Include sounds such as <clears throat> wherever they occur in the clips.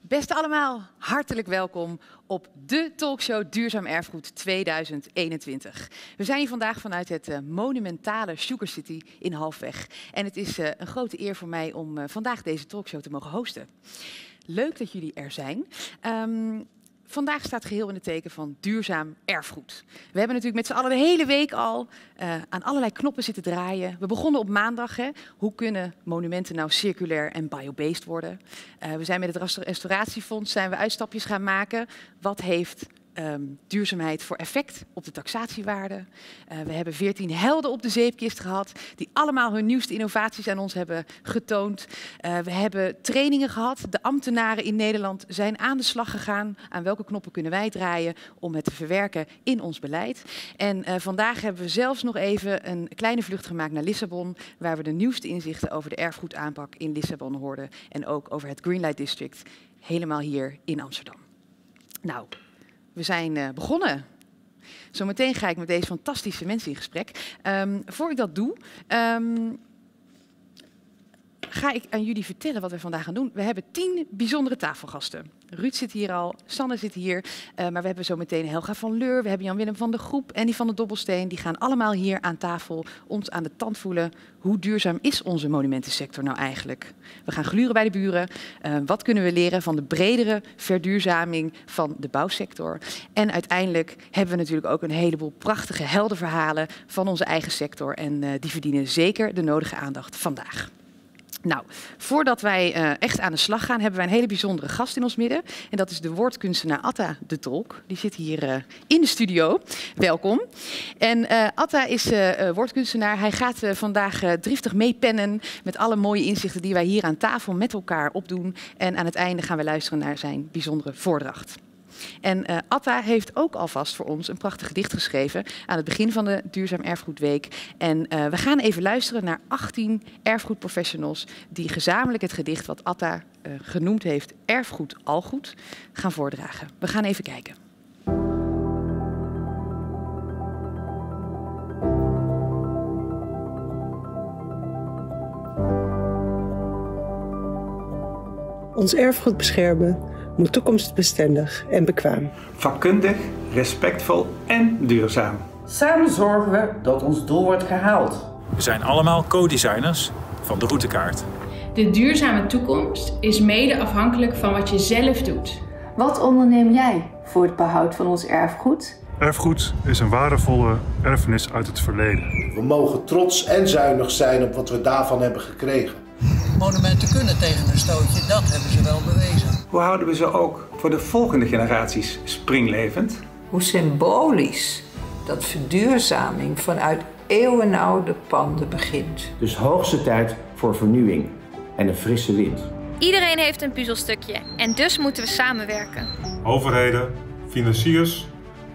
Beste allemaal, hartelijk welkom op de talkshow Duurzaam Erfgoed 2021. We zijn hier vandaag vanuit het uh, monumentale Sugar City in Halfweg. En het is uh, een grote eer voor mij om uh, vandaag deze talkshow te mogen hosten. Leuk dat jullie er zijn. Um, Vandaag staat geheel in het teken van duurzaam erfgoed. We hebben natuurlijk met z'n allen de hele week al uh, aan allerlei knoppen zitten draaien. We begonnen op maandag. Hè. Hoe kunnen monumenten nou circulair en biobased worden? Uh, we zijn met het restauratiefonds zijn we uitstapjes gaan maken. Wat heeft um, duurzaamheid voor effect op de taxatiewaarde. Uh, we hebben veertien helden op de zeepkist gehad, die allemaal hun nieuwste innovaties aan ons hebben getoond. Uh, we hebben trainingen gehad. De ambtenaren in Nederland zijn aan de slag gegaan. Aan welke knoppen kunnen wij draaien om het te verwerken in ons beleid? En uh, vandaag hebben we zelfs nog even een kleine vlucht gemaakt naar Lissabon, waar we de nieuwste inzichten over de erfgoedaanpak in Lissabon hoorden en ook over het Greenlight District helemaal hier in Amsterdam. Nou, we zijn uh, begonnen. Zometeen ga ik met deze fantastische mensen in gesprek. Um, voor ik dat doe, um, ga ik aan jullie vertellen wat we vandaag gaan doen. We hebben tien bijzondere tafelgasten. Ruud zit hier al, Sanne zit hier, uh, maar we hebben zo meteen Helga van Leur, we hebben Jan-Willem van de Groep en die van de Dobbelsteen. Die gaan allemaal hier aan tafel ons aan de tand voelen. Hoe duurzaam is onze monumentensector nou eigenlijk? We gaan gluren bij de buren. Uh, wat kunnen we leren van de bredere verduurzaming van de bouwsector? En uiteindelijk hebben we natuurlijk ook een heleboel prachtige heldenverhalen van onze eigen sector. En uh, die verdienen zeker de nodige aandacht vandaag. Nou, voordat wij uh, echt aan de slag gaan, hebben wij een hele bijzondere gast in ons midden. En dat is de woordkunstenaar Atta de Tolk. Die zit hier uh, in de studio. Welkom. En uh, Atta is woordkunstenaar. Hij gaat vandaag driftig meepennen met alle mooie inzichten die wij hier aan tafel met elkaar opdoen. En aan het einde gaan we luisteren naar zijn bijzondere voordracht. En uh, Atta heeft ook alvast voor ons een prachtig gedicht geschreven aan het begin van de Duurzaam Erfgoedweek. En uh, we gaan even luisteren naar 18 erfgoedprofessionals die gezamenlijk het gedicht wat Atta uh, genoemd heeft Erfgoed Algoed gaan voordragen. We gaan even kijken. Ons erfgoed beschermen moet toekomstbestendig en bekwaam. Vakkundig, respectvol en duurzaam. Samen zorgen we dat ons doel wordt gehaald. We zijn allemaal co-designers van de routekaart. De duurzame toekomst is mede afhankelijk van wat je zelf doet. Wat onderneem jij voor het behoud van ons erfgoed? Erfgoed is een waardevolle erfenis uit het verleden. We mogen trots en zuinig zijn op wat we daarvan hebben gekregen. Monumenten kunnen tegen een stootje, dat hebben ze wel bewezen. Hoe houden we ze ook voor de volgende generaties springlevend? Hoe symbolisch dat verduurzaming vanuit eeuwenoude panden begint. Dus hoogste tijd voor vernieuwing en een frisse wind. Iedereen heeft een puzzelstukje en dus moeten we samenwerken. Overheden, financiers,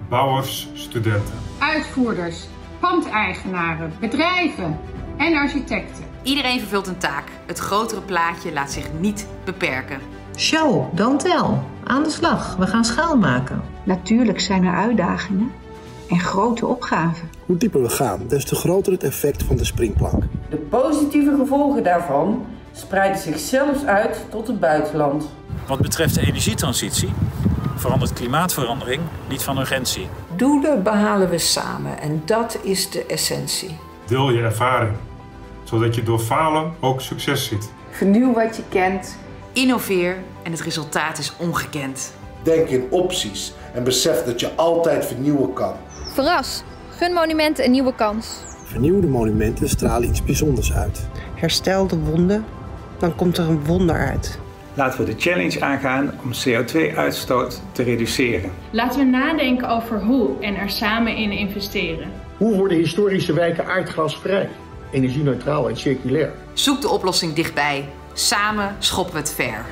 bouwers, studenten. Uitvoerders, pandeigenaren, bedrijven en architecten. Iedereen vervult een taak. Het grotere plaatje laat zich niet beperken. Show, don't tell. Aan de slag. We gaan schaal maken. Natuurlijk zijn er uitdagingen en grote opgaven. Hoe dieper we gaan, des te groter het effect van de springplank. De positieve gevolgen daarvan spreiden zich zelfs uit tot het buitenland. Wat betreft de energietransitie verandert klimaatverandering niet van urgentie. Doelen behalen we samen en dat is de essentie. Deel je ervaring, zodat je door falen ook succes ziet. Vernieuw wat je kent. Innoveer en het resultaat is ongekend. Denk in opties en besef dat je altijd vernieuwen kan. Verras. Gun monumenten een nieuwe kans. Vernieuwde monumenten stralen iets bijzonders uit. Herstel de wonden, dan komt er een wonder uit. Laten we de challenge aangaan om CO2-uitstoot te reduceren. Laten we nadenken over hoe en er samen in investeren. Hoe worden historische wijken aardgasvrij, energie-neutraal en circulair? Zoek de oplossing dichtbij. Samen schoppen we het ver.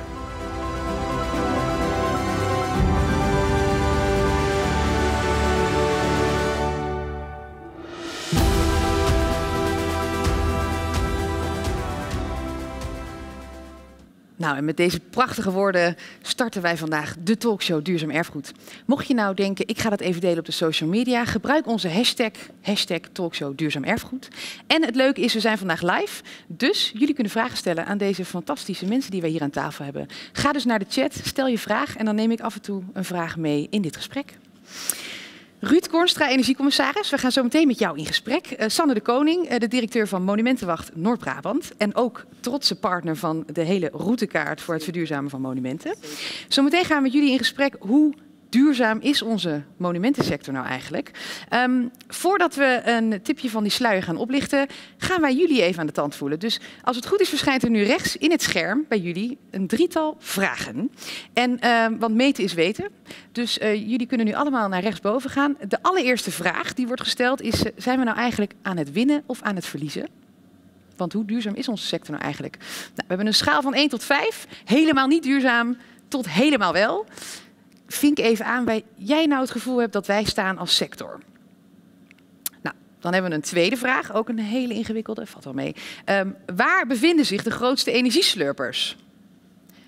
Nou, en met deze prachtige woorden starten wij vandaag de talkshow Duurzaam Erfgoed. Mocht je nou denken, ik ga dat even delen op de social media, gebruik onze hashtag, hashtag talkshow Duurzaam Erfgoed. En het leuke is, we zijn vandaag live, dus jullie kunnen vragen stellen aan deze fantastische mensen die wij hier aan tafel hebben. Ga dus naar de chat, stel je vraag en dan neem ik af en toe een vraag mee in dit gesprek. Ruud Kornstra, energiecommissaris. We gaan zo meteen met jou in gesprek. Uh, Sanne de Koning, uh, de directeur van Monumentenwacht Noord-Brabant. En ook trotse partner van de hele routekaart voor het verduurzamen van monumenten. Zometeen gaan we met jullie in gesprek hoe duurzaam is onze monumentensector nou eigenlijk? Um, voordat we een tipje van die sluier gaan oplichten, gaan wij jullie even aan de tand voelen. Dus als het goed is, verschijnt er nu rechts in het scherm bij jullie een drietal vragen. En, um, want meten is weten. Dus uh, jullie kunnen nu allemaal naar rechtsboven gaan. De allereerste vraag die wordt gesteld is, uh, zijn we nou eigenlijk aan het winnen of aan het verliezen? Want hoe duurzaam is onze sector nou eigenlijk? Nou, we hebben een schaal van 1 tot 5. Helemaal niet duurzaam tot helemaal wel vink even aan waar jij nou het gevoel hebt dat wij staan als sector. Nou, dan hebben we een tweede vraag, ook een hele ingewikkelde, valt wel mee. Um, waar bevinden zich de grootste energieslurpers?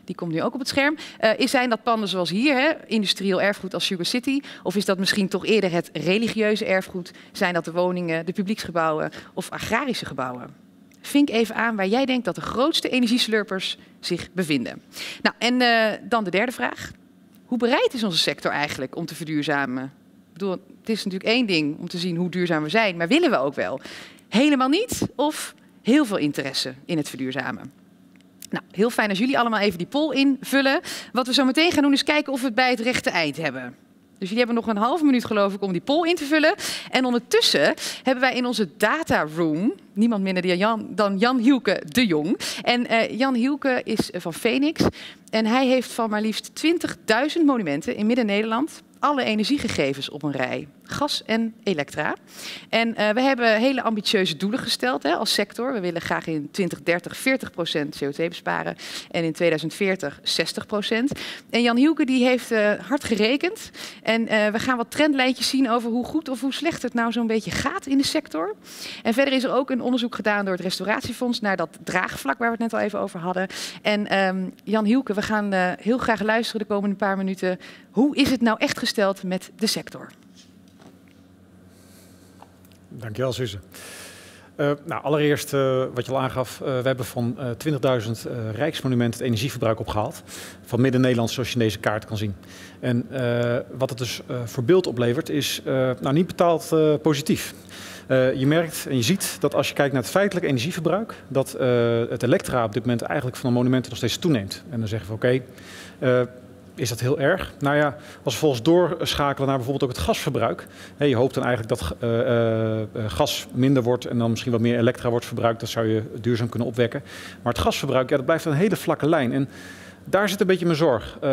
Die komt nu ook op het scherm. Uh, is zijn dat panden zoals hier, hè? industrieel erfgoed als Sugar City? Of is dat misschien toch eerder het religieuze erfgoed? Zijn dat de woningen, de publieksgebouwen of agrarische gebouwen? Vink even aan waar jij denkt dat de grootste energieslurpers zich bevinden. Nou, en uh, dan de derde vraag. Hoe bereid is onze sector eigenlijk om te verduurzamen? Ik bedoel, het is natuurlijk één ding om te zien hoe duurzaam we zijn, maar willen we ook wel? Helemaal niet of heel veel interesse in het verduurzamen? Nou, heel fijn als jullie allemaal even die poll invullen. Wat we zo meteen gaan doen is kijken of we het bij het rechte eind hebben. Dus jullie hebben nog een halve minuut geloof ik om die poll in te vullen. En ondertussen hebben wij in onze data room niemand minder dan Jan, Hielke de Jong. En uh, Jan Hielke is van Phoenix en hij heeft van maar liefst 20.000 monumenten in Midden-Nederland alle energiegegevens op een rij. Gas en elektra. En uh, we hebben hele ambitieuze doelen gesteld hè, als sector. We willen graag in 2030 40% CO2 besparen en in 2040 60%. En Jan Hielke die heeft uh, hard gerekend. En uh, we gaan wat trendlijntjes zien over hoe goed of hoe slecht het nou zo'n beetje gaat in de sector. En verder is er ook een onderzoek gedaan door het Restauratiefonds naar dat draagvlak waar we het net al even over hadden. En um, Jan Hielke, we gaan heel graag luisteren de komende paar minuten. Hoe is het nou echt gesteld met de sector? Dankjewel, Suze. Uh, nou, allereerst uh, wat je al aangaf, uh, we hebben van 20.000 rijksmonumenten het energieverbruik opgehaald. Van Midden-Nederland, zoals je in deze kaart kan zien. En wat het dus voor beeld oplevert, is nou, niet bepaald positief. je merkt en je ziet dat als je kijkt naar het feitelijke energieverbruik, dat het elektra op dit moment eigenlijk van de monumenten nog steeds toeneemt. En dan zeggen we oké, is dat heel erg? Nou ja, als we volgens doorschakelen naar bijvoorbeeld ook het gasverbruik. Hè, je hoopt dan eigenlijk dat uh, uh, gas minder wordt en dan misschien wat meer elektra wordt verbruikt. Dat zou je duurzaam kunnen opwekken. Maar het gasverbruik, ja, dat blijft een hele vlakke lijn. En daar zit een beetje mijn zorg. Uh,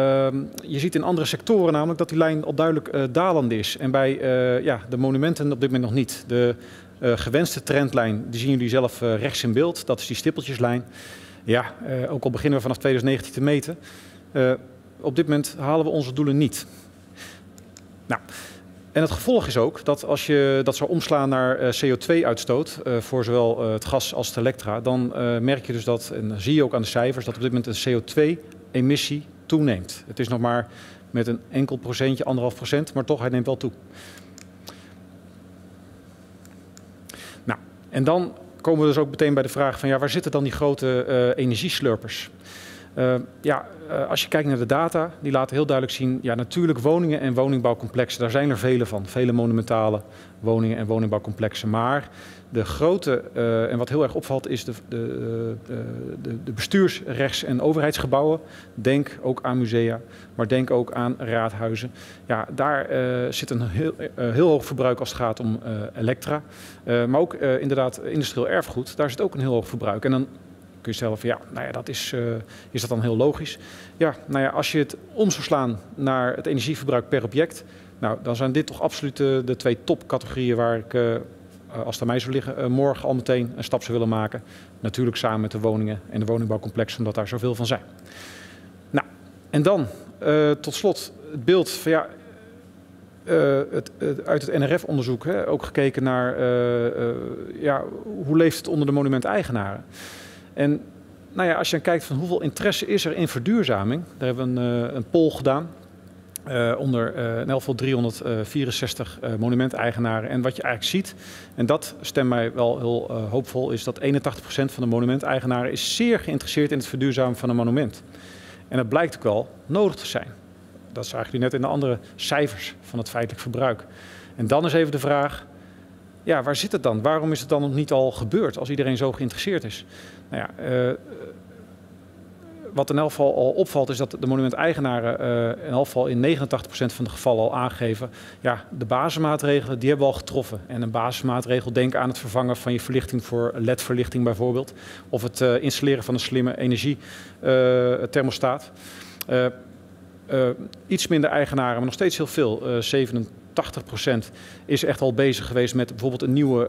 je ziet in andere sectoren namelijk dat die lijn al duidelijk uh, dalend is. En bij ja, de monumenten op dit moment nog niet. De gewenste trendlijn, die zien jullie zelf rechts in beeld. Dat is die stippeltjeslijn. Ja, ook al beginnen we vanaf 2019 te meten op dit moment halen we onze doelen niet. Nou, en het gevolg is ook dat als je dat zou omslaan naar uh, CO2-uitstoot uh, voor zowel uh, het gas als het elektra, dan merk je dus dat, en zie je ook aan de cijfers, dat op dit moment een CO2-emissie toeneemt. Het is nog maar met een enkel procentje, anderhalf procent, maar toch, hij neemt wel toe. Nou, en dan komen we dus ook meteen bij de vraag van ja, waar zitten dan die grote energieslurpers? Uh, ja, uh, als je kijkt naar de data, die laten heel duidelijk zien, ja, natuurlijk woningen en woningbouwcomplexen, daar zijn er vele van. Vele monumentale woningen en woningbouwcomplexen. Maar de grote, uh, en wat heel erg opvalt, is de, de, de, de bestuursrechts- en overheidsgebouwen. Denk ook aan musea, maar denk ook aan raadhuizen. Ja, daar zit een heel, heel hoog verbruik als het gaat om elektra. maar ook inderdaad industrieel erfgoed, daar zit ook een heel hoog verbruik. En dan kun je stellen van ja, nou ja, dat is, uh, is dat dan heel logisch? Ja, nou ja, als je het om zou slaan naar het energieverbruik per object, nou, dan zijn dit toch absoluut de, de twee topcategorieën waar ik, uh, als het aan mij zou liggen, morgen al meteen een stap zou willen maken. Natuurlijk samen met de woningen en de woningbouwcomplexen, omdat daar zoveel van zijn. Nou, en dan tot slot het beeld van ja, het, uit het NRF-onderzoek ook gekeken naar ja, hoe leeft het onder de monumenteigenaren. En nou ja, als je kijkt van hoeveel interesse is er in verduurzaming, daar hebben we een, een poll gedaan. Uh, onder uh, in elk geval 364 uh, monumenteigenaren. En wat je eigenlijk ziet, en dat stemt mij wel heel hoopvol, is dat 81% van de monumenteigenaren is zeer geïnteresseerd in het verduurzamen van een monument. En dat blijkt ook wel nodig te zijn. Dat zagen jullie net in de andere cijfers van het feitelijk verbruik. En dan is even de vraag, ja, waar zit het dan? Waarom is het dan nog niet al gebeurd als iedereen zo geïnteresseerd is? Nou ja, wat in elk geval al opvalt is dat de monumenteigenaren uh, in elk geval in 89% van de gevallen al aangeven, ja, de basismaatregelen die hebben we al getroffen. En een basismaatregel, denk aan het vervangen van je verlichting voor LED-verlichting bijvoorbeeld, of het uh, installeren van een slimme energiethermostaat. Iets minder eigenaren, maar nog steeds heel veel, 87 80% is echt al bezig geweest met bijvoorbeeld een nieuwe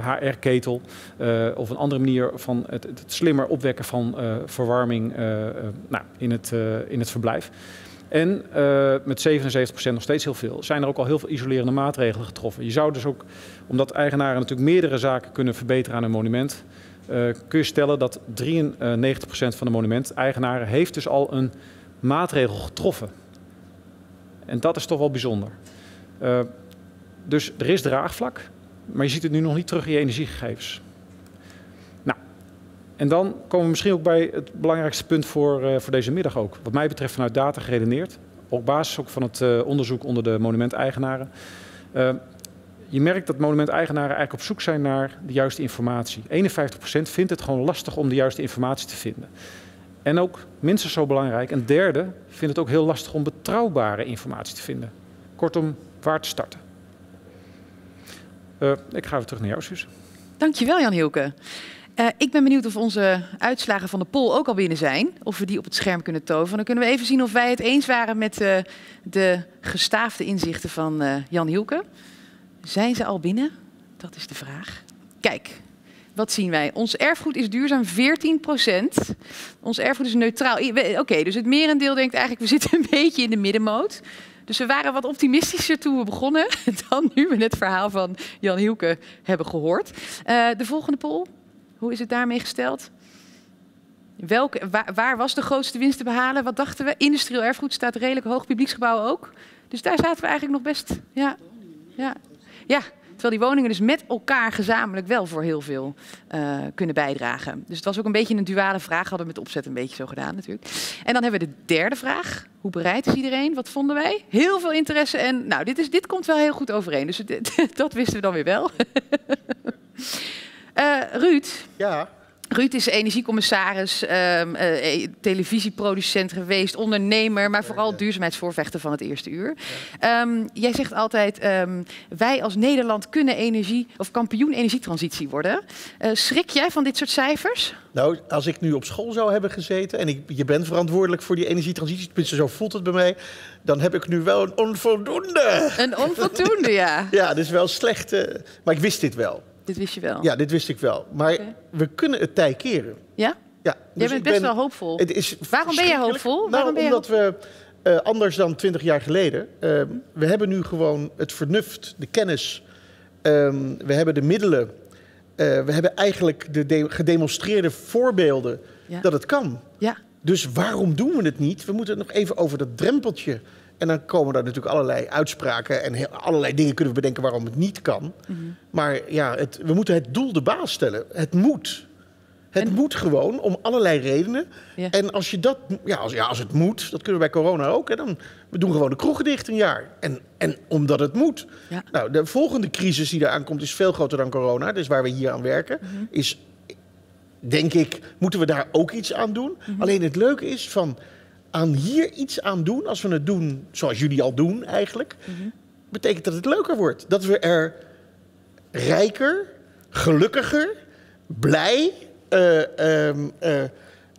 HR-ketel uh, uh, of een andere manier van het, het slimmer opwekken van uh, verwarming nou, in, het, in het verblijf. En met 77% nog steeds heel veel. Zijn er ook al heel veel isolerende maatregelen getroffen. Je zou dus ook, omdat eigenaren natuurlijk meerdere zaken kunnen verbeteren aan een monument, kun je stellen dat 93% van de monumenteigenaren heeft dus al een maatregel getroffen. En dat is toch wel bijzonder. Uh, dus er is draagvlak, maar je ziet het nu nog niet terug in je energiegegevens. Nou, en dan komen we misschien ook bij het belangrijkste punt voor, uh, voor deze middag ook. Wat mij betreft vanuit data geredeneerd. Op basis ook van het uh, onderzoek onder de monumenteigenaren. je merkt dat monumenteigenaren eigenlijk op zoek zijn naar de juiste informatie. 51% vindt het gewoon lastig om de juiste informatie te vinden. En ook minstens zo belangrijk, een derde vindt het ook heel lastig om betrouwbare informatie te vinden. Kortom, waar te starten. Uh, ik ga weer terug naar jou, Suus. Dankjewel, Jan Hielke. Uh, ik ben benieuwd of onze uitslagen van de poll ook al binnen zijn. Of we die op het scherm kunnen toveren. Dan kunnen we even zien of wij het eens waren met uh, de gestaafde inzichten van Jan Hielke. Zijn ze al binnen? Dat is de vraag. Kijk, wat zien wij? Ons erfgoed is duurzaam 14% Ons erfgoed is neutraal. Oké, dus het merendeel denkt eigenlijk, we zitten een <laughs> beetje in de middenmoot. Dus we waren wat optimistischer toen we begonnen <laughs> dan nu we het verhaal van Jan Hielke hebben gehoord. Uh, de volgende poll, hoe is het daarmee gesteld? Welke, waar, was de grootste winst te behalen? Wat dachten we? Industrieel erfgoed staat redelijk hoog, publieksgebouwen ook. Dus daar zaten we eigenlijk nog best. Ja, ja, ja. Terwijl die woningen dus met elkaar gezamenlijk wel voor heel veel uh, kunnen bijdragen. Dus het was ook een beetje een duale vraag. Hadden we met opzet een beetje zo gedaan natuurlijk. En dan hebben we de derde vraag. Hoe bereid is iedereen? Wat vonden wij? Heel veel interesse. En nou, dit, is, dit komt wel heel goed overeen. Dus <laughs> dat wisten we dan weer wel. uh, <laughs> Ruud. Ja. Ruud is energiecommissaris, um, uh, televisieproducent geweest, ondernemer, maar vooral duurzaamheidsvoorvechter van het eerste uur. Um, jij zegt altijd, um, wij als Nederland kunnen energie of kampioen energietransitie worden. Uh, schrik jij van dit soort cijfers? Nou, als ik nu op school zou hebben gezeten en ik, je bent verantwoordelijk voor die energietransitie, tenminste zo voelt het bij mij, dan heb ik nu wel een onvoldoende. Een onvoldoende, ja. <laughs> ja, dus wel slecht, uh, maar ik wist dit wel. Dit wist je wel? Ja, dit wist ik wel. Maar okay. we kunnen het tij keren. Ja? Ja. Dus Jij bent best ben, wel hoopvol. Het is Waarom ben je hoopvol? Nou, Waarom ben je omdat hoopvol? we, uh, anders dan twintig jaar geleden, uh, we hebben nu gewoon het vernuft, de kennis, um, we hebben de middelen, uh, we hebben eigenlijk de, de gedemonstreerde voorbeelden ja. dat het kan. Ja. Dus waarom doen we het niet? We moeten nog even over dat drempeltje en dan komen er natuurlijk allerlei uitspraken en heel, allerlei dingen kunnen we bedenken waarom het niet kan. Mm -hmm. Maar ja, het, we moeten het doel de baas stellen. Het moet. Het en... moet gewoon om allerlei redenen. Ja. En als je dat, ja als, ja, als het moet, dat kunnen we bij corona ook. Hè, dan we doen gewoon de kroegen dicht een jaar. En, en omdat het moet. Ja. Nou, de volgende crisis die eraan komt is veel groter dan corona. Dus waar we hier aan werken, mm -hmm. is denk ik, moeten we daar ook iets aan doen. Mm -hmm. Alleen het leuke is van aan hier iets aan doen, als we het doen zoals jullie al doen eigenlijk, mm -hmm. betekent dat het leuker wordt. Dat we er rijker, gelukkiger, blij, uh, um, uh,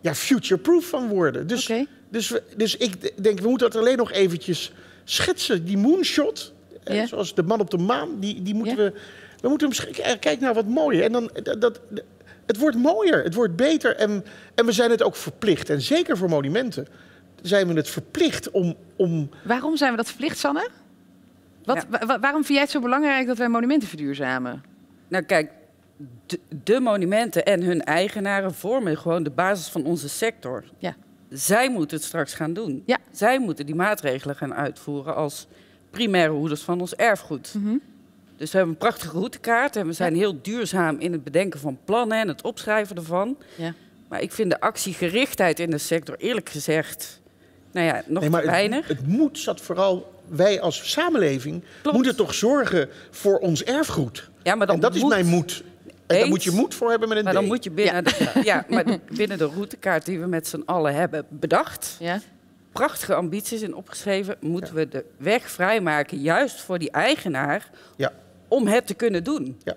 ja, future-proof van worden. Dus, okay. dus, we, dus ik denk, we moeten dat alleen nog eventjes schetsen. Die moonshot, yeah. eh, zoals de man op de maan, die, die moeten yeah. we... We moeten hem kijken naar wat mooier. En dan, dat, dat, het wordt mooier, het wordt beter. En, en we zijn het ook verplicht. En zeker voor monumenten zijn we het verplicht om, om... Waarom zijn we dat verplicht, Sanne? Wat, ja. wa waarom vind jij het zo belangrijk dat wij monumenten verduurzamen? Nou kijk, de, de monumenten en hun eigenaren vormen gewoon de basis van onze sector. Ja. Zij moeten het straks gaan doen. Ja. Zij moeten die maatregelen gaan uitvoeren als primaire hoeders van ons erfgoed. Mhm. Dus we hebben een prachtige routekaart en we zijn heel duurzaam in het bedenken van plannen en het opschrijven ervan. Ja. Maar ik vind de actiegerichtheid in de sector eerlijk gezegd, nou ja, nog Nee, maar te het, weinig. het moet zat vooral, wij als samenleving moeten toch zorgen voor ons erfgoed. Ja, maar dan en dat moet- is mijn moed. En daar moet je moed voor hebben met een Maar D. dan moet je binnen, de, ja, maar <laughs> binnen de routekaart die we met z'n allen hebben bedacht, Ja. prachtige ambities in opgeschreven, moeten we de weg vrijmaken, juist voor die eigenaar, Ja. om het te kunnen doen. Ja.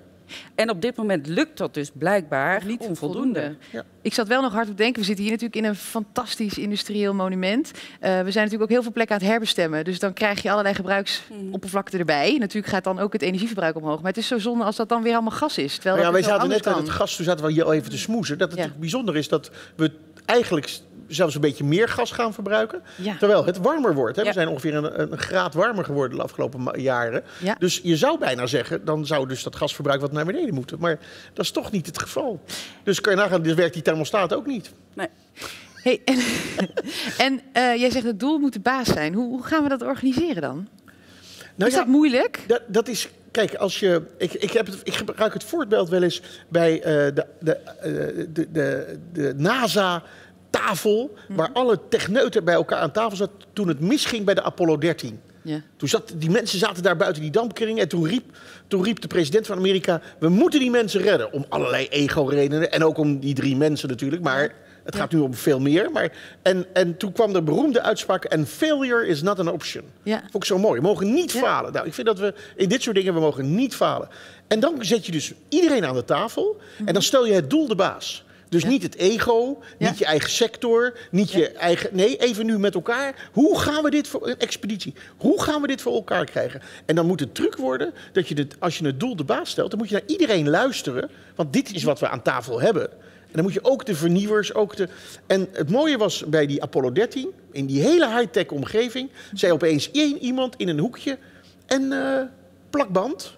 En op dit moment lukt dat dus blijkbaar Niet onvoldoende. voldoende. Ik zat wel nog hard op te denken. We zitten hier natuurlijk in een fantastisch industrieel monument. Eh, we zijn natuurlijk ook heel veel plekken aan het herbestemmen. Dus dan krijg je allerlei gebruiksoppervlakte erbij. Natuurlijk gaat dan ook het energieverbruik omhoog. Maar het is zo zonde als dat dan weer allemaal gas is. Terwijl ja, wij het zaten net met het gas, toen zaten we hier al even te smoezen. Dat het natuurlijk bijzonder is dat we eigenlijk zelfs een beetje meer gas gaan verbruiken. Ja. Terwijl het warmer wordt. Hè? We zijn ongeveer een, een graad warmer geworden de afgelopen jaren. Ja. Dus je zou bijna zeggen, dan zou dus dat gasverbruik wat naar beneden moeten. Maar dat is toch niet het geval. Dus kan je nagaan, dus werkt die thermostaat ook niet. Nee. Hey, <laughs> en en eh, jij zegt het doel moet de baas zijn. Hoe, hoe gaan we dat organiseren dan? Nou is dat moeilijk? Dat, dat is, kijk, als je, ik, ik, heb het, ik gebruik het voorbeeld wel eens bij eh, de, de, eh, de, de, de NASA-tafel, waar alle techneuten bij elkaar aan tafel zaten toen het misging bij de Apollo 13. Ja. Toen zat, die mensen zaten daar buiten die dampkring en toen riep, toen riep de president van Amerika, we moeten die mensen redden. Om allerlei ego-redenen en ook om die drie mensen natuurlijk, maar het gaat nu om veel meer. Maar, en, en toen kwam de beroemde uitspraak, and failure is not an option. Ja. Vond ik zo mooi. We mogen niet falen. Nou, ik vind dat we in dit soort dingen, we mogen niet falen. En dan zet je dus iedereen aan de tafel en dan stel je het doel de baas. Dus niet het ego, niet je eigen sector, niet je eigen... Nee, even nu met elkaar. Hoe gaan we dit voor een expeditie? Hoe gaan we dit voor elkaar krijgen? En dan moet het truc worden dat je het, als je het doel de baas stelt... dan moet je naar iedereen luisteren. Want dit is wat we aan tafel hebben. En dan moet je ook de vernieuwers, ook de... En het mooie was bij die Apollo 13, in die hele high-tech omgeving... zei opeens één iemand in een hoekje... en eh, plakband,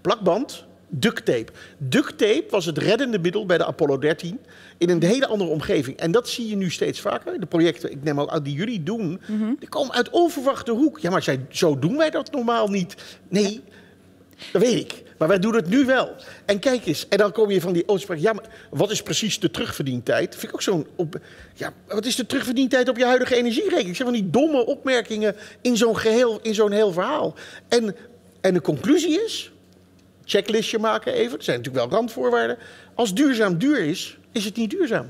plakband, duct tape. Duct tape was het reddende middel bij de Apollo 13 in een hele andere omgeving. En dat zie je nu steeds vaker. De projecten, ik neem ook aan die jullie doen, die komen uit onverwachte hoek. Ja, maar zij, zo doen wij dat normaal niet. Nee, dat weet ik. Maar wij doen het nu wel. En kijk eens, en dan kom je van die uitspraak. Ja, maar wat is precies de terugverdientijd? Vind ik ook zo'n. Ja, wat is de terugverdientijd op je huidige energierekening? Ik zeg van die domme opmerkingen in zo'n geheel, in zo'n heel verhaal. En, en de conclusie is, checklistje maken even. Er zijn natuurlijk wel randvoorwaarden. Als duurzaam duur is, is het niet duurzaam.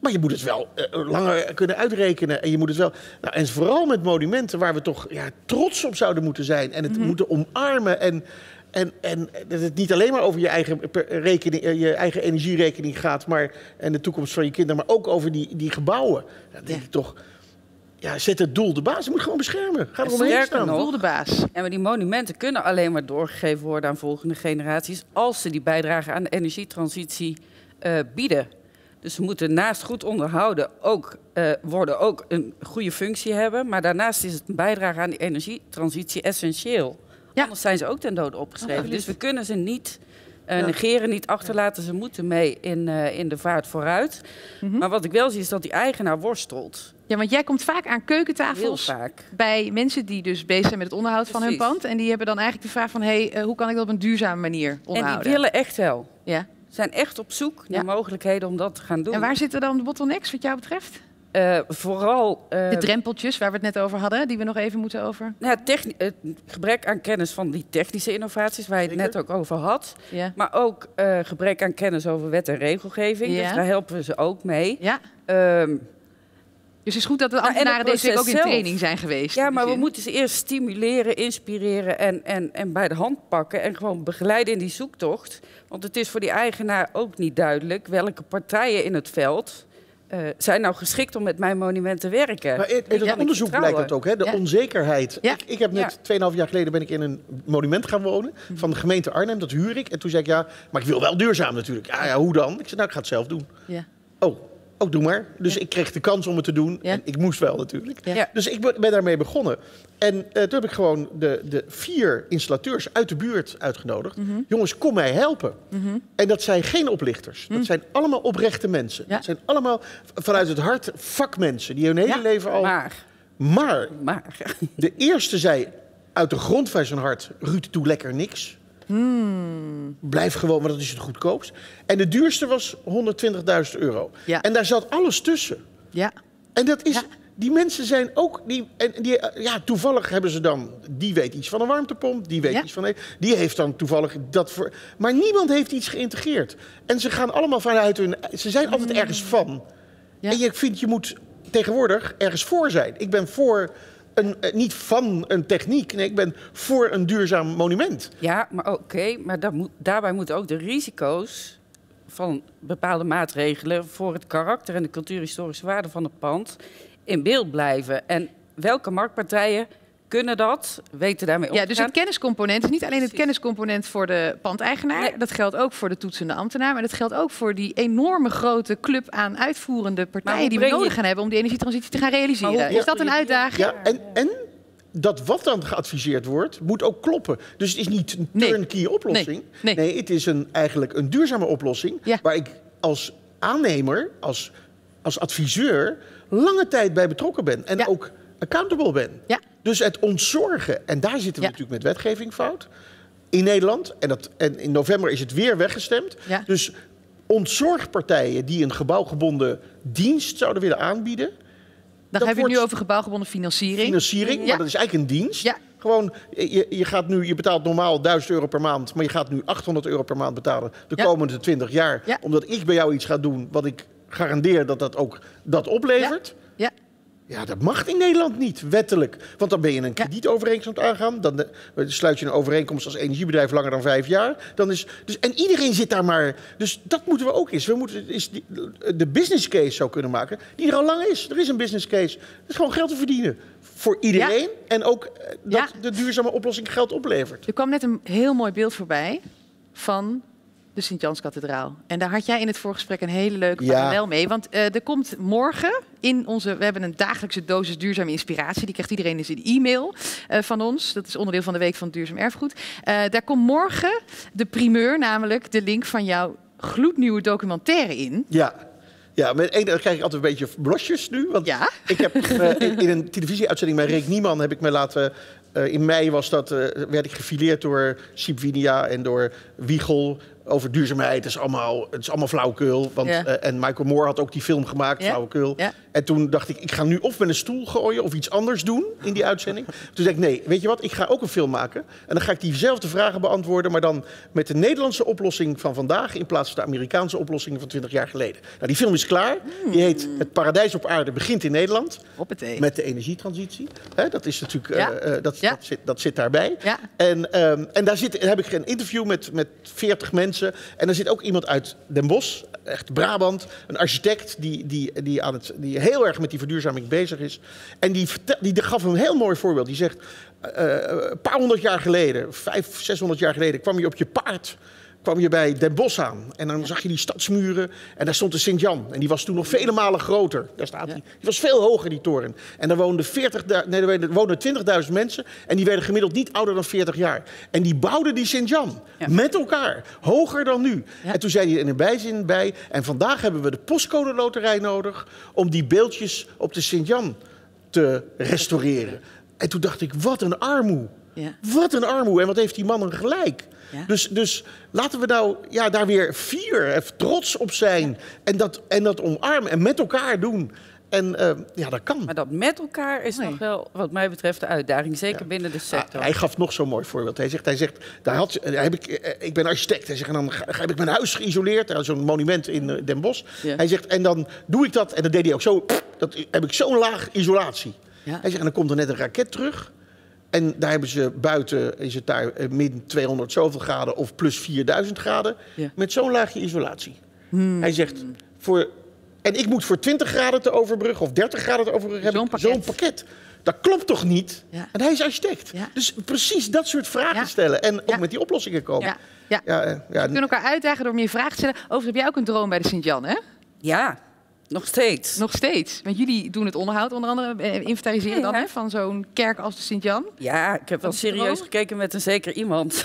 Maar je moet het wel eh, langer kunnen uitrekenen. En je moet het wel. Nou, en vooral met monumenten waar we toch ja, trots op zouden moeten zijn. En het moeten omarmen. En, en, en dat het niet alleen maar over je eigen, rekening, eh, je eigen energierekening gaat. Maar, en de toekomst van je kinderen. Maar ook over die, die gebouwen. Dan denk ik toch. Ja, zet het doel de baas. Je moet gewoon beschermen. Ga er En omheen staan. nog- Doel de baas. En maar die monumenten kunnen alleen maar doorgegeven worden aan volgende generaties als ze die bijdrage aan de energietransitie eh, bieden. Dus ze moeten naast goed onderhouden ook eh, worden ook een goede functie hebben. Maar daarnaast is het een bijdrage aan die energietransitie essentieel. Anders zijn ze ook ten dode opgeschreven. Dus we kunnen ze niet eh, Ja. negeren, niet achterlaten. Ze moeten mee in, eh, in de vaart vooruit. Maar wat ik wel zie is dat die eigenaar worstelt. Ja, want jij komt vaak aan keukentafels vaak. bij mensen die dus bezig zijn met het onderhoud van hun pand. En die hebben dan eigenlijk de vraag van, hey, eh, hoe kan ik dat op een duurzame manier onderhouden? En die willen echt wel. Ja. Zijn echt op zoek naar mogelijkheden om dat te gaan doen. En waar zitten dan de bottlenecks wat jou betreft? Eh, vooral... eh, De drempeltjes waar we het net over hadden, die we nog even moeten over... nou, het gebrek aan kennis van die technische innovaties, waar je het net ook over had. Ja. Maar ook gebrek aan kennis over wet en regelgeving. Ja. Dus daar helpen we ze ook mee. Ja. Ehm, Dus het is goed dat de Nou, ambtenaren deze week ook in zelf. training zijn geweest. ja, maar we moeten ze eerst stimuleren, inspireren en, en, en bij de hand pakken. En gewoon begeleiden in die zoektocht. Want het is voor die eigenaar ook niet duidelijk welke partijen in het veld... eh, zijn nou geschikt om met mijn monument te werken. Maar in, in het Ja, onderzoek blijkt dat ook, hè? de Ja. onzekerheid. Ja. Ik, ik heb net, 2,5 jaar geleden ben ik in een monument gaan wonen van de gemeente Arnhem, dat huur ik. En toen zei ik, ja, maar ik wil wel duurzaam natuurlijk. Ja, ja hoe dan? Ik zei, nou, ik ga het zelf doen. Ja. Oh, ook doe maar. Dus ik kreeg de kans om het te doen. En ik moest wel natuurlijk. Ja. Dus ik ben daarmee begonnen. En eh, toen heb ik gewoon de, de vier installateurs uit de buurt uitgenodigd. Mhm. Jongens, kom mij helpen. En dat zijn geen oplichters. Mhm. Dat zijn allemaal oprechte mensen. Dat zijn allemaal vanuit het hart vakmensen die hun hele Ja, leven al... maar. Maar, Maar. <laughs> de eerste zei uit de grond van zijn hart... Ruud, doe lekker niks. Hmm. Blijf gewoon, want dat is het goedkoopst. En de duurste was 120.000 euro. Ja. En daar zat alles tussen. Ja. En dat is, die mensen zijn ook, die, en die, eh, ja, toevallig hebben ze dan, die weet iets van een warmtepomp, die weet Ja. iets van, die heeft dan toevallig dat voor, maar niemand heeft iets geïntegreerd. En ze gaan allemaal vanuit hun, ze zijn altijd ergens van. En je vindt, je moet tegenwoordig ergens voor zijn. Ik ben voor, eh, niet van een techniek, nee, ik ben voor een duurzaam monument. Ja, maar oké, maar moet, daarbij moeten ook de risico's van bepaalde maatregelen voor het karakter en de cultuurhistorische waarde van het pand in beeld blijven. En welke marktpartijen kunnen dat, weten daarmee Ja, omgaan? dus het kenniscomponent is niet alleen het kenniscomponent voor de pandeigenaar. Dat geldt ook voor de toetsende ambtenaar. Maar dat geldt ook voor die enorme grote club aan uitvoerende partijen die we je- nodig gaan hebben om die energietransitie te gaan realiseren. Hoe- is dat een uitdaging? Ja, en, en dat wat dan geadviseerd wordt, moet ook kloppen. Dus het is niet een turnkey oplossing. Nee, het is een, eigenlijk een duurzame oplossing... waar ik als aannemer, als, als adviseur... lange tijd bij betrokken ben. En ook accountable ben. Dus het ontzorgen, en daar zitten we natuurlijk met wetgeving fout... in Nederland. En, dat, en in november is het weer weggestemd. Ja. Dus ontzorgpartijen die een gebouwgebonden dienst zouden willen aanbieden... Dan heb je het nu over gebouwgebonden financiering. Financiering, Ja. maar dat is eigenlijk een dienst. Gewoon, je, je, gaat nu, je betaalt normaal 1000 euro per maand, maar je gaat nu 800 euro per maand betalen de Ja. komende 20 jaar. Ja. Omdat ik bij jou iets ga doen wat ik garandeer dat dat ook dat oplevert. Ja. Ja, dat mag in Nederland niet, wettelijk. Want dan ben je een kredietovereenkomst aangaan. Dan eh, sluit je een overeenkomst als energiebedrijf langer dan vijf jaar. Dan is, dus, en iedereen zit daar maar... Dus dat moeten we ook eens. We moeten is die, de business case zo kunnen maken, die er al lang is. Er is een business case. Het is gewoon geld te verdienen. Voor iedereen. En ook eh, dat de duurzame oplossing geld oplevert. Er kwam net een heel mooi beeld voorbij van de Sint-Janskathedraal. En daar had jij in het voorgesprek een hele leuke Ja. parallel mee. Want eh, er komt morgen in onze... We hebben een dagelijkse dosis duurzame inspiratie. Die krijgt iedereen in zijn e-mail eh, van ons. Dat is onderdeel van de Week van het Duurzaam Erfgoed. Eh, daar komt morgen de primeur, namelijk de link van jouw gloednieuwe documentaire in. Ja. Ja, met één, dan krijg ik altijd een beetje blosjes nu. Want ik heb in, in een televisieuitzending met Rick Nieman heb ik me laten. in mei was dat, werd ik gefileerd door Siep Winia en door Wiegel over duurzaamheid. Het is allemaal, het is allemaal flauwekul. Want, Ja. eh, en Michael Moore had ook die film gemaakt, Ja. flauwekul. Ja. En toen dacht ik, ik ga nu of met een stoel gooien of iets anders doen in die uitzending. <laughs> Toen zei ik, nee, weet je wat, ik ga ook een film maken. En dan ga ik diezelfde vragen beantwoorden, maar dan met de Nederlandse oplossing van vandaag... in plaats van de Amerikaanse oplossing van 20 jaar geleden. Nou, die film is klaar. Die heet Het Paradijs op Aarde begint in Nederland. Hoppatee. Met de energietransitie. Hè, dat is natuurlijk, eh, eh, dat, dat, zit, dat zit daarbij. En, ehm, en daar zit, heb ik een interview met, met 40 mensen. En daar zit ook iemand uit Den Bosch, echt Brabant. Een architect die, die, die, aan het, die heel erg met die verduurzaming bezig is. En die, vertel- die gaf een heel mooi voorbeeld. Die zegt, eh, een paar honderd jaar geleden, vijf, zeshonderd jaar geleden... kwam je op je paard kwam je bij Den Bosch aan. En dan zag je die stadsmuren. En daar stond de Sint-Jan. En die was toen nog vele malen groter. Daar staat die. Die was veel hoger, die toren. En daar woonden, 40, nee, woonden 20.000 mensen. En die werden gemiddeld niet ouder dan 40 jaar. En die bouwden die Sint-Jan. Met elkaar. Hoger dan nu. En toen zei hij in een bijzin bij... En vandaag hebben we de postcode loterij nodig... om die beeldjes op de Sint-Jan te restaureren. En toen dacht ik, wat een armoe. Ja. Wat een armoe. En wat heeft die man een gelijk. Ja. Dus, dus laten we nou ja, daar weer fier en trots op zijn. En dat, en dat omarmen en met elkaar doen. En eh, ja, dat kan. Maar dat met elkaar is nog wel, wat mij betreft, de uitdaging. Zeker binnen de sector. Hij gaf nog zo'n mooi voorbeeld. Hij zegt, hij zegt daar had, daar heb ik, eh, ik ben architect. Hij zegt, en dan ga- heb ik mijn huis geïsoleerd. Zo'n monument in eh, Den Bosch. Ja. Hij zegt, en dan doe ik dat. En dan deed hij ook zo. Dat heb ik zo'n laag isolatie. Ja. Hij zegt, en dan komt er net een raket terug. En daar hebben ze buiten, is het daar eh, min 200 zoveel graden of plus 4000 graden. Ja. Met zo'n laagje isolatie. Hmm. Hij zegt, voor, en ik moet voor 20 graden te overbruggen of 30 graden te overbruggen hebben. Zo'n pakket. Zo'n pakket. Dat klopt toch niet? Ja. En hij is architect. Ja. Dus precies dat soort vragen Ja. stellen. En ook Ja. met die oplossingen komen. Ja. Ja. Ja, eh, We kunnen elkaar uitdagen door meer vragen te stellen. Overigens heb jij ook een droom bij de Sint-Jan, hè? Ja, Nog steeds. Nog steeds. Want jullie doen het onderhoud, onder andere eh, inventariseren Nee, dan hè? van zo'n kerk als de Sint-Jan. Ja, ik heb wel er serieus gekeken met een zeker iemand. <laughs>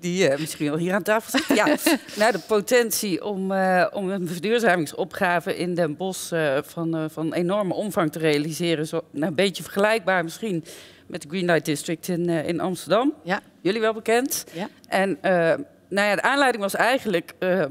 Die eh, misschien wel hier aan tafel zit. Ja, <laughs> naar de potentie om, eh, om een verduurzamingsopgave in Den Bosch eh, van, eh, van enorme omvang te realiseren. Zo, nou, een beetje vergelijkbaar misschien met de Green Light District in, eh, in Amsterdam. Ja. Jullie wel bekend. Ja. En eh, nou ja, de aanleiding was eigenlijk eh,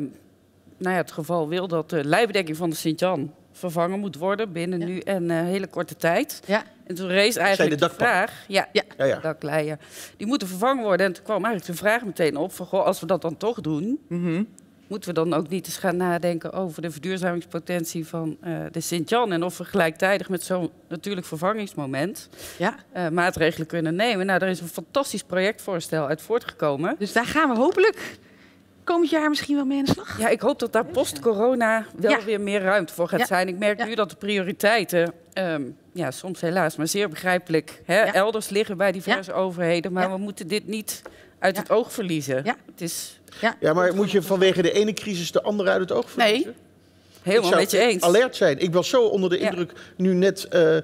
nou ja, het geval wil dat de lijbedekking van de Sint-Jan vervangen moet worden binnen nu en een hele korte tijd. Ja. En toen rees eigenlijk de de, vraag... Ja, ja. Ja, ja. dakleien. Die moeten vervangen worden. En toen kwam eigenlijk de vraag meteen op van... Goh, als we dat dan toch doen... Mhm. moeten we dan ook niet eens gaan nadenken over de verduurzamingspotentie van eh, de Sint-Jan... en of we gelijktijdig met zo'n natuurlijk vervangingsmoment... Ja. eh, maatregelen kunnen nemen. Nou, daar is een fantastisch projectvoorstel uit voortgekomen. Dus daar gaan we hopelijk komend jaar misschien wel mee aan de slag. Ja, ik hoop dat daar post-corona wel Ja. weer meer ruimte voor gaat Ja. zijn. Ik merk Ja. nu dat de prioriteiten, ehm, ja, soms helaas, maar zeer begrijpelijk, hè, Ja. elders liggen bij diverse overheden. Maar Ja. we moeten dit niet uit het oog verliezen. Ja. Het is Ja, maar moet je vanwege de ene crisis de andere uit het oog verliezen? Nee, helemaal ik zou met je eens. alert zijn. Ik was zo onder de Ja. indruk. Nu net eh,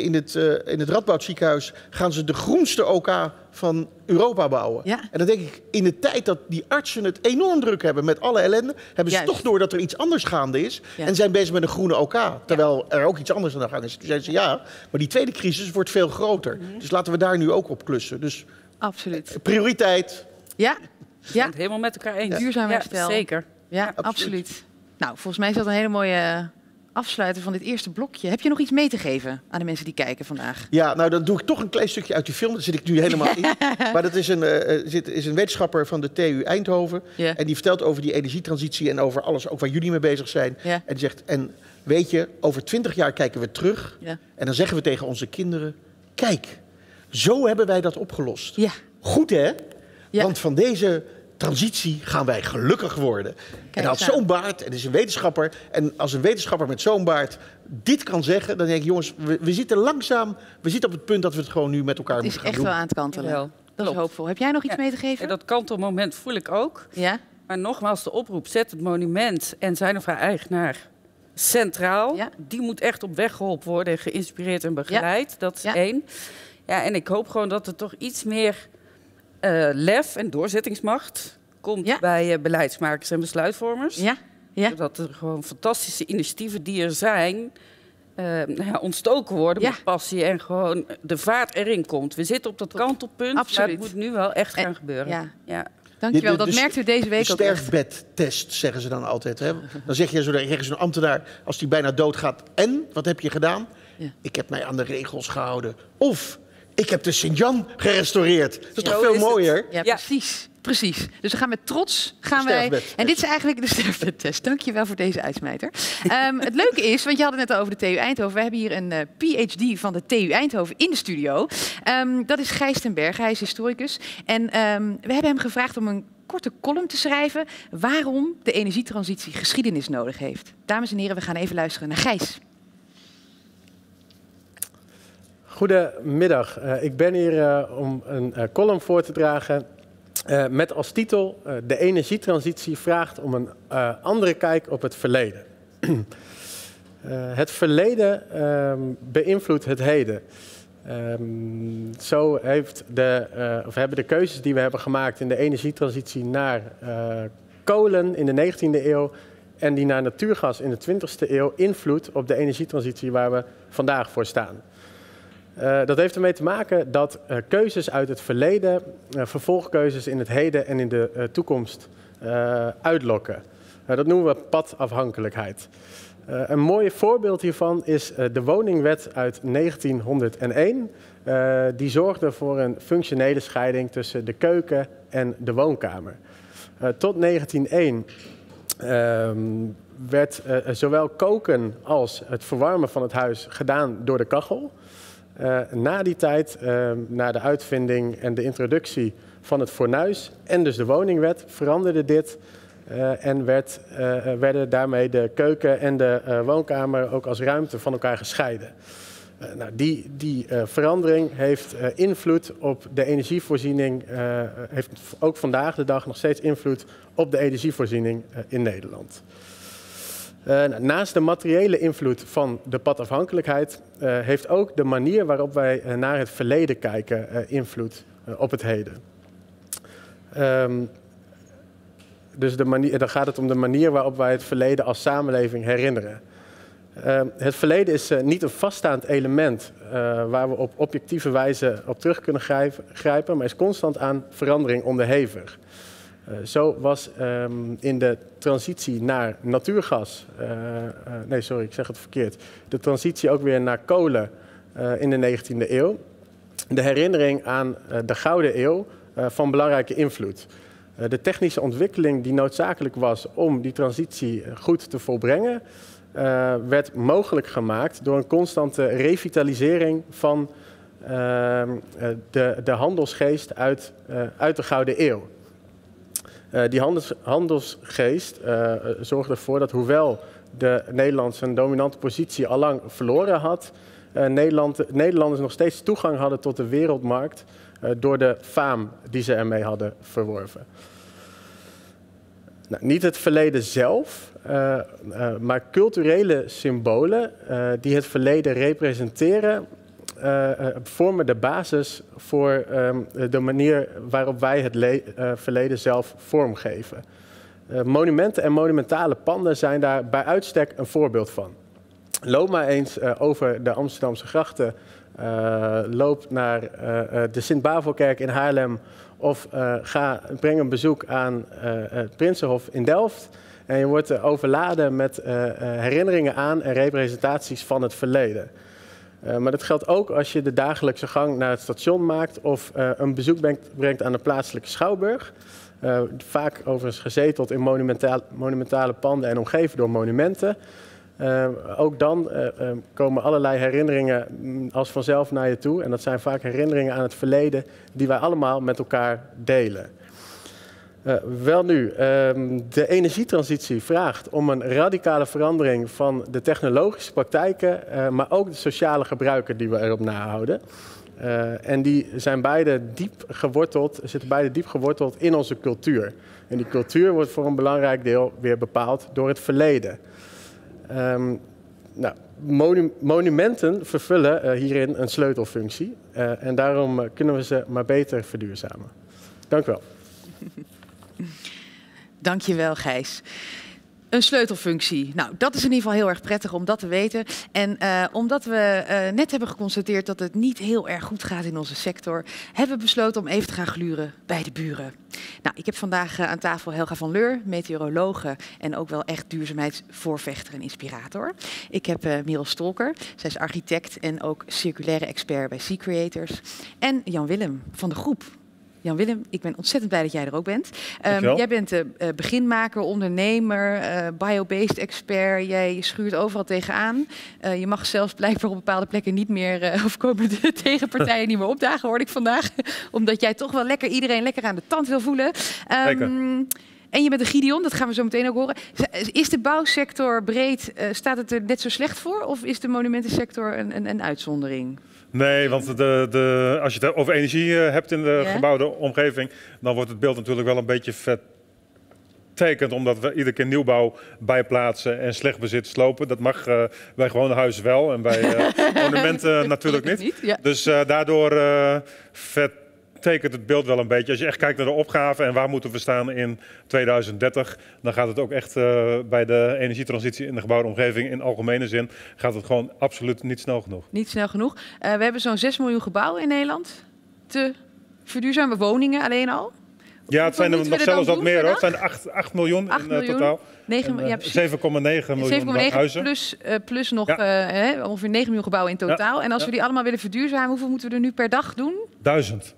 in het, eh in het Radboud ziekenhuis gaan ze de groenste OK van Europa bouwen. Ja. En dan denk ik, in de tijd dat die artsen het enorm druk hebben met alle ellende... hebben ze Juist. toch door dat er iets anders gaande is. Ja. En zijn bezig met een groene OK. Terwijl er ook iets anders aan de gang is. Toen zeiden ze, ja, maar die tweede crisis wordt veel groter. Mhm. Dus laten we daar nu ook op klussen. Dus Absoluut. prioriteit. Ja, ja. Het helemaal met elkaar eens. Duurzaam Ja, herstel. zeker. Ja, absoluut. Nou, volgens mij is dat een hele mooie afsluiter van dit eerste blokje. Heb je nog iets mee te geven aan de mensen die kijken vandaag? Ja, nou dan doe ik toch een klein stukje uit die film. Daar zit ik nu helemaal in. <laughs> Maar dat is een, eh, zit, is een wetenschapper van de TU Eindhoven. En die vertelt over die energietransitie en over alles, ook waar jullie mee bezig zijn. En die zegt, en weet je, over twintig jaar kijken we terug. En dan zeggen we tegen onze kinderen, kijk, zo hebben wij dat opgelost. Goed hè? Want van deze transitie gaan wij gelukkig worden. en hij had nou. zo'n baard en is een wetenschapper. En als een wetenschapper met zo'n baard dit kan zeggen... dan denk ik, jongens, we, we zitten langzaam... we zitten op het punt dat we het gewoon nu met elkaar Het is moeten gaan echt doen. wel aan het kantelen. Jawel. Dat is hoopvol. Heb jij nog iets Ja. mee te geven? En dat kantelmoment voel ik ook. Ja? Maar nogmaals, de oproep, zet het monument en zijn of haar eigenaar centraal. Ja. Die moet echt op weg geholpen worden en geïnspireerd en begeleid. Dat is Ja. één. Ja, en ik hoop gewoon dat er toch iets meer eh, lef en doorzettingsmacht komt Ja. bij eh, beleidsmakers en besluitvormers. Ja? Ja? Dat er gewoon fantastische initiatieven die er zijn... eh, nou ja, ontstoken worden Ja. met passie en gewoon de vaart erin komt. We zitten op dat kantelpunt, maar Absoluut. het moet nu wel echt gaan En- gebeuren. ja. Ja. Dankjewel, De- de- dat de- merkten we deze week de ook echt. sterfbedtest, zeggen ze dan altijd. Hè? Dan zeg je zo tegen zo'n ambtenaar, als die bijna doodgaat... en, wat heb je gedaan? Ja. Ik heb mij aan de regels gehouden. Of, ik heb de Sint-Jan gerestaureerd. Dat is Zo toch veel mooier? Ja, Ja. precies. Precies. Dus we gaan met trots gaan wij. En dit is eigenlijk de sterfbedtest. Dankjewel voor deze uitsmijter. <laughs> Ehm, het leuke is, want je had het net over de TU Eindhoven. We hebben hier een eh, PhD van de TU Eindhoven in de studio. Ehm, dat is Gijs ten Berg. Hij is historicus. En ehm, we hebben hem gevraagd om een korte column te schrijven waarom de energietransitie geschiedenis nodig heeft. Dames en heren, we gaan even luisteren naar Gijs. Goedemiddag. Eh, ik ben hier eh, om een eh, column voor te dragen met als titel De energietransitie vraagt om een andere kijk op het verleden. <clears throat> Het verleden ehm, beïnvloedt het heden. Ehm, zo heeft de, of hebben de keuzes die we hebben gemaakt in de energietransitie naar kolen in de 19e eeuw en die naar natuurgas in de 20e eeuw invloed op de energietransitie waar we vandaag voor staan. Eh, dat heeft ermee te maken dat eh, keuzes uit het verleden eh, vervolgkeuzes in het heden en in de toekomst uitlokken. Dat noemen we padafhankelijkheid. Een mooi voorbeeld hiervan is de woningwet uit 1901. Eh, die zorgde voor een functionele scheiding tussen de keuken en de woonkamer. Tot 1901 ehm, werd zowel koken als het verwarmen van het huis gedaan door de kachel. Eh, na die tijd, eh, na de uitvinding en de introductie van het fornuis en dus de woningwet, veranderde dit eh, en werd, eh, werden daarmee de keuken en de woonkamer ook als ruimte van elkaar gescheiden. Nou, die die verandering heeft invloed op de energievoorziening, heeft ook vandaag de dag nog steeds invloed op de energievoorziening in Nederland. Uh, naast de materiële invloed van de padafhankelijkheid uh, heeft ook de manier waarop wij uh, naar het verleden kijken invloed op het heden. Um, dus de manier, dan gaat het om de manier waarop wij het verleden als samenleving herinneren. Ehm, het verleden is niet een vaststaand element waar we op objectieve wijze op terug kunnen grijpen, maar is constant aan verandering onderhevig. Uh, zo was um, in de transitie naar natuurgas, uh, uh, nee sorry, ik zeg het verkeerd, de transitie ook weer naar kolen in de 19e eeuw, de herinnering aan de Gouden Eeuw van belangrijke invloed. de technische ontwikkeling die noodzakelijk was om die transitie goed te volbrengen, werd mogelijk gemaakt door een constante revitalisering van ehm, de, de handelsgeest uit, uit de Gouden Eeuw. Uh, die handels, handelsgeest uh, zorgde ervoor dat hoewel de Nederlandse een dominante positie allang verloren had, uh, Nederland, Nederlanders nog steeds toegang hadden tot de wereldmarkt door de faam die ze ermee hadden verworven. Nou, niet het verleden zelf, maar culturele symbolen die het verleden representeren, uh, vormen de basis voor um, de manier waarop wij het uh, verleden zelf vormgeven. Monumenten en monumentale panden zijn daar bij uitstek een voorbeeld van. Loop maar eens over de Amsterdamse grachten, loop naar de Sint-Bavelkerk in Haarlem of ga, breng een bezoek aan het Prinsenhof in Delft. En je wordt overladen met herinneringen aan en representaties van het verleden. Uh, maar dat geldt ook als je de dagelijkse gang naar het station maakt of uh, een bezoek brengt, aan de plaatselijke schouwburg. Uh, vaak overigens gezeteld in monumentale, monumentale panden en omgeven door monumenten. ook dan komen allerlei herinneringen mm, als vanzelf naar je toe. En dat zijn vaak herinneringen aan het verleden die wij allemaal met elkaar delen. Uh, wel nu, um, de energietransitie vraagt om een radicale verandering van de technologische praktijken, uh, maar ook de sociale gebruiken die we erop nahouden. Uh, en die zijn beide diep geworteld, zitten beide diep geworteld in onze cultuur. En die cultuur wordt voor een belangrijk deel weer bepaald door het verleden. Um, nou, monu monumenten vervullen hierin een sleutelfunctie. en daarom kunnen we ze maar beter verduurzamen. Dank u wel. <laughs> Dankjewel, Gijs. Een sleutelfunctie. Nou, dat is in ieder geval heel erg prettig om dat te weten. En uh, omdat we uh, net hebben geconstateerd dat het niet heel erg goed gaat in onze sector, hebben we besloten om even te gaan gluren bij de buren. Nou, ik heb vandaag uh, aan tafel Helga van Leur, meteorologe en ook wel echt duurzaamheidsvoorvechter en inspirator. Ik heb Merel Stolker, zij is architect en ook circulaire expert bij Sea Creators. En Jan Willem van de groep. Jan Willem, ik ben ontzettend blij dat jij er ook bent. Um, jij bent uh, beginmaker, ondernemer, uh, biobased expert. Jij schuurt overal tegenaan. Uh, je mag zelfs blijkbaar op bepaalde plekken niet meer, <laughs> of komen de tegenpartijen niet meer opdagen, hoorde ik vandaag. <laughs> Omdat jij toch wel lekker iedereen lekker aan de tand wil voelen. Um, en je bent een Gideon, dat gaan we zo meteen ook horen. Is de bouwsector breed, staat het er net zo slecht voor? Of is de monumentensector een, een, een uitzondering? Nee, want de, de, als je het over energie eh, hebt in de ja. gebouwde omgeving, dan wordt het beeld natuurlijk wel een beetje vertekend, omdat we iedere keer nieuwbouw bijplaatsen en slecht bezit slopen. Dat mag uh, bij gewone huizen wel en bij <laughs> uh, monumenten natuurlijk niet. niet ja. Dus uh, daardoor vet tekent het beeld wel een beetje. Als je echt kijkt naar de opgave en waar moeten we staan in 2030, dan gaat het ook echt uh, bij de energietransitie in de gebouwde omgeving in algemene zin, gaat het gewoon absoluut niet snel genoeg. Niet snel genoeg. Uh, we hebben zo'n 6 miljoen gebouwen in Nederland te verduurzamen, woningen alleen al. Ja, het zijn er nog zelfs wat meer hoor. Het zijn 8, 8 miljoen 8 in uh, totaal. 9, uh, ja, 7,9 miljoen 7,9 huizen. Plus, plus nog ja. ongeveer 9 miljoen gebouwen in totaal. Ja. En als we die allemaal willen verduurzamen, hoeveel moeten we er nu per dag doen? Duizend.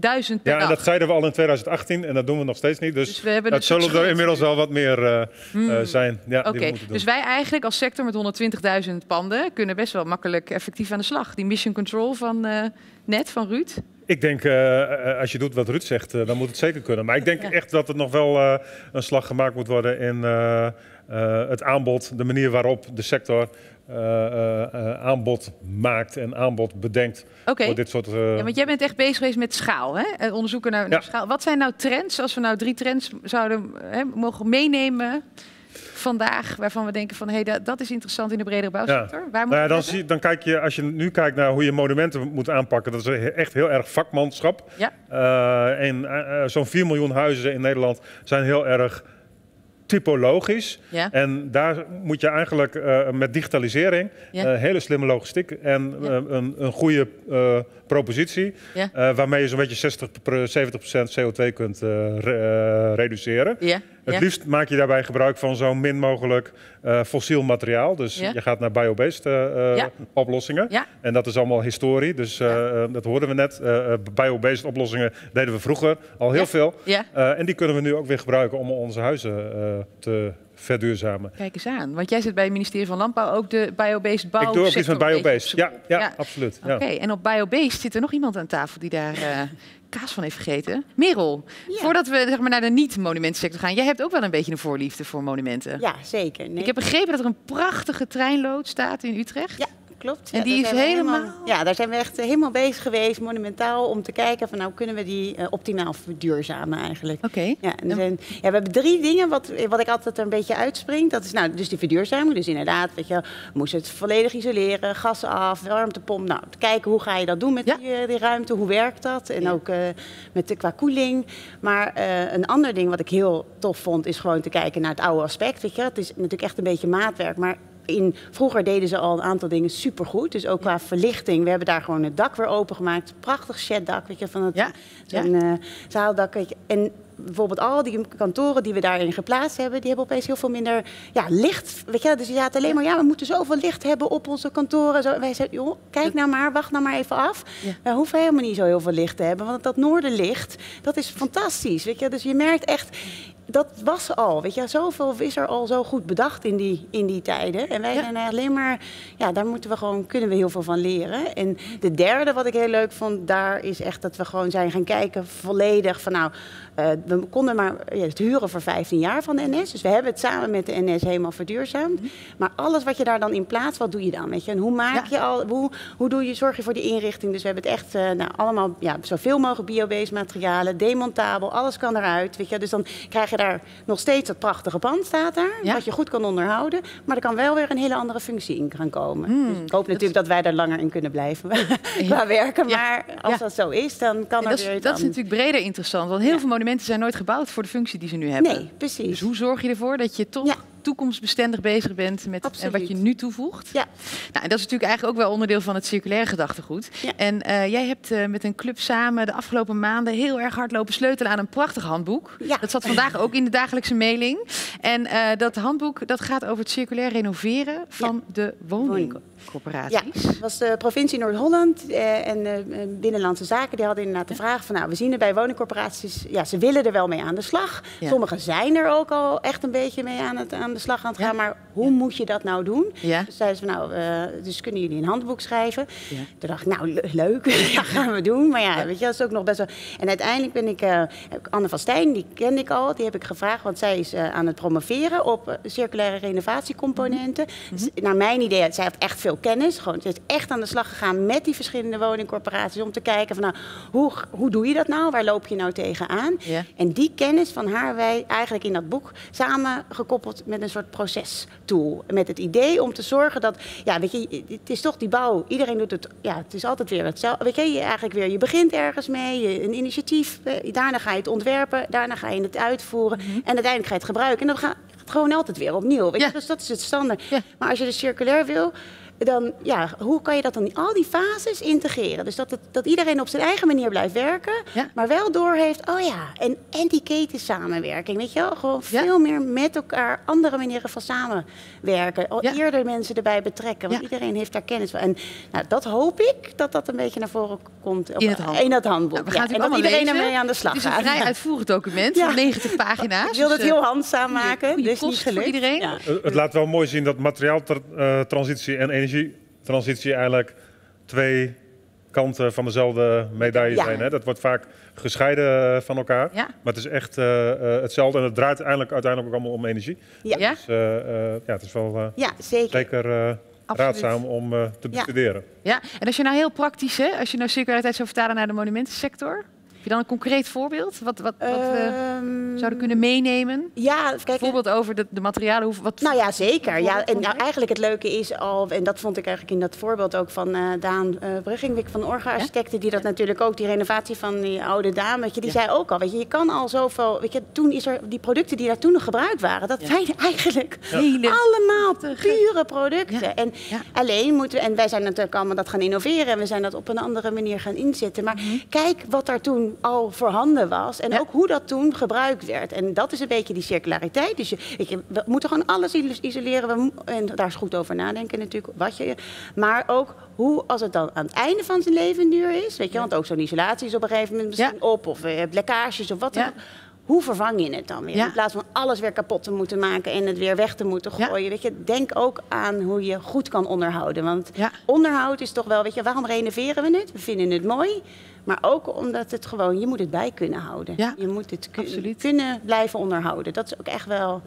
Duizend per ja, en dag. dat zeiden we al in 2018 en dat doen we nog steeds niet. Dus, dus we hebben het zullen er inmiddels wel wat meer uh, hmm. uh, zijn. Ja, Oké, okay. dus wij eigenlijk als sector met 120.000 panden kunnen best wel makkelijk effectief aan de slag. Die mission control van uh, net, van Ruud. Ik denk, uh, als je doet wat Ruud zegt, uh, dan moet het zeker kunnen. Maar ik denk ja. echt dat er nog wel uh, een slag gemaakt moet worden in het aanbod, de manier waarop de sector aanbod maakt en aanbod bedenkt okay. voor dit soort... Ja, want jij bent echt bezig geweest met schaal, hè? onderzoeken naar, schaal. Wat zijn nou trends, als we nou drie trends zouden hè, mogen meenemen vandaag waarvan we denken van hé, hey, dat, dat is interessant in de bredere bouwsector? Ja. Waar moet nou ja, dan, zie, dan kijk je, als je nu kijkt naar hoe je monumenten moet aanpakken, dat is echt heel erg vakmanschap. Ja. Eh, en eh, eh, zo'n 4 miljoen huizen in Nederland zijn heel erg typologisch. Ja. En daar moet je eigenlijk eh, met digitalisering, Ja. eh, hele slimme logistiek en Ja. eh, een, een goede propositie, Ja. eh, waarmee je zo'n beetje 60, 70% CO2 kunt eh, re- eh, reduceren. Ja. Het liefst maak je daarbij gebruik van zo min mogelijk fossiel materiaal. Dus je gaat naar biobased oplossingen. En dat is allemaal historie. Dus dat hoorden we net. Biobased oplossingen deden we vroeger al heel veel. En die kunnen we nu ook weer gebruiken om onze huizen te verduurzamen. Kijk eens aan, want jij zit bij het ministerie van Landbouw ook de biobased bouw. Ik doe ook iets met biobased. Ja, ja, Ja. absoluut. Ja. Oké, en op biobased zit er nog iemand aan tafel die daar eh, kaas van heeft gegeten. Merel, voordat we zeg maar, naar de niet-monumentensector gaan, jij hebt ook wel een beetje een voorliefde voor monumenten. Ja, zeker. Nee. Ik heb begrepen dat er een prachtige treinlood staat in Utrecht. Ja, klopt. En Ja, die is helemaal... Ja, daar zijn we echt eh, helemaal bezig geweest, monumentaal, om te kijken van nou kunnen we die eh, optimaal verduurzamen eigenlijk. Oké. Ja, en zijn, ja, we hebben drie dingen wat, wat ik altijd er een beetje uitspring. Dat is nou dus die verduurzaming. Dus inderdaad, weet je, we moesten het volledig isoleren, gas af, warmtepomp. Nou, te kijken hoe ga je dat doen met die, eh, die ruimte, hoe werkt dat? En ook met de, qua koeling. Maar een ander ding wat ik heel tof vond, is gewoon te kijken naar het oude aspect. Weet je, het is natuurlijk echt een beetje maatwerk, maar in, vroeger deden ze al een aantal dingen supergoed. Dus ook qua verlichting. We hebben daar gewoon het dak weer opengemaakt. Prachtig sheddak, weet je, van het zo'n eh, zaaldak. Weet je. En bijvoorbeeld al die kantoren die we daarin geplaatst hebben, die hebben opeens heel veel minder ja, licht. Weet je, dus je zaten alleen maar, ja, we moeten zoveel licht hebben op onze kantoren. Zo. Wij zeiden, joh, kijk nou maar, wacht nou maar even af. We hoeven helemaal niet zo heel veel licht te hebben, want dat noorderlicht, dat is fantastisch. Weet je, dus je merkt echt, dat was al, weet je, zoveel is er al zo goed bedacht in die, in die tijden. En wij zijn alleen maar, ja, daar moeten we gewoon, kunnen we heel veel van leren. En de derde wat ik heel leuk vond, daar is echt dat we gewoon zijn gaan kijken volledig van nou, we konden maar ja, het huren voor 15 jaar van de NS. Dus we hebben het samen met de NS helemaal verduurzaamd. Maar alles wat je daar dan in plaats, wat doe je dan? Weet je? En hoe maak je al, hoe, hoe doe je, zorg je voor die inrichting? Dus we hebben het echt eh, nou, allemaal ja, zoveel mogelijk biobased materialen, demontabel, alles kan eruit. Weet je? Dus dan krijg je daar nog steeds dat prachtige pand staat daar, wat je goed kan onderhouden. Maar er kan wel weer een hele andere functie in gaan komen. dus ik hoop natuurlijk dat wij daar langer in kunnen blijven <laughs> qua werken. Maar als dat zo is, dan kan En er dat, weer dat is natuurlijk breder interessant, want heel veel monumenten zijn nooit gebouwd voor de functie die ze nu hebben. Nee, precies. Dus hoe zorg je ervoor dat je toch toekomstbestendig bezig bent met en wat je nu toevoegt? Ja. Nou, en dat is natuurlijk eigenlijk ook wel onderdeel van het circulaire gedachtegoed. En eh, jij hebt eh, met een club samen de afgelopen maanden heel erg hard lopen sleutelen aan een prachtig handboek. Dat zat vandaag ook in de dagelijkse mailing. En eh, dat handboek dat gaat over het circulair renoveren van de woningcorporaties. Ja, dat was de provincie Noord-Holland eh, en eh, eh, Binnenlandse Zaken. Die hadden inderdaad de vraag van, nou, we zien er bij woningcorporaties, ja, ze willen er wel mee aan de slag. Ja. Sommigen zijn er ook al echt een beetje mee aan, het, aan de slag aan het gaan. Maar hoe moet je dat nou doen? Ja. Dus zeiden ze van, nou, eh, dus kunnen jullie een handboek schrijven? Toen dacht ik, nou, le- leuk, <laughs> ja, gaan we doen. Maar ja, weet je, dat is ook nog best wel... En uiteindelijk ben ik, eh, Anne van Stijn, die kende ik al, die heb ik gevraagd, want zij is eh, aan het promoveren op circulaire renovatiecomponenten. Dus naar mijn idee, zij heeft echt veel kennis. Gewoon, ze is echt aan de slag gegaan met die verschillende woningcorporaties om te kijken van, nou, hoe, hoe doe je dat nou? Waar loop je nou tegenaan? Ja. En die kennis van haar wij eigenlijk in dat boek samen gekoppeld met een soort procestool. Met het idee om te zorgen dat, ja, weet je, het is toch die bouw. Iedereen doet het, ja, het is altijd weer hetzelfde. Weet je, je eigenlijk weer, je begint ergens mee, je, een initiatief, eh, daarna ga je het ontwerpen, daarna ga je het uitvoeren en uiteindelijk ga je het gebruiken. En dan gaat het gewoon altijd weer opnieuw. Weet je? Dus dat is het standaard. Maar als je dus circulair wil, dan ja, hoe kan je dat dan in al die fases integreren? Dus dat, het, dat iedereen op zijn eigen manier blijft werken, maar wel doorheeft, oh ja, en, en die ketensamenwerking, weet je wel? Gewoon veel meer met elkaar, andere manieren van samenwerken. Al eerder mensen erbij betrekken, want iedereen heeft daar kennis van. En nou, dat hoop ik, dat dat een beetje naar voren komt op- In het handboek. In het handboek. Nou, we En dat allemaal iedereen lezen. ermee aan de slag Het is een gaat. vrij uitvoerig document, Ja. van 90 pagina's. Ik wilde Dus, het heel eh, handzaam maken, dus niet gelukt. iedereen. Ja. Eh, Het laat wel mooi zien dat materiaaltransitie en energietransitie eigenlijk twee kanten van dezelfde medaille Ja. zijn. Hè? Dat wordt vaak gescheiden eh, van elkaar. Ja. Maar het is echt eh, eh, hetzelfde en het draait uiteindelijk, uiteindelijk ook allemaal om energie. Ja. Dus ja, het is wel Ja, zeker. raadzaam om te Ja. bestuderen. Ja, en als je nou heel praktisch, hè, als je nou circulariteit zou vertalen naar de monumentensector, Heb je dan een concreet voorbeeld? Wat, wat, wat we Ehm, zouden kunnen meenemen? Ja, kijk, Bijvoorbeeld over de, de materialen. Hoe, wat, Nou ja, zeker. Ja, en nou, eigenlijk het leuke is al, en dat vond ik eigenlijk in dat voorbeeld ook van eh, Daan eh Bruggingwijk van Orga Architecten, die dat natuurlijk ook, die renovatie van die oude dame, weet je, die zei ook al, weet je, je kan al zoveel, weet je, toen is er, die producten die daar toen nog gebruikt waren, dat zijn <laughs> eigenlijk allemaal pure producten. En alleen moeten we, en wij zijn natuurlijk allemaal dat gaan innoveren en we zijn dat op een andere manier gaan inzetten. Maar kijk wat daar toen al voorhanden was en ook hoe dat toen gebruikt werd. En dat is een beetje die circulariteit. Dus je, je, we moeten gewoon alles is- isoleren. We, en daar is goed over nadenken natuurlijk. Wat je, maar ook hoe, als het dan aan het einde van zijn leven duur is. Weet je, want ook zo'n isolatie is op een gegeven moment misschien op. Of je hebt lekkages of wat dan ook. Hoe vervang je het dan weer? Ja. In plaats van alles weer kapot te moeten maken en het weer weg te moeten gooien. Weet je, denk ook aan hoe je goed kan onderhouden. Want onderhoud is toch wel, weet je, waarom renoveren we het? We vinden het mooi. Maar ook omdat het gewoon, je moet het bij kunnen houden. Je moet het kun- kunnen blijven onderhouden. Dat is ook echt wel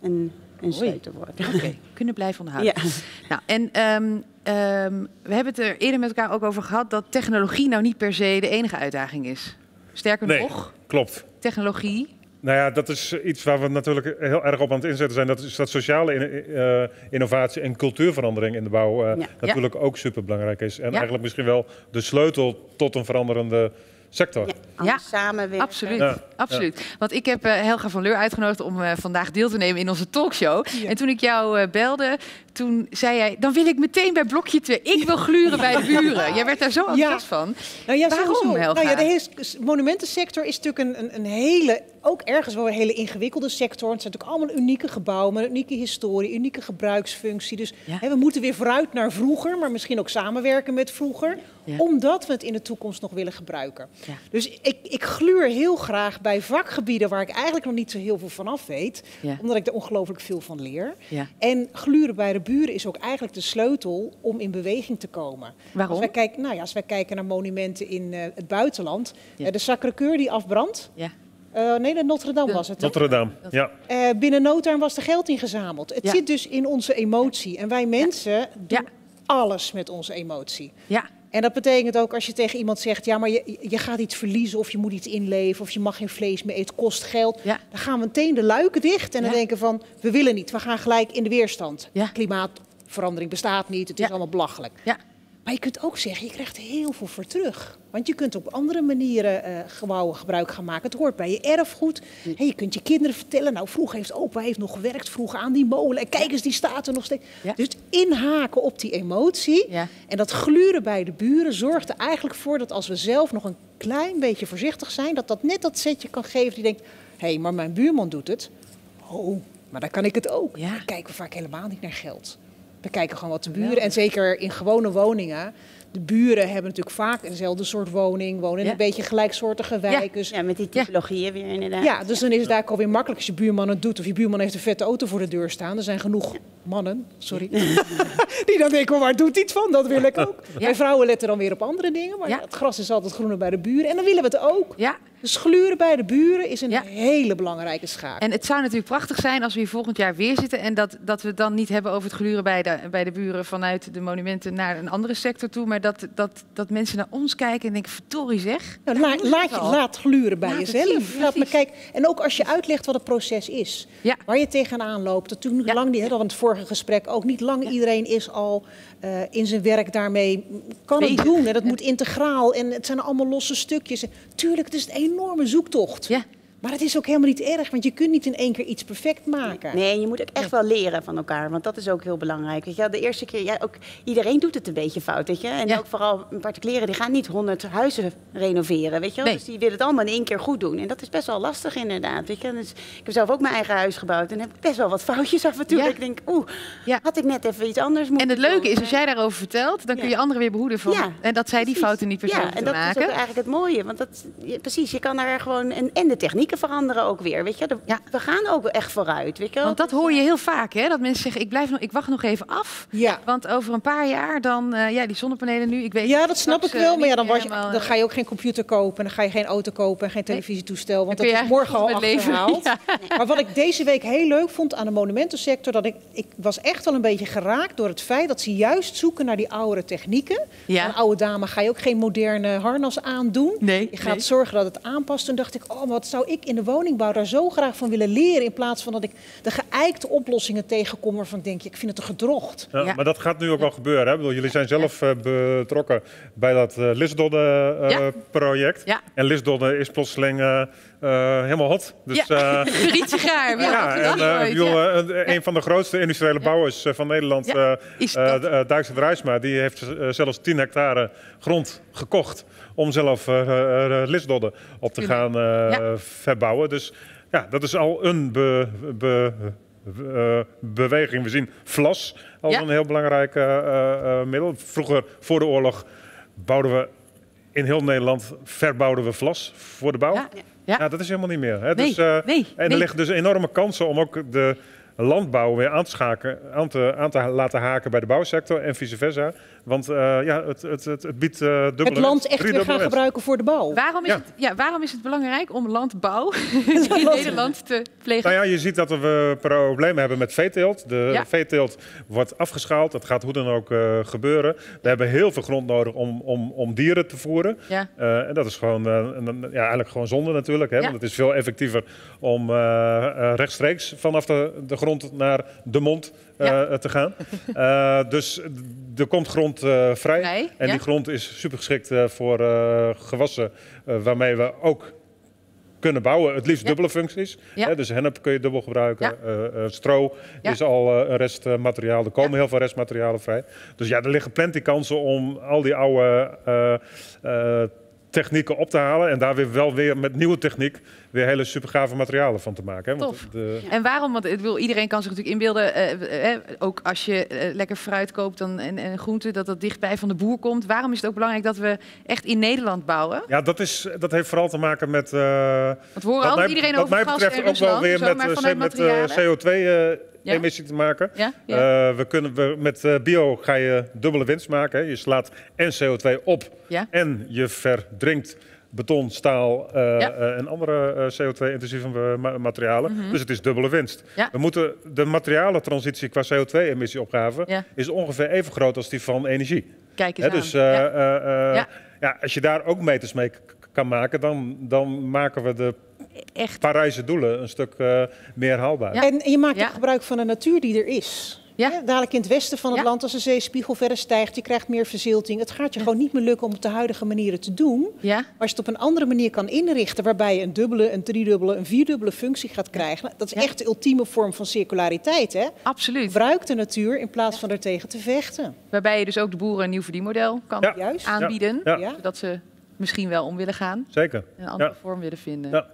een, een sleutelwoord. Oké, <laughs> kunnen blijven onderhouden. Ja. Nou, en ehm, ehm, we hebben het er eerder met elkaar ook over gehad dat technologie nou niet per se de enige uitdaging is. Sterker Nee, nog, klopt. technologie. Nou ja, dat is iets waar we natuurlijk heel erg op aan het inzetten zijn. Dat is dat sociale in- eh, innovatie en cultuurverandering in de bouw eh, Ja. natuurlijk ook superbelangrijk is. En Ja. eigenlijk misschien wel de sleutel tot een veranderende sector. Ja, samenwerken. Absoluut, Ja, absoluut. Want ik heb eh, Helga van Leur uitgenodigd om eh, vandaag deel te nemen in onze talkshow. En toen ik jou eh, belde, toen zei jij, dan wil ik meteen bij blokje 2. Ik wil gluren bij buren. Jij werd daar zo enthousiast van. Nou ja, Waarom, sowieso. Helga? Nou ja, de hele monumentensector is natuurlijk een, een, een hele, ook ergens wel een hele ingewikkelde sector. Het zijn natuurlijk allemaal unieke gebouwen met een unieke historie, unieke gebruiksfunctie. Dus hè, we moeten weer vooruit naar vroeger, maar misschien ook samenwerken met vroeger. Omdat we het in de toekomst nog willen gebruiken. Dus ik, ik gluur heel graag bij vakgebieden waar ik eigenlijk nog niet zo heel veel van af weet. Ja. Omdat ik er ongelooflijk veel van leer. Ja. En gluren bij de buren is ook eigenlijk de sleutel om in beweging te komen. Waarom? Als wij kijken, nou ja, als wij kijken naar monumenten in eh, het buitenland. Ja. eh, de Sacré-Cœur die afbrandt. Ja. Eh, nee, de Notre Dame was het. Notre Dame, ja. Eh, binnen no time was er geld ingezameld. Het Ja. zit dus in onze emotie. En wij mensen doen alles met onze emotie. Ja. En dat betekent ook als je tegen iemand zegt, ja, maar je, je gaat iets verliezen of je moet iets inleveren of je mag geen vlees meer eten, kost geld. Dan gaan we meteen de luiken dicht en dan Ja. denken van, we willen niet, we gaan gelijk in de weerstand. Klimaatverandering bestaat niet, het is allemaal belachelijk. Ja. Maar je kunt ook zeggen, je krijgt heel veel voor terug. Want je kunt op andere manieren gebouwen gebruik gaan maken. Het hoort bij je erfgoed. En je kunt je kinderen vertellen, nou vroeger heeft opa heeft nog gewerkt, vroeger aan die molen. En kijk eens, die staat er nog steeds. Dus inhaken op die emotie en dat gluren bij de buren zorgt er eigenlijk voor dat als we zelf nog een klein beetje voorzichtig zijn, dat dat net dat setje kan geven die denkt, hé, hey, maar mijn buurman doet het. Oh, maar dan kan ik het ook. Dan kijken we vaak helemaal niet naar geld. We kijken gewoon wat de buren, en zeker in gewone woningen, de buren hebben natuurlijk vaak eenzelfde soort woning, wonen in Ja. een beetje gelijksoortige wijk. Dus, Ja, met die typologieën weer inderdaad. ja, dus dan is het eigenlijk alweer makkelijk als je buurman het doet. Of je buurman heeft een vette auto voor de deur staan. Er zijn genoeg mannen, sorry, <laughs> die dan denken, "Oh, waar doet iets van? Dat wil ik ook. Wij vrouwen letten dan weer op andere dingen. Maar het gras is altijd groener bij de buren. En dan willen we het ook. Ja. Dus gluren bij de buren is een hele belangrijke schakel. En het zou natuurlijk prachtig zijn als we hier volgend jaar weer zitten en dat, dat we het dan niet hebben over het gluren bij de, bij de buren vanuit de monumenten naar een andere sector toe, maar dat, dat, dat mensen naar ons kijken en denken, verdorie zeg. Nou, laat, je, laat gluren bij Laat jezelf. laat precies. kijken. En ook als je uitlegt wat het proces is. Waar je tegenaan loopt. Dat toen lang niet, hè, dat in het vorige gesprek ook niet lang iedereen is al eh, in zijn werk daarmee. Kan het doen. En dat moet integraal. En het zijn allemaal losse stukjes. Tuurlijk, het is een enorme zoektocht. Maar het is ook helemaal niet erg. Want je kunt niet in één keer iets perfect maken. Nee, je moet ook echt wel leren van elkaar, want dat is ook heel belangrijk. Weet je, de eerste keer, ja, ook, iedereen doet het een beetje fout, weet je. En ook vooral particulieren, die gaan niet honderd huizen renoveren, weet je. Nee. Dus die willen het allemaal in één keer goed doen. En dat is best wel lastig inderdaad, weet je. Dus ik heb zelf ook mijn eigen huis gebouwd en heb best wel wat foutjes af en toe. Dat ik denk, oeh, had ik net even iets anders moeten En het leuke doen. is, als jij daarover vertelt, dan kun je anderen weer behoeden van Ja, en dat zij die fouten niet per se Ja, hoeven en dat is maken. ook eigenlijk het mooie. Want dat, ja, precies, je kan daar gewoon... En, en de technieken veranderen ook weer. Weet je, De- we gaan ook echt vooruit. Weet je wel. Want dat hoor je heel vaak, hè? Dat mensen zeggen, ik, blijf nog, ik wacht nog even af. Ja. Want over een paar jaar dan, eh, ja, die zonnepanelen nu, ik weet Ja, dat snap ik straks, eh, wel. Maar ja, dan, je, helemaal, dan ga je ook geen computer kopen. En dan ga je geen auto kopen en geen televisietoestel. Want dat is morgen al achterhaald. <laughs> Maar wat ik deze week heel leuk vond aan de monumentensector... dat ik, ik was echt wel een beetje geraakt door het feit dat ze juist zoeken naar die oudere technieken. Ja. Een oude dame ga je ook geen moderne harnas aandoen. Nee, Je gaat nee. zorgen dat het aanpast. Toen dacht ik, oh, wat zou ik in de woningbouw daar zo graag van willen leren... in plaats van dat ik de geëikte oplossingen tegenkom... waarvan ik denk, ik vind het een gedrocht. Ja, Maar dat gaat nu ook wel gebeuren. Hè? Ik bedoel, jullie zijn zelf eh, betrokken bij dat uh, Ja. project Ja. En Lisdodde is plotseling eh, eh, helemaal hot. Dus, Ja. eh, <laughs> Grietje gaar, ja, en, eh, bedoel, eh, een van de grootste industriële bouwers eh, van Nederland. Dijkse Drijsma, die heeft eh, zelfs 10 hectare grond gekocht om zelf eh eh, Lisdodde op te gaan eh, verbouwen. Dus ja, dat is al een be, be- eh, beweging. We zien vlas als Ja. een heel belangrijk eh, eh, eh, middel. Vroeger, voor de oorlog, bouwden we in heel Nederland, verbouwden we vlas voor de bouw. Ja. Ja, Ja. dat is helemaal niet meer. Hè? Nee, dus, eh, nee, en er liggen dus enorme kansen om ook de landbouw weer aan te, schaken, aan te, aan te laten haken bij de bouwsector en vice versa. Want eh, ja, het, het, het, het biedt eh dubbele Het land echt weer gaan gebruiken voor de bouw. Waarom is, Ja. het, ja, waarom is het belangrijk om landbouw <laughs> <laughs> in Nederland te plegen? Nou ja, je ziet dat we problemen hebben met veeteelt. De Ja. veeteelt wordt afgeschaald. Dat gaat hoe dan ook eh, gebeuren. We hebben heel veel grond nodig om, om, om dieren te voeren. Ja. Eh, en dat is gewoon, eh, ja, eigenlijk gewoon zonde natuurlijk. Hè? Ja. Want het is veel effectiever om rechtstreeks vanaf de, de grond naar de mond eh, Ja. te gaan. <laughs> Eh, dus er komt grond eh, vrij. Vrij, En ja. die grond is super geschikt voor gewassen waarmee we ook kunnen bouwen. Het liefst Ja. dubbele functies. Ja. Hè, dus hennep kun je dubbel gebruiken. Ja. Stro is al een restmateriaal. Er komen heel veel restmaterialen vrij. Dus ja, er liggen plenty kansen om al die oude technieken op te halen. En daar weer wel weer met nieuwe techniek weer hele supergave materialen van te maken. Hè? Want Tof. De, En waarom? Want ik wil, iedereen kan zich natuurlijk inbeelden, eh, eh, ook als je eh, lekker fruit koopt dan, en, en groenten, dat dat dichtbij van de boer komt. Waarom is het ook belangrijk dat we echt in Nederland bouwen? Ja, dat, is, dat heeft vooral te maken met. eh Want horen wat mij, iedereen wat over mij betreft ook wel weer zo, met, met materialen? CO2-emissie te maken. Ja, ja. We kunnen, we, met bio ga je dubbele winst maken. Hè. Je slaat en CO2 op Ja. en je verdrinkt beton, staal eh, Ja. eh, en andere eh, CO2-intensieve ma- materialen. Mhm. Dus het is dubbele winst. Ja. We moeten, de materialentransitie qua CO2-emissieopgave Ja. is ongeveer even groot als die van energie. Kijk eens Hè, aan. dus eh, Ja. Ja. ja, als je daar ook meters mee kan maken, dan, dan maken we de Echt. Parijse doelen een stuk eh, meer haalbaar. En je maakt gebruik van de natuur die er is. Ja. Hè, Dadelijk in het westen van het Ja. land, als de zeespiegel verder stijgt, je krijgt meer verzilting. Het gaat je gewoon niet meer lukken om het op de huidige manieren te doen. Ja. Als je het op een andere manier kan inrichten, waarbij je een dubbele, een driedubbele, een vierdubbele functie gaat krijgen. Dat is Ja. echt de ultieme vorm van circulariteit. Hè? Absoluut. Gebruik de natuur in plaats van er tegen te vechten. Waarbij je dus ook de boeren een nieuw verdienmodel kan aanbieden. Ja. Ja. Zodat ze misschien wel om willen gaan. Zeker. Een andere Ja. vorm willen vinden.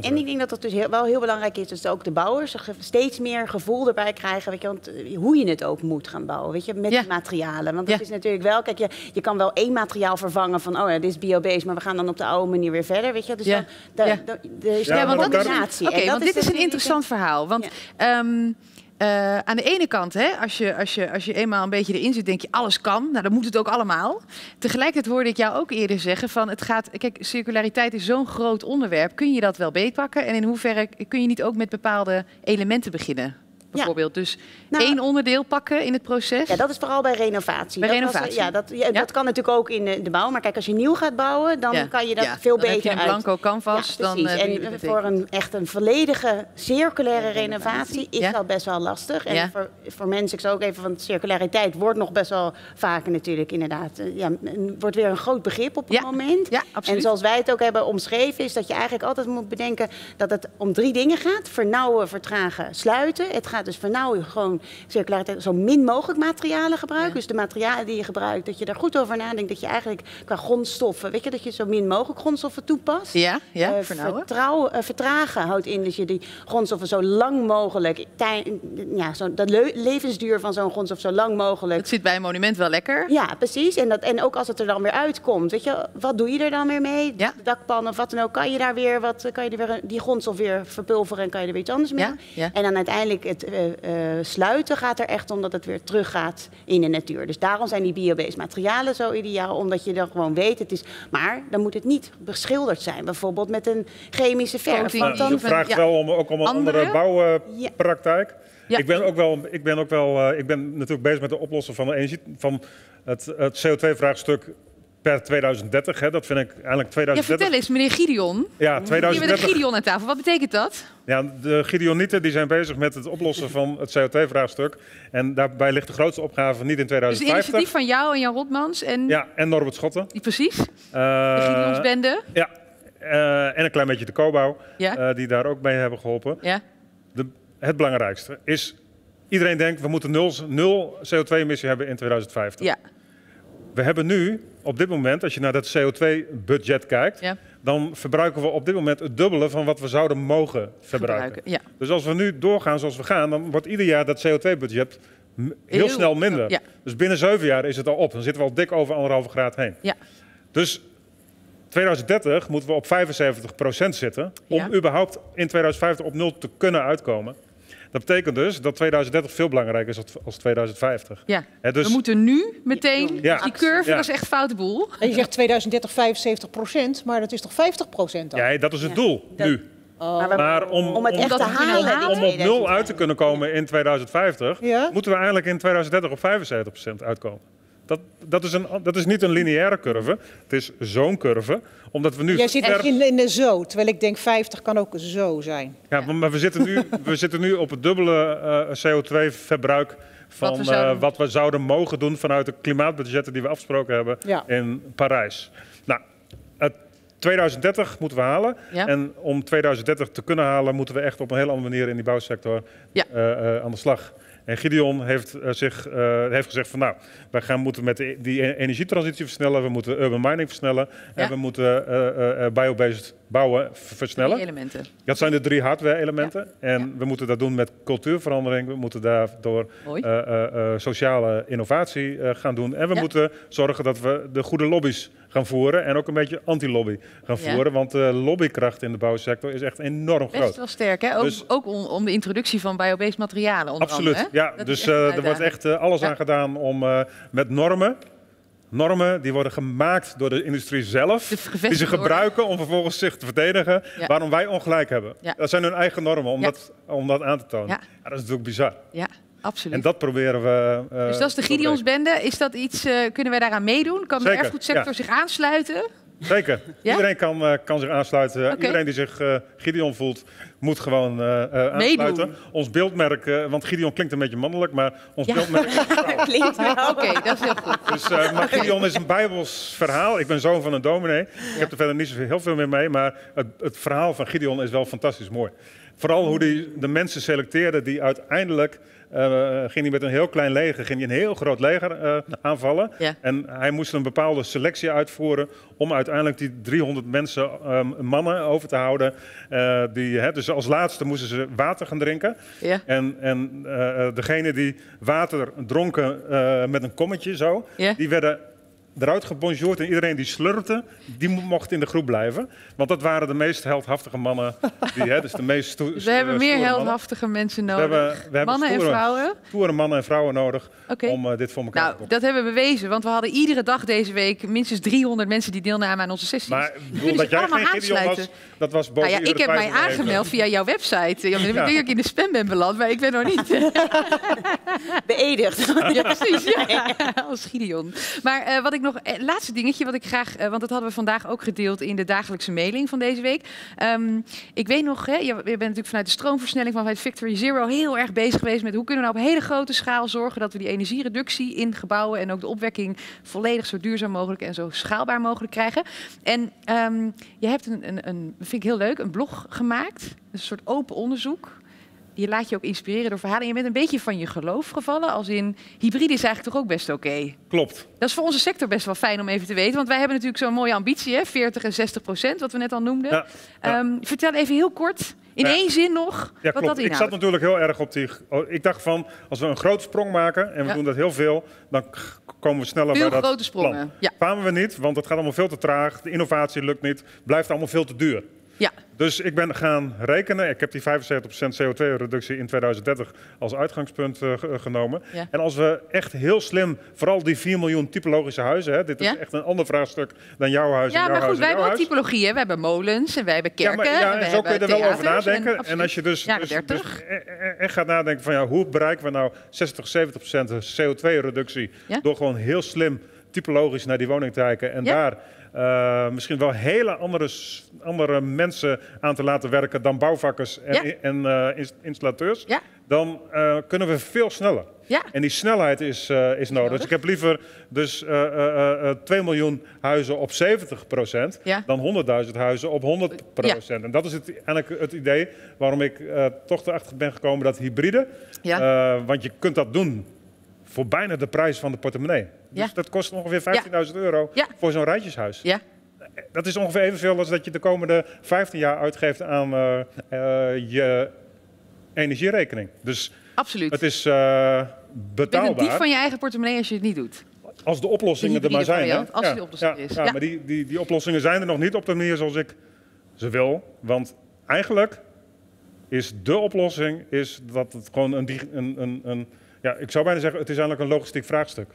En, ik denk dat dat dus heel- wel heel belangrijk is, dus ook de bouwers er steeds meer gevoel erbij krijgen, weet je, want, eh, hoe je het ook moet gaan bouwen, weet je, met Ja. die materialen. Want dat Ja. is natuurlijk wel, kijk, je, je kan wel één materiaal vervangen van, oh ja, dit is biobased, maar we gaan dan op de oude manier weer verder, weet je. Dus Ja. dan, daar- er is Ja, dat is dat want dit is dus een interessant verhaal. Want ehm, eh, aan de ene kant, hè, als, je, als, je, als je eenmaal een beetje erin zit, denk je alles kan. Nou, dan moet het ook allemaal. Tegelijkertijd hoorde ik jou ook eerder zeggen van het gaat. Kijk, circulariteit is zo'n groot onderwerp. Kun je dat wel beetpakken? En in hoeverre kun je niet ook met bepaalde elementen beginnen? Bijvoorbeeld, dus Nou, één onderdeel pakken in het proces. Ja, dat is vooral bij renovatie. Bij Dat was- renovatie. ja, dat, ja, dat kan natuurlijk ook in de, de bouw. Maar kijk, als je nieuw gaat bouwen, dan kan je dat veel dan heb beter je een uit. blanco canvas, Ja, dan, precies. eh, en voor een, echt een volledige circulaire renovatie is dat best wel lastig. En voor, voor mensen, ik zou ook even, want circulariteit wordt nog best wel vaker natuurlijk inderdaad. eh, Ja, wordt weer een groot begrip op het moment. Ja, absoluut. En zoals wij het ook hebben omschreven, is dat je eigenlijk altijd moet bedenken dat het om drie dingen gaat. Vernauwen, vertragen, sluiten. Het gaat gaat dus van nou gewoon circulariteit, zo min mogelijk materialen gebruiken. Dus de materialen die je gebruikt, dat je daar goed over nadenkt. Dat je eigenlijk qua grondstoffen, weet je, dat je zo min mogelijk grondstoffen toepast. Ja, ja, Eh, vernauwen. vertrouwen, eh, vertragen houdt in dat je die grondstoffen zo lang mogelijk, tij- ja, zo, de le- levensduur van zo'n grondstof zo lang mogelijk. Het zit bij een monument wel lekker. Ja, precies. En, dat, en ook als het er dan weer uitkomt, weet je, wat doe je er dan weer mee? De dakpan of wat dan ook, kan je daar weer, wat, kan je er weer die grondstof weer verpulveren en kan je er weer iets anders mee? Ja, ja. En dan uiteindelijk het sluiten gaat er echt om dat het weer teruggaat in de natuur. Dus daarom zijn die biobased materialen zo ideaal, omdat je dan gewoon weet het is. Maar dan moet het niet beschilderd zijn, bijvoorbeeld met een chemische verf. Nou, je vraagt wel om, ook om een Andere? andere bouwpraktijk. Ik ben ook wel, ik ben ook wel, eh, ik ben natuurlijk bezig met het oplossen van, de energie, van het, het CO2-vraagstuk per 2030. Hè. Dat vind ik eigenlijk Ja, 2030. vertel eens, meneer Gideon. Ja, Hier met een 2030. Gideon aan tafel. Wat betekent dat? Ja, de Gideonieten die zijn bezig met het oplossen van het CO2-vraagstuk. En daarbij ligt de grootste opgave niet in Dus het 2050. initiatief van jou en Jan Rotmans en Ja, en Norbert Schotten. precies, de Eh, Gideonsbende. Ja, eh, en een klein beetje de Cobouw, Ja. eh, die daar ook mee hebben geholpen. Ja. De, het belangrijkste is, iedereen denkt we moeten nul, nul CO2-emissie hebben in 2050. Ja. We hebben nu, op dit moment, als je naar dat CO2-budget kijkt, Ja. dan verbruiken we op dit moment het dubbele van wat we zouden mogen verbruiken. Ja. Dus als we nu doorgaan zoals we gaan, dan wordt ieder jaar dat CO2-budget heel, Heel- snel minder. ja. Dus binnen zeven jaar is het al op. Dan zitten we al dik over anderhalve graad heen. Ja. Dus 2030 moeten we op 75% zitten om überhaupt in 2050 op nul te kunnen uitkomen. Dat betekent dus dat 2030 veel belangrijker is als- als 2050. Ja. Hè, dus, We moeten nu meteen, Ja. die curve, Ja. dat is echt foute boel. En je zegt 2030 75 procent, maar dat is toch 50 procent dan? ja, dat is het doel nu. Maar we- Maar om, om het echt te halen, die om op nul uit te kunnen komen in 2050, Ja. moeten we eigenlijk in 2030 op 75% uitkomen. Dat, dat, is een, dat is niet een lineaire curve, het is zo'n curve, omdat we nu Jij zit ver- echt in, in de zo, terwijl ik denk 50 kan ook zo zijn. Ja, maar- maar we zitten nu, we zitten nu op het dubbele eh, CO2-verbruik van Wat wat we we, zouden- wat we zouden mogen doen vanuit de klimaatbudgetten die we afgesproken hebben Ja. in Parijs. Nou, het 2030 moeten we halen. Ja. En om 2030 te kunnen halen, moeten we echt op een hele andere manier in die bouwsector Ja. eh, eh, aan de slag. En Gideon heeft, eh, zich, eh, heeft gezegd van nou, wij gaan moeten met de, die e- energietransitie versnellen, we moeten urban mining versnellen Ja. en we moeten eh, biobased bouwen versnellen. Elementen. Dat zijn de drie hardware-elementen. En we moeten dat doen met cultuurverandering. We moeten daardoor eh, sociale innovatie gaan doen. En we Ja. moeten zorgen dat we de goede lobby's gaan voeren. En ook een beetje anti-lobby gaan voeren. Want de lobbykracht in de bouwsector is echt enorm Best groot. wel sterk, hè? Ook, Dus- ook om, om de introductie van biobased materialen onder Absoluut. andere. hè? Ja, Dat dus er wordt echt alles aan gedaan om met normen. Normen die worden gemaakt door de industrie zelf. Die ze gebruiken om vervolgens zich te verdedigen Ja. waarom wij ongelijk hebben. Ja. Dat zijn hun eigen normen om, Ja. dat, om dat aan te tonen. Ja. Dat is natuurlijk bizar. Ja, absoluut. En dat proberen we. eh, dus dat is de Gideonsbende. Is dat iets, eh, kunnen wij daaraan meedoen? Kan de erfgoedsector zich aansluiten? Zeker. Ja? Iedereen kan, eh, kan zich aansluiten. Iedereen die zich eh, Gideon voelt, moet gewoon eh, Meedoen. aansluiten. Ons beeldmerk, want Gideon klinkt een beetje mannelijk, maar ons Ja. beeldmerk <laughs> Klinkt wel. Oké, dat is heel goed. Dus, maar Gideon is een bijbels verhaal. Ik ben zoon van een dominee. Ik heb er verder niet zo heel veel meer mee. Maar het, het verhaal van Gideon is wel fantastisch mooi. Vooral hoe hij de mensen selecteerde die uiteindelijk... eh, ging hij met een heel klein leger, ging hij een heel groot leger eh, aanvallen. Ja. En hij moest een bepaalde selectie uitvoeren om uiteindelijk die 300 mensen, eh, mannen over te houden. Eh, die, hè, dus als laatste moesten ze water gaan drinken. Ja. En, en eh, degene die water dronken eh, met een kommetje zo, Ja. die werden eruit gebonjourd. En iedereen die slurpte, die mo- mocht in de groep blijven. Want dat waren de meest heldhaftige mannen. Die, hè, dus de meest sto- Dus <laughs> we hebben eh, meer mannen. heldhaftige mensen We nodig. hebben, we hebben Mannen en stoere- vrouwen. Stoere mannen en vrouwen nodig om eh, dit voor elkaar te Nou, dat hebben we bewezen, want we hadden iedere dag deze week minstens 300 mensen die deelnamen aan onze sessies. Maar bedoel, kunnen dat jij allemaal geen Gideon was, aansluiten. dat was boven Nou ja, ik heb mij aangemeld via jouw website. Ja, ik denk dat ik in de spam ben beland, maar ik ben nog niet. <laughs> Beëdigd. <laughs> Ja, precies. Ja. Als Gideon. Maar eh, wat ik nog, eh, laatste dingetje wat ik graag, eh, want dat hadden we vandaag ook gedeeld in de dagelijkse mailing van deze week. Ehm, ik weet nog, hè, je, bent natuurlijk vanuit de stroomversnelling vanuit Factory Zero heel erg bezig geweest met hoe kunnen we nou op hele grote schaal zorgen dat we die energiereductie in gebouwen en ook de opwekking volledig zo duurzaam mogelijk en zo schaalbaar mogelijk krijgen. En ehm, je hebt een, een, een, vind ik heel leuk, een blog gemaakt, een soort open onderzoek. Je laat je ook inspireren door verhalen. En je bent een beetje van je geloof gevallen, als in hybride is eigenlijk toch ook best oké. Klopt. Dat is voor onze sector best wel fijn om even te weten. Want wij hebben natuurlijk zo'n mooie ambitie, hè? 40 en 60 procent, wat we net al noemden. Ja, ja. Ehm, vertel even heel kort, in Ja. één zin nog, wat klopt. dat Ik inhoudt. zat natuurlijk heel erg op die. oh, Ik dacht van, als we een grote sprong maken en we doen dat heel veel, dan komen we sneller Veel bij dat grote sprongen, plan. Kwamen we niet, want het gaat allemaal veel te traag. De innovatie lukt niet, blijft allemaal veel te duur. Ja. Dus ik ben gaan rekenen. Ik heb die 75% CO2-reductie in 2030 als uitgangspunt eh, ge- genomen. Ja. En als we echt heel slim, vooral die 4 miljoen typologische huizen, hè, dit is echt een ander vraagstuk dan jouw huis. en Ja, jouw maar goed, en wij hebben ook typologieën. We hebben molens en wij hebben Ja, kerken. maar, ja, en we en zo kun je er wel over nadenken. En, als je dus, dus, 30. dus e- e- echt gaat nadenken van ja, hoe bereiken we nou 60, 70 procent CO2-reductie Ja. door gewoon heel slim typologisch naar die woning te kijken en daar eh, misschien wel hele andere, andere mensen aan te laten werken dan bouwvakkers en, Ja. en eh, ins- installateurs, Ja. dan eh, kunnen we veel sneller. Ja. En die snelheid is, is nodig. Dus ik heb liever dus, eh, 2 miljoen huizen op 70 procent Ja. dan 100.000 huizen op 100 procent. En dat is het, eigenlijk het idee waarom ik toch erachter ben gekomen dat hybride, want je kunt dat doen voor bijna de prijs van de portemonnee. Dus Ja. dat kost ongeveer 15.000 euro voor zo'n rijtjeshuis. Ja. Dat is ongeveer evenveel als dat je de komende 15 jaar uitgeeft aan eh, eh, je energierekening. Dus Absoluut. het is eh, Je bent een dief betaalbaar. van je eigen portemonnee als je het niet doet. Als de oplossingen er maar zijn. hè? als ja, die oplossing ja, is. Ja, Ja. maar die, die, die oplossingen zijn er nog niet op de manier zoals ik ze wil. Want eigenlijk is de oplossing is dat het gewoon een, een, een, een... Ja, ik zou bijna zeggen, het is eigenlijk een logistiek vraagstuk.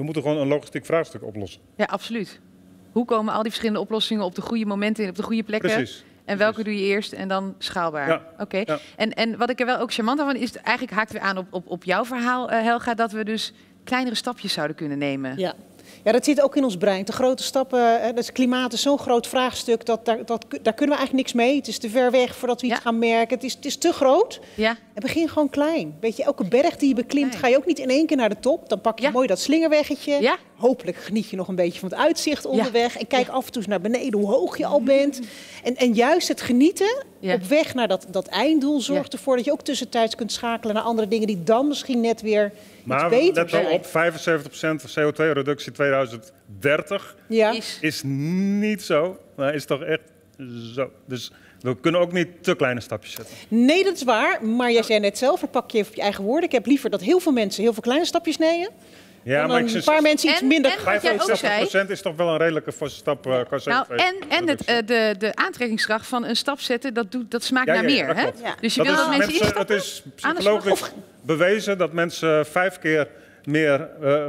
We moeten gewoon een logistiek vraagstuk oplossen. Ja, absoluut. Hoe komen al die verschillende oplossingen op de goede momenten in, op de goede plekken? Precies. En welke doe je eerst en dan schaalbaar? Ja, Oké. ja. En, en wat ik er wel ook charmant aan vind, is eigenlijk haakt weer aan op, op, op jouw verhaal, eh, Helga, dat we dus kleinere stapjes zouden kunnen nemen. Ja. Ja, dat zit ook in ons brein. De grote stappen, hè, dus klimaat is zo'n groot vraagstuk, dat, daar, dat, daar kunnen we eigenlijk niks mee. Het is te ver weg voordat we iets gaan merken. Het is, het is te groot. Ja. En begin gewoon klein. Weet je, elke berg die je beklimt, ga je ook niet in één keer naar de top. Dan pak je mooi dat slingerweggetje. Hopelijk geniet je nog een beetje van het uitzicht onderweg. En kijk af en toe eens naar beneden hoe hoog je al bent. En, en juist het genieten Ja. op weg naar dat, dat einddoel zorgt ervoor dat je ook tussentijds kunt schakelen naar andere dingen die dan misschien net weer Maar iets beter let wel op, 75% CO2-reductie 2030 Ja. is niet zo. Maar is toch echt zo. Dus we kunnen ook niet te kleine stapjes zetten. Nee, dat is waar. Maar jij zei net zelf, verpak je even op je eigen woorden. Ik heb liever dat heel veel mensen heel veel kleine stapjes nemen. Ja, dan maar ik een paar mensen iets En- minder. en wat jij ook zei- 65% is toch wel een redelijke stap eh, qua Nou, CO2. en, en het, eh, de, de aantrekkingskracht van een stap zetten, dat, doet, dat smaakt Ja, naar ja, ja, meer. dat hè? Dus je Dat wil dat mensen instappen Het is psychologisch bewezen dat mensen vijf keer meer, eh,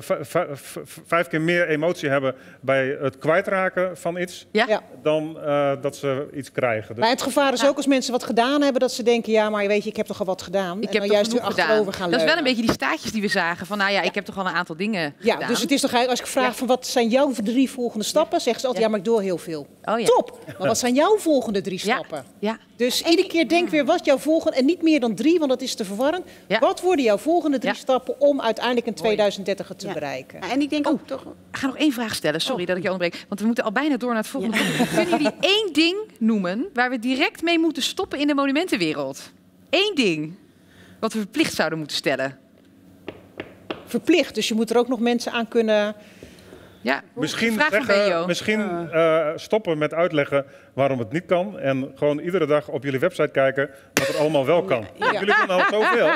vijf keer meer emotie hebben bij het kwijtraken van iets Ja. dan eh, dat ze iets krijgen. Dus Maar het gevaar is ook als mensen wat gedaan hebben, dat ze denken, ja, maar weet je, ik heb toch al wat gedaan. Ik en heb dan juist weer achterover gaan Dat is wel een beetje die staartjes die we zagen. Van nou ja, ik heb toch al een aantal dingen Ja, gedaan. dus het is toch eigenlijk, als ik vraag van wat zijn jouw drie volgende stappen, zeggen ze altijd, ja, maar ik doe heel veel. Oh, ja. Top! Maar wat zijn jouw volgende drie stappen? Ja. Dus iedere keer denk weer wat jouw volgende, en niet meer dan drie, want dat is te verwarrend. Wat worden jouw volgende drie stappen om uiteindelijk een 2030 te bereiken? en ik denk ook toch... Ik ga nog één vraag stellen. Sorry dat ik je onderbreek. Want we moeten al bijna door naar het volgende. Kunnen jullie <laughs> één ding noemen waar we direct mee moeten stoppen in de monumentenwereld? Eén ding wat we verplicht zouden moeten stellen. Verplicht, dus je moet er ook nog mensen aan kunnen... Ja, Misschien, zeggen- misschien eh, stoppen met uitleggen waarom het niet kan. En gewoon iedere dag op jullie website kijken wat er allemaal wel kan. Ja. Jullie kunnen al zoveel.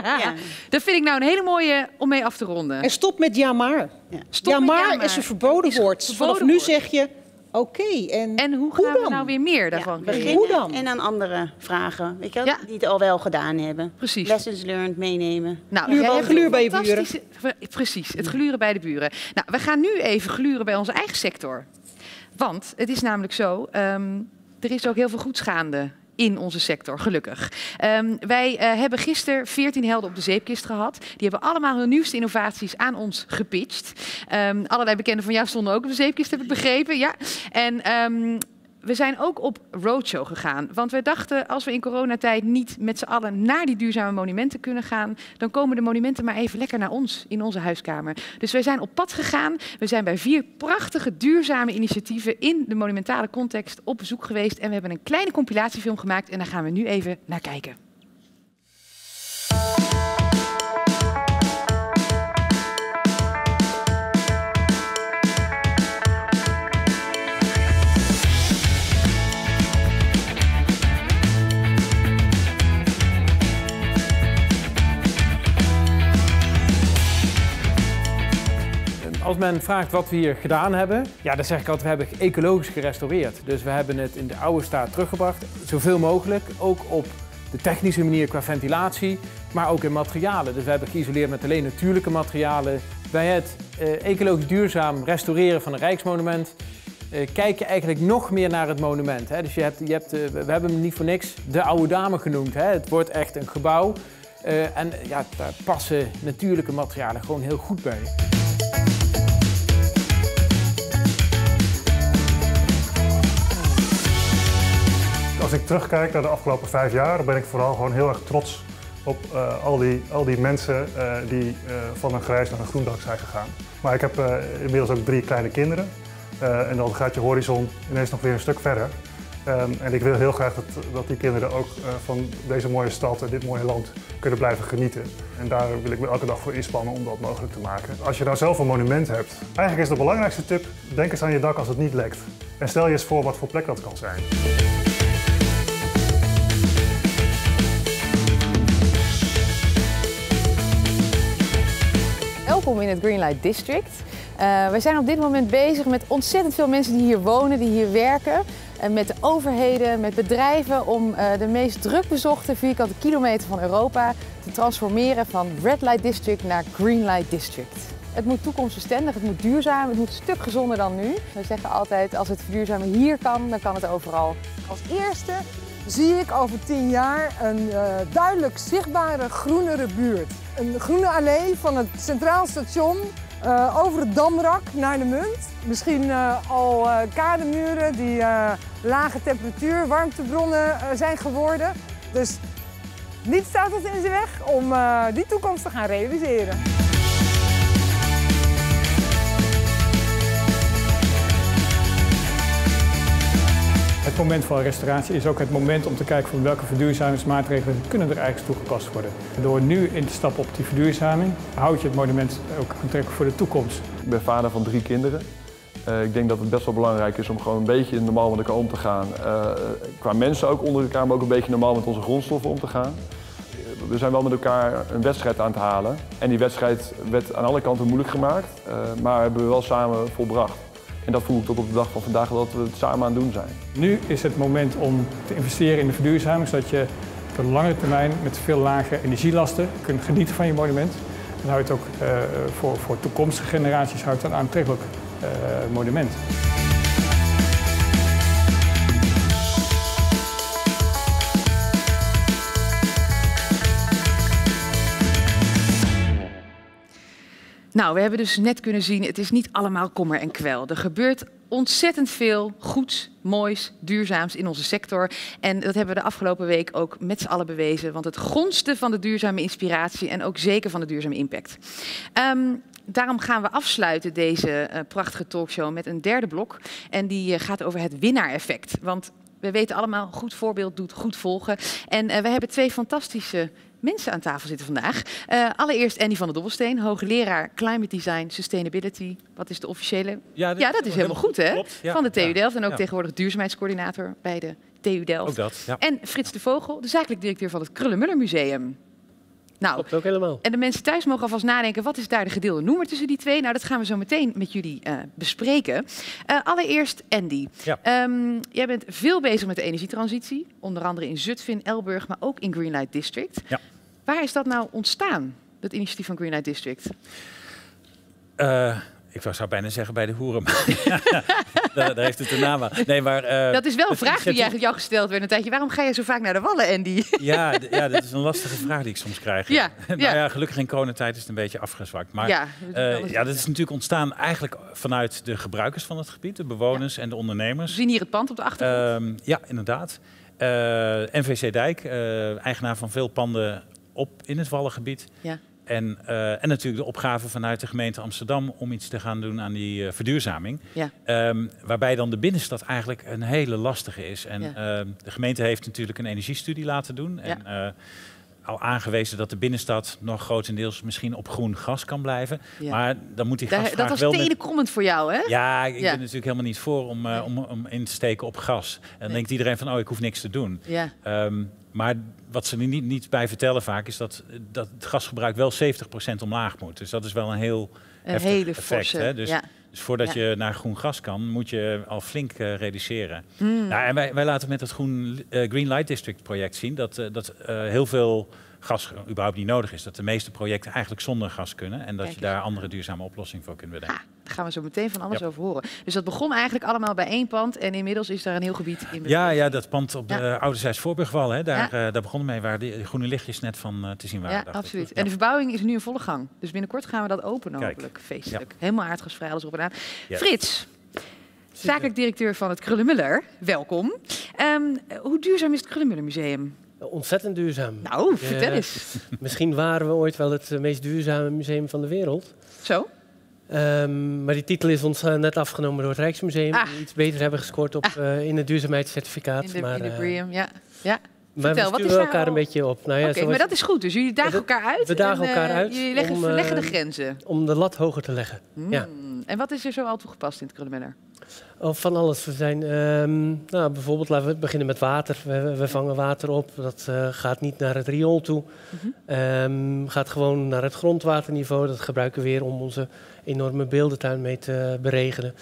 Dat vind ik nou een hele mooie om mee af te ronden. En stop met ja maar. Stop ja met maar ja maar. is een verboden woord. verboden Vanaf nu woord. zeg je, oké, en, En hoe gaan we dan? nou weer meer daarvan Ja, creëren? Hoe beginnen dan? en aan anderen vragen, weet je wel, Ja. die het al wel gedaan hebben. Precies. Lessons learned meenemen. Nou, Gluur- jij hebt gluur bij je fantastische- Precies, het gluren bij de buren. Nou, we gaan nu even gluren bij onze eigen sector. Want het is namelijk zo, ehm, er is ook heel veel goeds gaande in onze sector, gelukkig. Ehm, wij eh, hebben gisteren 14 helden op de zeepkist gehad. Die hebben allemaal hun nieuwste innovaties aan ons gepitcht. Ehm, allerlei bekenden van jou stonden ook op de zeepkist, heb ik begrepen. Ja. En ehm, we zijn ook op roadshow gegaan. Want we dachten, als we in coronatijd niet met z'n allen naar die duurzame monumenten kunnen gaan, dan komen de monumenten maar even lekker naar ons in onze huiskamer. Dus wij zijn op pad gegaan. We zijn bij vier prachtige duurzame initiatieven in de monumentale context op bezoek geweest. En we hebben een kleine compilatiefilm gemaakt en daar gaan we nu even naar kijken. Men vraagt wat we hier gedaan hebben, ja, dan zeg ik altijd, we hebben ecologisch gerestaureerd. Dus we hebben het in de oude staat teruggebracht, zoveel mogelijk. Ook op de technische manier qua ventilatie, maar ook in materialen. Dus we hebben geïsoleerd met alleen natuurlijke materialen. Bij het uh, ecologisch duurzaam restaureren van een rijksmonument uh, kijk je eigenlijk nog meer naar het monument. Hè? Dus je hebt, je hebt, uh, we hebben hem niet voor niks de oude dame genoemd. Hè? Het wordt echt een gebouw. en ja, daar passen natuurlijke materialen gewoon heel goed bij. Ik terugkijk naar de afgelopen vijf jaar, ben ik vooral gewoon heel erg trots op uh, al, die, al die mensen uh, die uh, van een grijs naar een groen dak zijn gegaan. Maar ik heb inmiddels ook drie kleine kinderen. en dan gaat je horizon ineens nog weer een stuk verder. Um, en ik wil heel graag dat, dat die kinderen ook van deze mooie stad en dit mooie land kunnen blijven genieten. En daar wil ik me elke dag voor inspannen om dat mogelijk te maken. Als je nou zelf een monument hebt, eigenlijk is de belangrijkste tip, denk eens aan je dak als het niet lekt. En stel je eens voor wat voor plek dat kan zijn. Welkom in het Greenlight District. Uh, wij zijn op dit moment bezig met ontzettend veel mensen die hier wonen, die hier werken. En met de overheden, met bedrijven om uh, de meest druk bezochte vierkante kilometer van Europa te transformeren van Red Light District naar Greenlight District. Het moet toekomstbestendig, het moet duurzaam, het moet een stuk gezonder dan nu. We zeggen altijd, als het verduurzamen hier kan, dan kan het overal. Als eerste zie ik over tien jaar een uh, duidelijk zichtbare groenere buurt. Een groene allee van het Centraal Station uh, over het Damrak naar de Munt. Misschien uh, al kademuren die lage temperatuur, warmtebronnen zijn geworden. Dus niets staat ons in zijn weg om die toekomst te gaan realiseren. Het moment van restauratie is ook het moment om te kijken van welke verduurzamingsmaatregelen kunnen er eigenlijk toegepast worden. Door nu in te stappen op die verduurzaming houd je het monument ook aantrekkelijk voor de toekomst. Ik ben vader van drie kinderen. Uh, ik denk dat het best wel belangrijk is om gewoon een beetje normaal met elkaar om te gaan. Uh, qua mensen ook onder elkaar, maar ook een beetje normaal met onze grondstoffen om te gaan. We zijn wel met elkaar een wedstrijd aan het halen. En die wedstrijd werd aan alle kanten moeilijk gemaakt, maar hebben we wel samen volbracht. En dat voel ik tot op de dag van vandaag dat we het samen aan het doen zijn. Nu is het moment om te investeren in de verduurzaming, zodat je op de lange termijn met veel lage energielasten kunt genieten van je monument. Dan houdt ook uh, voor, voor toekomstige generaties houdt een aantrekkelijk uh, monument. Nou, we hebben dus net kunnen zien, het is niet allemaal kommer en kwel. Er gebeurt ontzettend veel goeds, moois, duurzaams in onze sector. En dat hebben we de afgelopen week ook met z'n allen bewezen. Want het gonste van de duurzame inspiratie en ook zeker van de duurzame impact. Um, daarom gaan we afsluiten deze uh, prachtige talkshow met een derde blok. En die uh, gaat over het winnaar-effect. Want we weten allemaal, goed voorbeeld doet goed volgen. En uh, we hebben twee fantastische mensen aan tafel zitten vandaag. Uh, allereerst Andy van der Dobbelsteen, hoogleraar Climate Design Sustainability. Wat is de officiële? Ja, ja dat is helemaal goed, hè? Klopt, ja, van de TU Delft en ook ja. tegenwoordig duurzaamheidscoördinator bij de TU Delft. Ook dat, ja. En Frits de Vogel, de zakelijk directeur van het Krullenmuller Museum. Nou, Klopt ook helemaal. En de mensen thuis mogen alvast nadenken, wat is daar de gedeelde noemer tussen die twee? Nou, dat gaan we zo meteen met jullie uh, bespreken. Uh, allereerst Andy. Ja. Um, jij bent veel bezig met de energietransitie, onder andere in Zutphen, Elburg, maar ook in Greenlight District. Ja. Waar is dat nou ontstaan, dat initiatief van Greenlight District? Uh, ik zou bijna zeggen bij de hoeren, maar <laughs> daar, heeft het de naam aan. Nee, maar, uh, dat is wel een vraag die eigenlijk jou gesteld werd een tijdje. Waarom ga je zo vaak naar de Wallen, Andy? <laughs> ja, ja, dat is een lastige vraag die ik soms krijg. Ja, <laughs> nou ja. ja, gelukkig in coronatijd is het een beetje afgezwakt. Maar ja, uh, ja, dat is natuurlijk ontstaan eigenlijk vanuit de gebruikers van het gebied, de bewoners ja. en de ondernemers. We zien hier het pand op de achtergrond. Uh, ja, inderdaad. Uh, NVC Dijk, eigenaar van veel panden op in het Wallengebied. Ja. En, uh, en natuurlijk de opgave vanuit de gemeente Amsterdam om iets te gaan doen aan die uh, verduurzaming. Ja. Um, waarbij dan de binnenstad eigenlijk een hele lastige is. En ja. uh, de gemeente heeft natuurlijk een energiestudie laten doen. En ja. al aangewezen dat de binnenstad nog grotendeels misschien op groen gas kan blijven. Maar dan moet die Daar, gasvraag Dat was wel... tenenkrommend voor jou, hè? Ja, ik ben natuurlijk helemaal niet voor om, om, om in te steken op gas. En dan Nee. denkt iedereen van, oh, ik hoef niks te doen. Ja. Ehm, maar wat ze er niet, niet bij vertellen vaak is dat, dat het gasgebruik wel 70% omlaag moet. Dus dat is wel een heel, heftig hele effect. forse, Hè? Dus, ja. dus voordat Ja. je naar groen gas kan, moet je al flink eh, reduceren. Hmm. Nou, en wij, wij laten met het groen, eh, Green Light District project zien dat, eh, dat heel veel gas überhaupt niet nodig is. Dat de meeste projecten eigenlijk zonder gas kunnen. En dat je daar andere duurzame oplossingen voor kunt bedenken. Daar gaan we zo meteen van alles Ja. over horen. Dus dat begon eigenlijk allemaal bij één pand en inmiddels is daar een heel gebied in Ja, ja, dat pand op de Ja. Ouderzijds Voorburgwal, hè, daar, Ja. eh, daar begonnen mee, waar die groene lichtjes net van eh, te zien waren. Ja, absoluut. En de verbouwing is nu in volle gang. Dus binnenkort gaan we dat openen, hopelijk. Feestelijk. Helemaal aardgasvrij, alles op en aan. Frits, zakelijk directeur van het Krullenmuller. Welkom. Ehm, hoe duurzaam is het Krullenmuller Museum? Ontzettend duurzaam. Nou, vertel Eh, eens. <laughs> Misschien waren we ooit wel het meest duurzame museum van de wereld. Zo? Ehm, maar die titel is ons eh, net afgenomen door het Rijksmuseum. Ah. Die iets beter hebben gescoord op, eh, in het duurzaamheidscertificaat. In de, maar, in de ja. ja. maar Vertel, we wat sturen elkaar al- een beetje op. Nou ja, maar dat is goed. Dus jullie dagen elkaar uit. We dagen en, elkaar uit. Jullie leggen, om, verleggen de grenzen. Om de lat hoger te leggen. Ja. Hmm. En wat is er zo al toegepast in het Krullenmuller? Oh, van alles. We zijn, ehm, nou, bijvoorbeeld, laten we beginnen met water. We, we vangen water op. Dat eh, gaat niet naar het riool toe. Mhm. Ehm, gaat gewoon naar het grondwaterniveau. Dat gebruiken we weer om onze enorme beeldentuin mee te beregenen.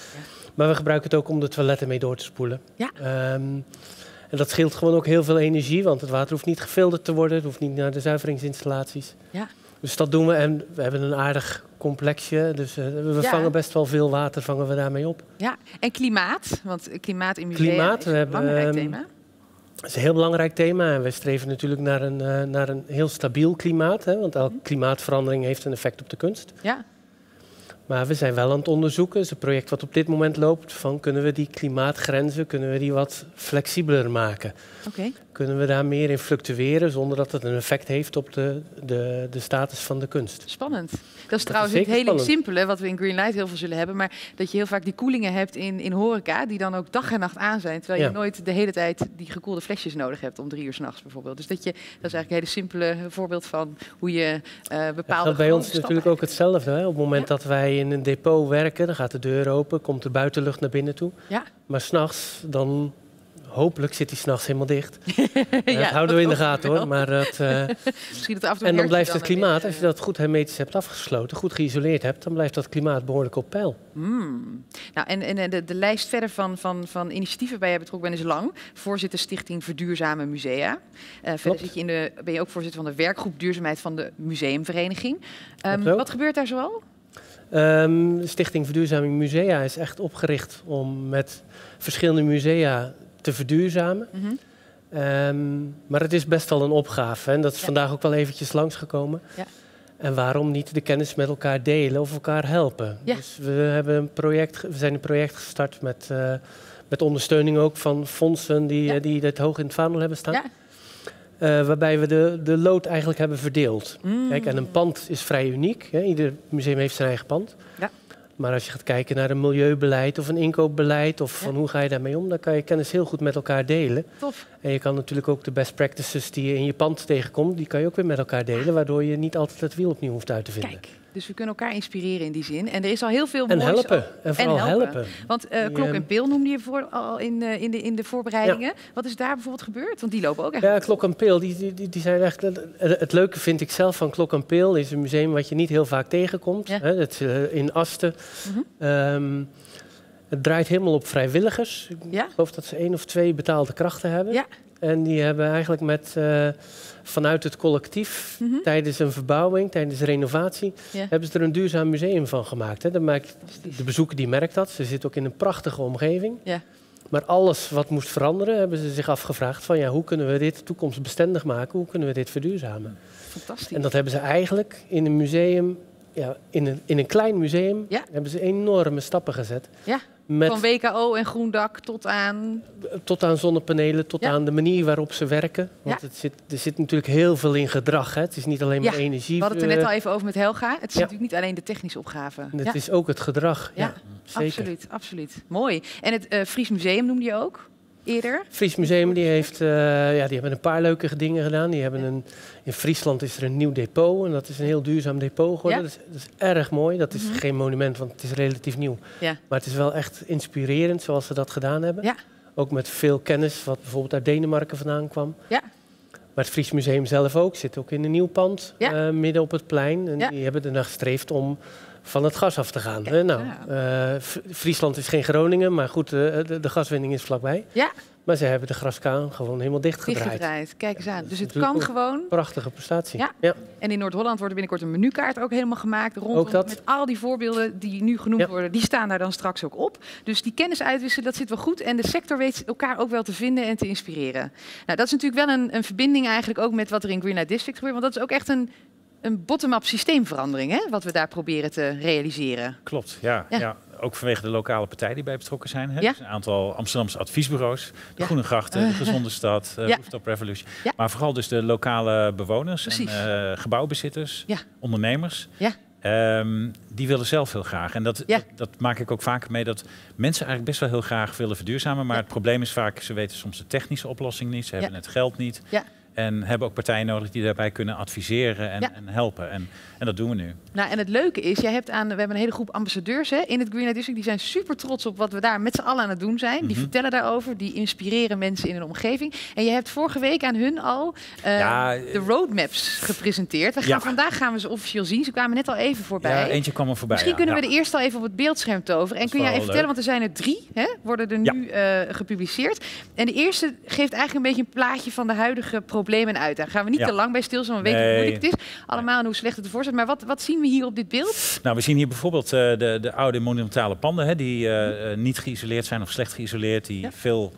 Maar we gebruiken het ook om de toiletten mee door te spoelen. Ja. Ehm, en dat scheelt gewoon ook heel veel energie, want het water hoeft niet gefilterd te worden. Het hoeft niet naar de zuiveringsinstallaties. Ja. Dus dat doen we en we hebben een aardig complexje. Dus eh, we Ja. vangen best wel veel water vangen we daarmee op. Ja, en klimaat. Want klimaat in musea Klimaat, is we een hebben, belangrijk ehm, thema. Dat is een heel belangrijk thema en wij streven natuurlijk naar een, eh, naar een heel stabiel klimaat. Hè, want elke klimaatverandering heeft een effect op de kunst. Ja. Maar we zijn wel aan het onderzoeken, het is een project wat op dit moment loopt, van kunnen we die klimaatgrenzen kunnen we die wat flexibeler maken? Oké. Kunnen we daar meer in fluctueren zonder dat het een effect heeft op de, de, de status van de kunst? Spannend. Dat is is trouwens het hele spannend. simpele wat we in Greenlight heel veel zullen hebben. Maar dat je heel vaak die koelingen hebt in, in horeca, die dan ook dag en nacht aan zijn. Terwijl je Ja. nooit de hele tijd die gekoelde flesjes nodig hebt om drie uur s'nachts bijvoorbeeld. Dus dat, je, dat is eigenlijk een hele simpele voorbeeld van hoe je eh Dat bepaalde geldt bij ons stappen natuurlijk ook hetzelfde. Hè? Op het moment dat wij in een depot werken, dan gaat de deur open, komt de buitenlucht naar binnen toe. Ja. Maar s'nachts, dan hopelijk zit die s'nachts helemaal dicht. <laughs> Ja, dat houden we in de gaten hoor. Maar dat, eh, <laughs> Misschien dat af en toe en dan blijft het klimaat, als je dat goed hermetisch hebt afgesloten, goed geïsoleerd hebt, dan blijft dat klimaat behoorlijk op peil. Hmm. Nou, en, en de, de lijst verder van, van, van initiatieven waar jij betrokken bent is lang. Voorzitter Stichting Verduurzame Musea. Eh, verder zit je in de, ben je ook voorzitter van de werkgroep Duurzaamheid van de Museumvereniging. Ehm, wat gebeurt daar zoal? Ehm, Stichting Verduurzaming Musea is echt opgericht om met verschillende musea te verduurzamen. Mhm. Ehm, maar het is best wel een opgave en dat is vandaag ook wel eventjes langsgekomen. Ja. En waarom niet de kennis met elkaar delen of elkaar helpen? Ja. Dus we, hebben een project, we zijn een project gestart met, eh, met ondersteuning ook van fondsen die, eh, die dit hoog in het vaandel hebben staan. Ja. Eh, waarbij we de, de lood eigenlijk hebben verdeeld. Mm. Kijk, en een pand is vrij uniek. Hè? Ieder museum heeft zijn eigen pand. Ja. Maar als je gaat kijken naar een milieubeleid of een inkoopbeleid... of van hoe ga je daarmee om, dan kan je kennis heel goed met elkaar delen. Tof. En je kan natuurlijk ook de best practices die je in je pand tegenkomt... die kan je ook weer met elkaar delen... waardoor je niet altijd het wiel opnieuw hoeft uit te vinden. Kijk, dus we kunnen elkaar inspireren in die zin. En er is al heel veel En helpen. En vooral helpen. Want eh, Die, Klok ehm, en Peel noemde je voor, al in, eh, in, de, in de voorbereidingen. Wat is daar bijvoorbeeld gebeurd? Want die lopen ook echt Ja, Klok en Peel, die, die, die, zijn echt... Het, leuke vind ik zelf van Klok en Peel... is een museum wat je niet heel vaak tegenkomt. Hè, dat is eh, in Asten. Mhm. Ehm, het draait helemaal op vrijwilligers. Ik geloof dat ze één of twee betaalde krachten hebben. Ja. En die hebben eigenlijk met, eh, vanuit het collectief... Mhm. tijdens een verbouwing, tijdens een renovatie... Hebben ze er een duurzaam museum van gemaakt. Hè. Maakt, de bezoeker die merkt dat. Ze zit ook in een prachtige omgeving. Ja. Maar alles wat moest veranderen, hebben ze zich afgevraagd van ja, hoe kunnen we dit toekomstbestendig maken? Hoe kunnen we dit verduurzamen? Fantastisch. En dat hebben ze eigenlijk in een museum, ja, in een, in een klein museum, Ja. hebben ze enorme stappen gezet. Ja, Met, van WKO en Groendak tot aan... tot aan zonnepanelen, tot Ja. aan de manier waarop ze werken. Want Ja. het zit, er zit natuurlijk heel veel in gedrag. Hè. Het is niet alleen maar Ja, energie. we hadden het er net eh, al even over met Helga. Het is natuurlijk niet alleen de technische opgave. Het is ook het gedrag. Ja, Ja, zeker. absoluut, absoluut. Mooi. En het eh, Fries Museum noemde je ook eerder. Fries Museum die heeft, eh, ja, die hebben een paar leuke dingen gedaan. Die hebben een, in Friesland is er een nieuw depot en dat is een heel duurzaam depot geworden. Ja. Dat, is, dat is erg mooi. Dat is Mhm. geen monument, want het is relatief nieuw. Ja. Maar het is wel echt inspirerend zoals ze dat gedaan hebben. Ja. Ook met veel kennis, wat bijvoorbeeld uit Denemarken vandaan kwam. Ja. Maar het Fries Museum zelf ook zit ook in een nieuw pand Ja. eh, midden op het plein. En die hebben ernaar gestreefd om van het gas af te gaan. nou, eh, Friesland is geen Groningen, maar goed, eh, de, de gaswinning is vlakbij. Ja. Maar ze hebben de graskraan gewoon helemaal dichtgedraaid. Dichtgedraaid. Kijk eens aan. Dus het kan gewoon. Prachtige prestatie. Ja. En in Noord-Holland wordt binnenkort een menukaart ook helemaal gemaakt. Rondom, Ook dat. Met al die voorbeelden die nu genoemd worden, die staan daar dan straks ook op. Dus die kennis uitwisselen, dat zit wel goed. En de sector weet elkaar ook wel te vinden en te inspireren. Nou, dat is natuurlijk wel een, een verbinding eigenlijk ook met wat er in Greenlight District gebeurt. Want dat is ook echt een, een bottom-up systeemverandering, hè, wat we daar proberen te realiseren. Klopt, ja, Ja. ja. Ook vanwege de lokale partijen die bij betrokken zijn. Hè? Ja. Dus een aantal Amsterdamse adviesbureaus. De Ja. Groene Grachten, de <laughs> Gezonde Stad, uh, Ja. Rooftop Revolution. Ja. Maar vooral dus de lokale bewoners en eh, gebouwbezitters, Ja. ondernemers. Ja. Ehm, die willen zelf heel graag. En dat, dat, dat maak ik ook vaker mee dat mensen eigenlijk best wel heel graag willen verduurzamen. Maar het probleem is vaak, ze weten soms de technische oplossing niet. Ze hebben Ja. het geld niet. En hebben ook partijen nodig die daarbij kunnen adviseren en, Ja. en helpen. En, en dat doen we nu. Nou, en het leuke is, jij hebt aan, we hebben een hele groep ambassadeurs hè, in het Greenlight District. Die zijn super trots op wat we daar met z'n allen aan het doen zijn. Die Mhm. vertellen daarover, die inspireren mensen in hun omgeving. En je hebt vorige week aan hun al eh, Ja, de roadmaps gepresenteerd. We gaan, Ja. Vandaag gaan we ze officieel zien. Ze kwamen net al even voorbij. Ja, eentje kwam er voorbij. Misschien kunnen we de eerste al even op het beeldscherm toveren. En kun jij even vertellen, want er zijn er drie, hè, worden er nu eh, gepubliceerd. En de eerste geeft eigenlijk een beetje een plaatje van de huidige problemen en uitdagingen. Gaan we niet Ja. te lang bij stilstaan, we weten hoe moeilijk het is. Allemaal en hoe slecht het ervoor staat. Maar wat, wat zien we hier op dit beeld? Nou, we zien hier bijvoorbeeld eh, de, de oude monumentale panden, hè, die eh, eh, niet geïsoleerd zijn of slecht geïsoleerd, die veel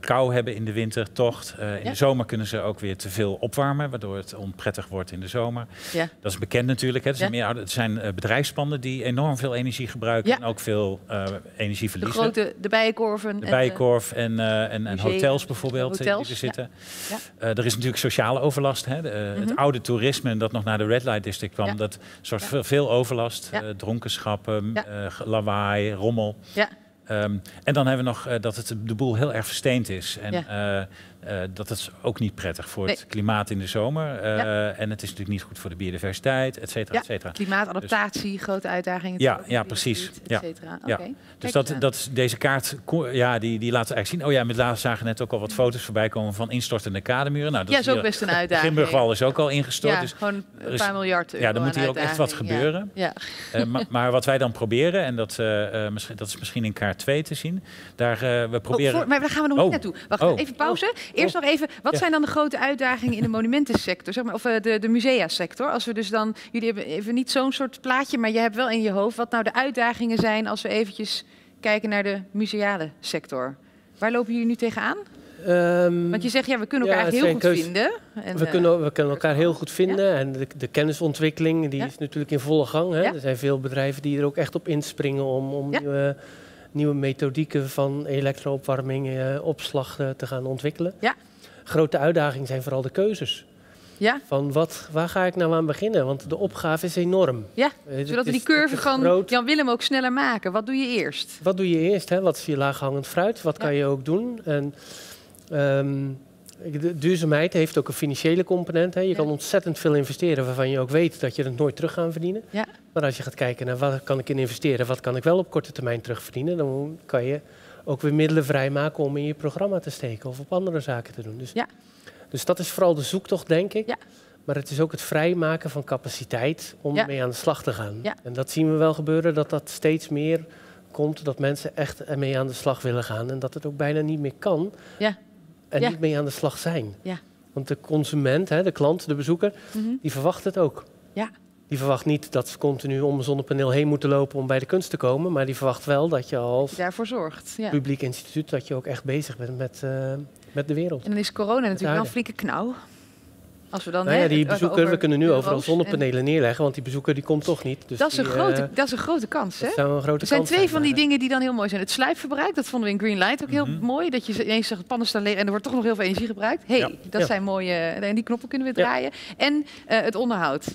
kou hebben in de winter, tocht. Eh, in Ja. de zomer kunnen ze ook weer te veel opwarmen, waardoor het onprettig wordt in de zomer. Ja. Dat is bekend natuurlijk. Hè. Het, zijn meer het zijn eh, bedrijfspanden die enorm veel energie gebruiken en ook veel eh, energie De verliezen. grote, de bijenkorven. De en Bijenkorf en, eh, en, en musea, hotels bijvoorbeeld eh, hotels, die er zitten. Ja. Eh, er is natuurlijk sociale overlast. Hè. De, eh, Mhm. Het oude toerisme dat nog naar de Red Light District kwam, dat zorgt voor veel overlast. Eh, dronkenschappen, eh, lawaai, rommel. Ja. Ehm, en dan hebben we nog eh, dat het de boel heel erg versteend is. En Ja. eh, eh, dat is ook niet prettig voor Nee. het klimaat in de zomer. Eh, Ja. En het is natuurlijk niet goed voor de biodiversiteit, et cetera, Ja, et cetera. klimaatadaptatie, grote uitdagingen. Ja, ja precies. Ja. Oké, Dus dat, dat, is- deze kaart ja, die, die laten we eigenlijk zien. Oh ja, met laatst zagen net ook al wat foto's voorbij komen van instortende kademuren. Nou, dat Ja, is ook hier- best een <laughs> uitdaging. Grimburgwal is ook al ingestort. Ja, dus gewoon een paar miljard Ja, er moet hier ook echt wat gebeuren. Ja. <laughs> <laughs> Eh, ma- maar wat wij dan proberen, en dat, dat is misschien in kaart 2 te zien. Daar, we Oh, proberen... voor- maar daar gaan we nog Oh. niet naartoe. Wacht, Oh. even pauze. Eerst nog even, wat Ja. zijn dan de grote uitdagingen in de monumentensector? Zeg maar, of eh, de, de musea-sector? Als we dus dan, jullie hebben even niet zo'n soort plaatje, maar je hebt wel in je hoofd wat nou de uitdagingen zijn als we eventjes kijken naar de museale sector. Waar lopen jullie nu tegenaan? Ehm, Want je zegt, ja, we kunnen elkaar heel goed vinden. En, we, eh, kunnen, we kunnen elkaar heel goed vinden en de, de kennisontwikkeling die is natuurlijk in volle gang. Hè? Er zijn veel bedrijven die er ook echt op inspringen om, om nieuwe, nieuwe methodieken van elektroopwarming, eh, opslag eh, te gaan ontwikkelen. Ja. Grote uitdaging zijn vooral de keuzes. Ja. Van wat, waar ga ik nou aan beginnen? Want de opgave is enorm. ja, Eh, zodat we die curve groot. Jan Willem ook sneller maken. Wat doe je eerst? Wat doe je eerst? Hè? Wat is je laaghangend fruit? Wat kan je ook doen? En, ehm, de duurzaamheid heeft ook een financiële component. Hè? Je kan ontzettend veel investeren waarvan je ook weet dat je het nooit terug gaat verdienen. Ja. Maar als je gaat kijken naar wat kan ik in investeren, wat kan ik wel op korte termijn terugverdienen, dan kan je ook weer middelen vrijmaken om in je programma te steken of op andere zaken te doen. Dus, Ja. dus dat is vooral de zoektocht, denk ik. Ja. Maar het is ook het vrijmaken van capaciteit om mee aan de slag te gaan. En dat zien we wel gebeuren, dat dat steeds meer komt, dat mensen echt ermee aan de slag willen gaan. En dat het ook bijna niet meer kan Ja. En Ja. niet mee aan de slag zijn. Ja. Want de consument, hè, de klant, de bezoeker, Mhm. die verwacht het ook. Ja. Die verwacht niet dat ze continu om een zonnepaneel heen moeten lopen om bij de kunst te komen. Maar die verwacht wel dat je als Daarvoor zorgt. Ja. publiek instituut dat je ook echt bezig bent met, eh, met de wereld. En dan is corona natuurlijk wel een flinke knauw. Als we dan, nou hè, ja, die bezoeker, over we kunnen nu overal en- zonnepanelen neerleggen, want die bezoeker die komt toch niet. Dus dat, is een die, grote, eh, dat is een grote kans, hè? dat zou een grote er zijn kans twee zijn, van die maar- dingen die dan heel mooi zijn. Het sluipverbruik, dat vonden we in Greenlight ook heel Mhm. mooi. Dat je ineens zegt, pannen staan leeg en er wordt toch nog heel veel energie gebruikt. hey, Ja. dat Ja. zijn mooie... En die knoppen kunnen we Ja. draaien. En eh, het onderhoud.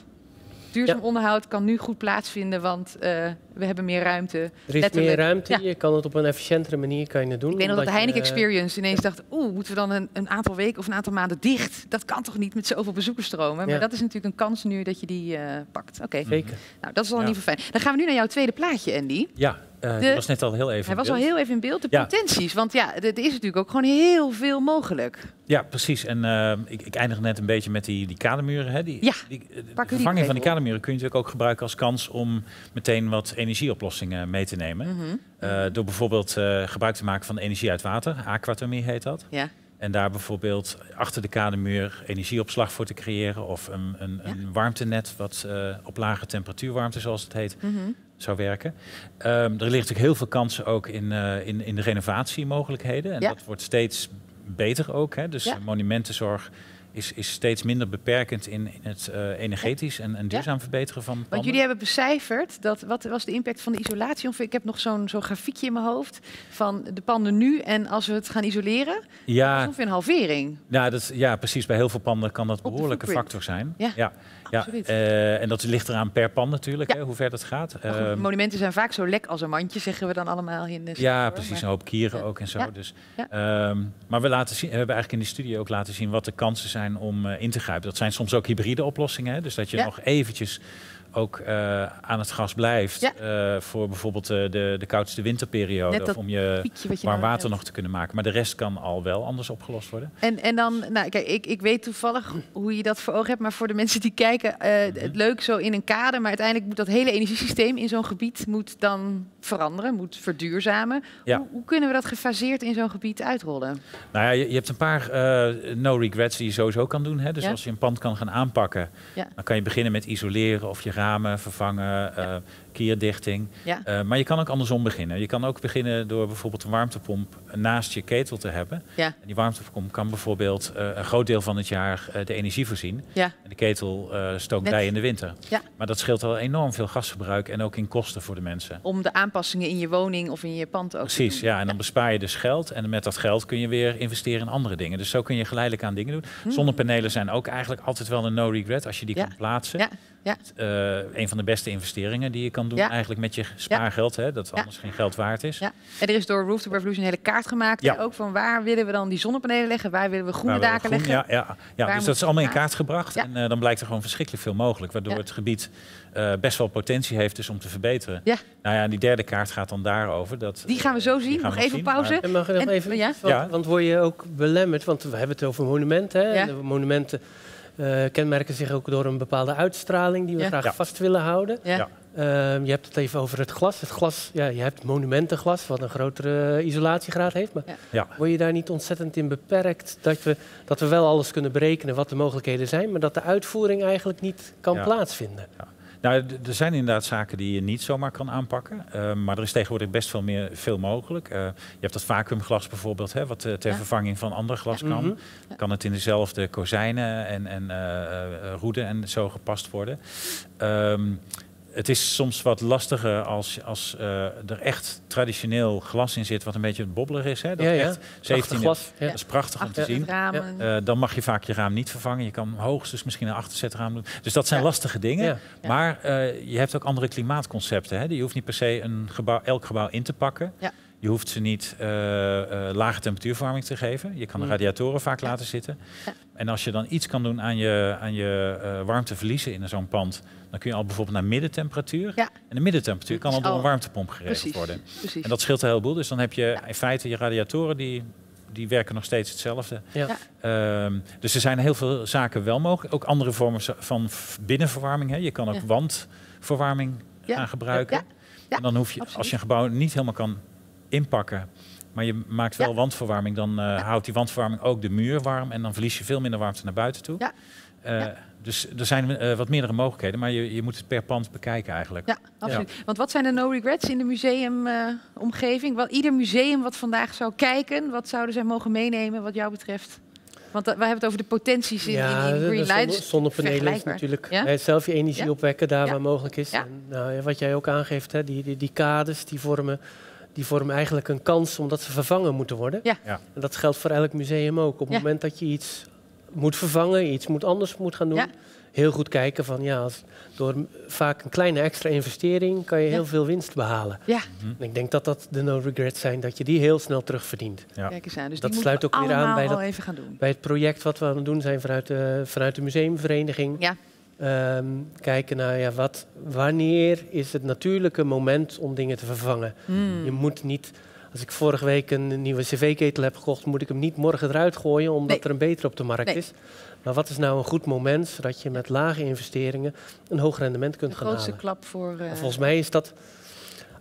Duurzaam onderhoud kan nu goed plaatsvinden, want eh, we hebben meer ruimte. Er is Letterlijk. meer ruimte, Ja. je kan het op een efficiëntere manier kan je het doen. Ik weet nog dat de Heineken Experience ineens dacht, oeh, moeten we dan een, een aantal weken of een aantal maanden dicht? Dat kan toch niet met zoveel bezoekersstromen? Maar dat is natuurlijk een kans nu dat je die eh, pakt. Oké, Zeker. nou dat is al in ieder geval fijn. Dan gaan we nu naar jouw tweede plaatje, Andy. Ja, Uh, De- was net al heel even Hij was al heel even in beeld, de Ja. potenties. Want ja, er is natuurlijk ook gewoon heel veel mogelijk. Ja, precies. En eh, ik, ik eindig net een beetje met die, die kademuren. Hè. Die, Ja, die, de je die vervanging van die kademuren kun je natuurlijk ook gebruiken als kans om meteen wat energieoplossingen mee te nemen. Mhm. Eh, door bijvoorbeeld eh, gebruik te maken van energie uit water. Aquatomie heet dat. Ja. En daar bijvoorbeeld achter de kademuur energieopslag voor te creëren. Of een, een, een warmtenet wat eh, op lage temperatuurwarmte, zoals het heet, Mhm. Zou werken. Ehm, er ligt natuurlijk heel veel kansen ook in, eh, in, in de renovatiemogelijkheden. En Ja. dat wordt steeds beter ook. Hè? Dus Ja. monumentenzorg is, is steeds minder beperkend in, in het eh, energetisch en, en duurzaam verbeteren van Want panden. jullie hebben becijferd, dat, wat was de impact van de isolatie? Of ik heb nog zo'n zo'n grafiekje in mijn hoofd van de panden nu en als we het gaan isoleren. Ja. Ongeveer een halvering. Ja, dat, ja, precies. Bij heel veel panden kan dat een behoorlijke factor zijn. Ja, ja. Absoluut. eh, en dat ligt eraan per pand natuurlijk, hè, hoe ver dat gaat. Goed, Ehm, monumenten zijn vaak zo lek als een mandje, zeggen we dan allemaal in de Ja, precies. maar- Een hoop kieren ook en zo. Dus, ehm, maar we, laten zien, we hebben eigenlijk in die studie ook laten zien wat de kansen zijn om eh, in te grijpen. Dat zijn soms ook hybride oplossingen. Hè? Dus dat je nog eventjes ook eh, aan het gas blijft Ja. eh, voor bijvoorbeeld eh, de, de koudste winterperiode. Of om je je warm water hebt. nog te kunnen maken. Maar de rest kan al wel anders opgelost worden. En, en dan, nou kijk, ik, ik weet toevallig hoe je dat voor ogen hebt, maar voor de mensen die kijken, eh, Mhm. het leuk zo in een kader, maar uiteindelijk moet dat hele energiesysteem in zo'n gebied moet dan veranderen, moet verduurzamen. Ja. Hoe, hoe kunnen we dat gefaseerd in zo'n gebied uitrollen? Nou ja, je, je hebt een paar no regrets die je sowieso kan doen. Hè? Dus Ja. als je een pand kan gaan aanpakken, dan kan je beginnen met isoleren of je ramen vervangen, eh kierdichting. Ja. Eh, maar je kan ook andersom beginnen. Je kan ook beginnen door bijvoorbeeld een warmtepomp naast je ketel te hebben. Ja. En die warmtepomp kan bijvoorbeeld eh, een groot deel van het jaar eh, de energie voorzien. Ja. En de ketel stookt bij in de winter. Ja. Maar dat scheelt al enorm veel gasverbruik en ook in kosten voor de mensen. Om de aanpassingen in je woning of in je pand ook Precies, te doen. ja. En dan bespaar je dus geld. En met dat geld kun je weer investeren in andere dingen. Dus zo kun je geleidelijk aan dingen doen. Hmm. Zonnepanelen zijn ook eigenlijk altijd wel een no-regret als je die kan plaatsen. Ja, ja. Een van de beste investeringen die je kan doen Ja. eigenlijk met je spaargeld. Hè, dat Ja. anders geen geld waard is. Ja. En er is door Roof to Revolution een hele kaart gemaakt. Ook van waar willen we dan die zonnepanelen leggen, waar willen we groene daken groen- leggen. Ja, ja, dus dat is allemaal in kaart gebracht. Ja. En eh, dan blijkt er gewoon verschrikkelijk veel mogelijk. Waardoor Ja. het gebied eh, best wel potentie heeft dus om te verbeteren. Ja. Nou ja, en die derde kaart gaat dan daarover. Dat, Die gaan we zo zien. gaan Nog even zien, pauze. maar- En mag ik nog En- even ja? Want, Ja. want word je ook belemmerd, want we hebben het over monumenten. Hè? Ja. De monumenten eh, kenmerken zich ook door een bepaalde uitstraling die we Ja. graag Ja. vast willen houden. Ja. Ja. Ehm, je hebt het even over het glas. Het glas, ja, je hebt monumentenglas, wat een grotere eh, isolatiegraad heeft. Maar Ja. Ja. word je daar niet ontzettend in beperkt dat we, dat we wel alles kunnen berekenen wat de mogelijkheden zijn, maar dat de uitvoering eigenlijk niet kan Ja. plaatsvinden? Nou, d- er zijn inderdaad zaken die je niet zomaar kan aanpakken. eh, maar er is tegenwoordig best veel meer veel mogelijk. Eh, je hebt dat vacuümglas bijvoorbeeld, hè, wat eh, ter Ja. vervanging van ander glas kan. Mhm. Kan het in dezelfde kozijnen en, en roeden en zo gepast worden. Ehm, het is soms wat lastiger als, als eh, er echt traditioneel glas in zit, wat een beetje bobbelig is. Hè? Dat Ja, ja. echt 17e, glas, ja. Dat is prachtig om te zien. Eh, dan mag je vaak je raam niet vervangen. Je kan hoogstens misschien een achterzet-raam doen. Dus dat zijn Ja. lastige dingen. Ja. Ja. Maar eh, je hebt ook andere klimaatconcepten. Hè? Je hoeft niet per se een gebouw, elk gebouw in te pakken. Je hoeft ze niet eh, eh, lage temperatuurverwarming te geven. Je kan de Mm. radiatoren vaak laten zitten. Ja. En als je dan iets kan doen aan je, aan je eh, warmte verliezen in zo'n pand, dan kun je al bijvoorbeeld naar middentemperatuur. Ja. En de middentemperatuur kan al door een warmtepomp geregeld Precies. worden. Precies. En dat scheelt een heleboel. Dus dan heb je in feite je radiatoren die, die werken nog steeds hetzelfde. Ehm, dus er zijn heel veel zaken wel mogelijk. Ook andere vormen van binnenverwarming. Hè. Je kan ook Ja. wandverwarming Ja. gaan gebruiken. Ja. Ja. En dan hoef je, als je een gebouw niet helemaal kan inpakken, maar je maakt wel Ja. wandverwarming, dan eh, houdt die wandverwarming ook de muur warm en dan verlies je veel minder warmte naar buiten toe. Ja. Eh, Ja. Dus er zijn eh, wat meerdere mogelijkheden, maar je, je moet het per pand bekijken eigenlijk. Ja, absoluut. Want wat zijn de no regrets in de museumomgeving? Wel ieder museum wat vandaag zou kijken, wat zouden zij mogen meenemen wat jou betreft? Want we hebben het over de potenties in, ja, in, in de- Green de Light. zonne- zonnepanelen is natuurlijk Ja? zelf je energie Ja. opwekken daar Ja. waar mogelijk is. Ja. En, nou, ja, wat jij ook aangeeft, hè, die, die, die kades die vormen, die vormen eigenlijk een kans omdat ze vervangen moeten worden. Ja. Ja. En dat geldt voor elk museum ook. Op het Ja. moment dat je iets moet vervangen, iets moet anders moet gaan doen, Ja. heel goed kijken van ja, als, door vaak een kleine extra investering kan je Ja. heel veel winst behalen. Ja, En ik denk dat dat de no regrets zijn, dat je die heel snel terugverdient. Ja. kijk eens aan. Dus Dat die sluit ook we weer aan bij dat- even gaan doen. Bij het project wat we aan het doen zijn vanuit de, vanuit de museumvereniging. Ja. Ehm, kijken naar ja, wat, wanneer is het natuurlijke moment om dingen te vervangen. Hmm. Je moet niet, als ik vorige week een nieuwe cv-ketel heb gekocht, moet ik hem niet morgen eruit gooien omdat Nee. er een beter op de markt Nee. is. Maar wat is nou een goed moment zodat je met lage investeringen een hoog rendement kunt De gaan grootste halen? klap voor... eh, En Volgens mij is dat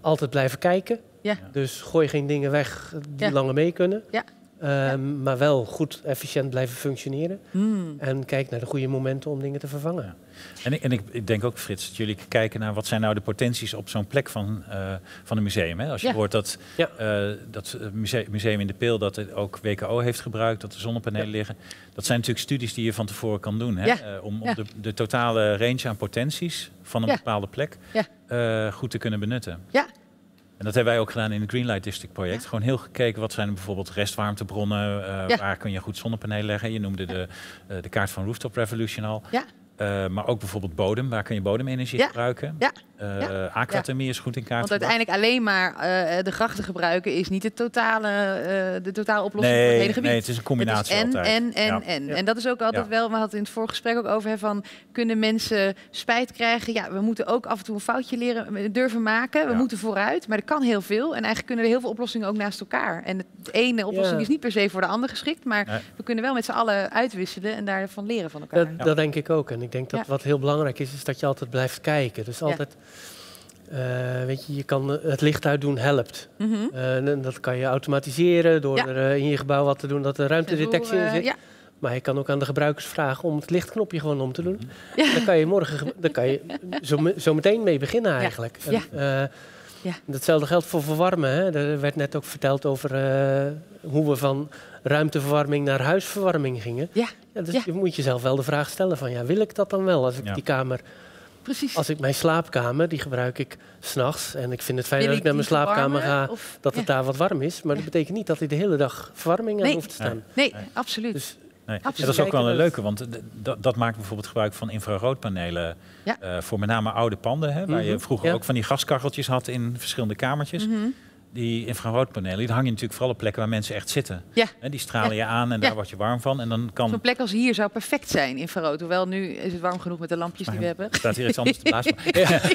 altijd blijven kijken. Ja. Dus gooi geen dingen weg die Ja. langer mee kunnen. Ja. Ehm, Maar wel goed, efficiënt blijven functioneren. Hmm. En kijk naar de goede momenten om dingen te vervangen. En, ik, en ik, ik denk ook, Frits, dat jullie kijken naar wat zijn nou de potenties op zo'n plek van, eh, van een museum. Hè? Als je Ja. hoort dat eh, dat het museum, museum in de Peel dat het ook WKO heeft gebruikt, dat er zonnepanelen liggen. Dat zijn natuurlijk studies die je van tevoren kan doen. Hè? Ja. Eh, om om Ja. de, de totale range aan potenties van een Ja. bepaalde plek Ja. eh, goed te kunnen benutten. Ja. En dat hebben wij ook gedaan in het Greenlight District project. Gewoon heel gekeken wat zijn bijvoorbeeld restwarmtebronnen, eh, Ja. waar kun je goed zonnepanelen leggen. Je noemde de, eh, de kaart van Rooftop Revolution al. Ja. Eh, maar ook bijvoorbeeld bodem, waar kun je bodemenergie Ja. Gebruiken. Ja. Eh, Ja. Is goed in kaart Want gebracht. uiteindelijk alleen maar eh, de grachten gebruiken is niet de totale, eh, de totale oplossing voor Nee, het hele gebied. nee, het is een combinatie is en, altijd. en, en, Ja. en. Ja. En dat is ook altijd Ja. wel, we hadden het in het vorige gesprek ook over, hè, van kunnen mensen spijt krijgen? Ja, we moeten ook af en toe een foutje leren, durven maken. We Ja. moeten vooruit, maar er kan heel veel. En eigenlijk kunnen er heel veel oplossingen ook naast elkaar. En de ene oplossing Ja. is niet per se voor de ander geschikt, maar Nee. we kunnen wel met z'n allen uitwisselen en daarvan leren van elkaar. Dat, dat denk ik ook. En ik denk dat Ja. wat heel belangrijk is, is dat je altijd blijft kijken. Dus Ja. altijd, eh, weet je, je kan eh, het licht uitdoen helpt. Mhm. Eh, en dat kan je automatiseren door Ja. er in je gebouw wat te doen dat er ruimtedetectie in zit. ja. Maar je kan ook aan de gebruikers vragen om het lichtknopje gewoon om te doen. Dan kan je morgen <laughs> ge- dan kan je zo, me- zo meteen mee beginnen eigenlijk. En, Ja. eh, Ja. Datzelfde geldt voor verwarmen. Hè. Er werd net ook verteld over eh, hoe we van ruimteverwarming naar huisverwarming gingen. Ja. dus Ja. je moet jezelf wel de vraag stellen van ja, wil ik dat dan wel als ik Ja. die kamer... Precies. Als ik mijn slaapkamer, die gebruik ik s'nachts. En ik vind het fijn als ik naar mijn slaapkamer ga, of- dat ja. het daar wat warm is. Maar dat betekent niet dat hij de hele dag verwarming aan Nee. hoeft te staan. Nee, absoluut. Dus Nee. Absoluut. Ja, dat is ook wel een leuke, want dat, dat maakt bijvoorbeeld gebruik van infraroodpanelen Ja. eh, voor met name oude panden. Hè, waar je Mhm. vroeger Ja. ook van die gaskacheltjes had in verschillende kamertjes. Mhm. Die infraroodpanelen, die hang je natuurlijk vooral op plekken waar mensen echt zitten. Ja. Die stralen Ja. je aan en Ja. daar word je warm van. En dan kan Zo'n plek als hier zou perfect zijn, infrarood. Hoewel nu is het warm genoeg met de lampjes die we hebben. Er staat hier iets anders te blazen. <laughs>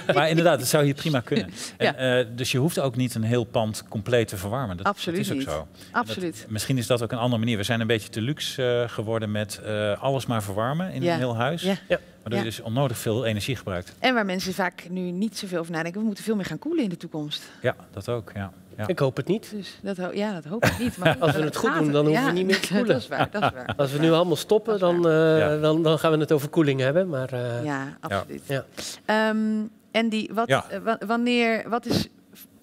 Maar, maar inderdaad, dat zou hier prima kunnen. En, eh, dus je hoeft ook niet een heel pand compleet te verwarmen. Dat, Absoluut dat is ook niet. zo. Absoluut. Dat, misschien is dat ook een andere manier. We zijn een beetje te luxe eh, geworden met eh, alles maar verwarmen in Ja. een heel huis. Ja. Waardoor Ja. je dus onnodig veel energie gebruikt. En waar mensen vaak nu niet zoveel over nadenken. We moeten veel meer gaan koelen in de toekomst. Ja, dat ook. Ja. Ja. Ik hoop het niet. Dus dat, ho- ja, dat hoop ik niet. Maar <laughs> Als we het goed doen, dan hoeven Ja, we niet meer <laughs> te koelen. Dat is waar, dat is waar. <laughs> Als we nu allemaal stoppen, dan, eh, Ja. dan, dan gaan we het over koeling hebben. Maar, eh, Ja, absoluut. ja. Ehm, Andy, wat, Ja. eh, wa- wanneer, wat is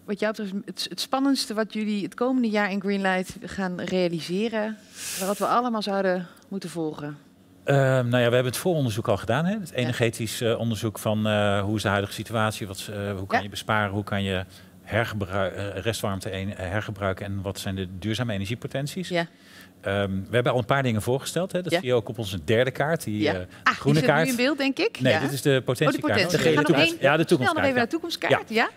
wat jou betreft het, het spannendste wat jullie het komende jaar in Greenlight gaan realiseren? Wat we allemaal zouden moeten volgen? Ehm, nou ja, we hebben het vooronderzoek al gedaan. Hè? Het energetisch eh, onderzoek van eh, hoe is de huidige situatie, wat, is, eh, hoe kan Ja. je besparen, hoe kan je restwarmte hergebruiken en wat zijn de duurzame energiepotenties. Ja. Ehm, we hebben al een paar dingen voorgesteld. Hè? Dat Ja. zie je ook op onze derde kaart, die Ja. Ah, groene zit kaart. nu in beeld, denk ik. Nee, dit is de potentiekaart. Oh, de potentie. De toekomst- Ja, de snel toekomstkaart. even ja. naar de toekomstkaart. Ja,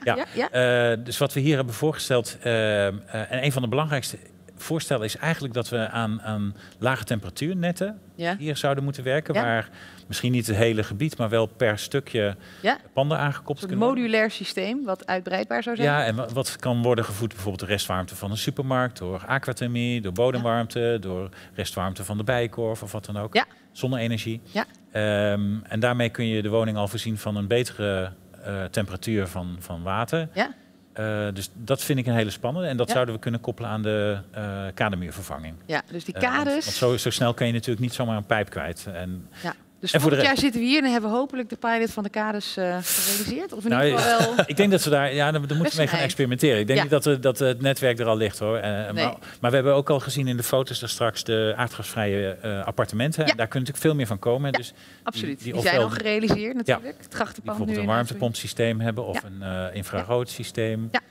ja, dus wat we hier hebben voorgesteld, eh, eh, en een van de belangrijkste voorstellen is eigenlijk dat we aan, aan lage temperatuurnetten Ja. hier zouden moeten werken, Ja. waar misschien niet het hele gebied, maar wel per stukje Ja. panden aangekoppeld Een kunnen worden. modulair systeem wat uitbreidbaar zou zijn. Ja, en wa- wat kan worden gevoed bijvoorbeeld de restwarmte van een supermarkt, door aquathermie, door bodemwarmte, door restwarmte van de bijenkorf of wat dan ook. Ja. Zonne-energie. Ja. Ehm, en daarmee kun je de woning al voorzien van een betere eh, temperatuur van, van water. Ja. Eh, dus dat vind ik een hele spannende. En dat Ja. zouden we kunnen koppelen aan de eh kadermuurvervanging. Ja, dus die Eh, want- kaders. want zo, zo snel kan je natuurlijk niet zomaar een pijp kwijt. En, Ja. Dus en voor volgend jaar zitten we hier en hebben we hopelijk de pilot van de kaders eh, gerealiseerd. Of in Nou, ieder geval <laughs> wel... ik denk dat we daar, ja, daar, moeten we mee gaan experimenteren. Ik denk Ja. niet dat, we, dat het netwerk er al ligt hoor. Eh, Nee. maar, maar we hebben ook al gezien in de foto's daar straks de aardgasvrije eh, appartementen. Ja. En daar kunnen natuurlijk veel meer van komen. dus Absoluut. Die, ofwel- zijn al gerealiseerd natuurlijk. Het die grachtenpand bijvoorbeeld een warmtepompsysteem hebben of een infraroodsysteem. Ja.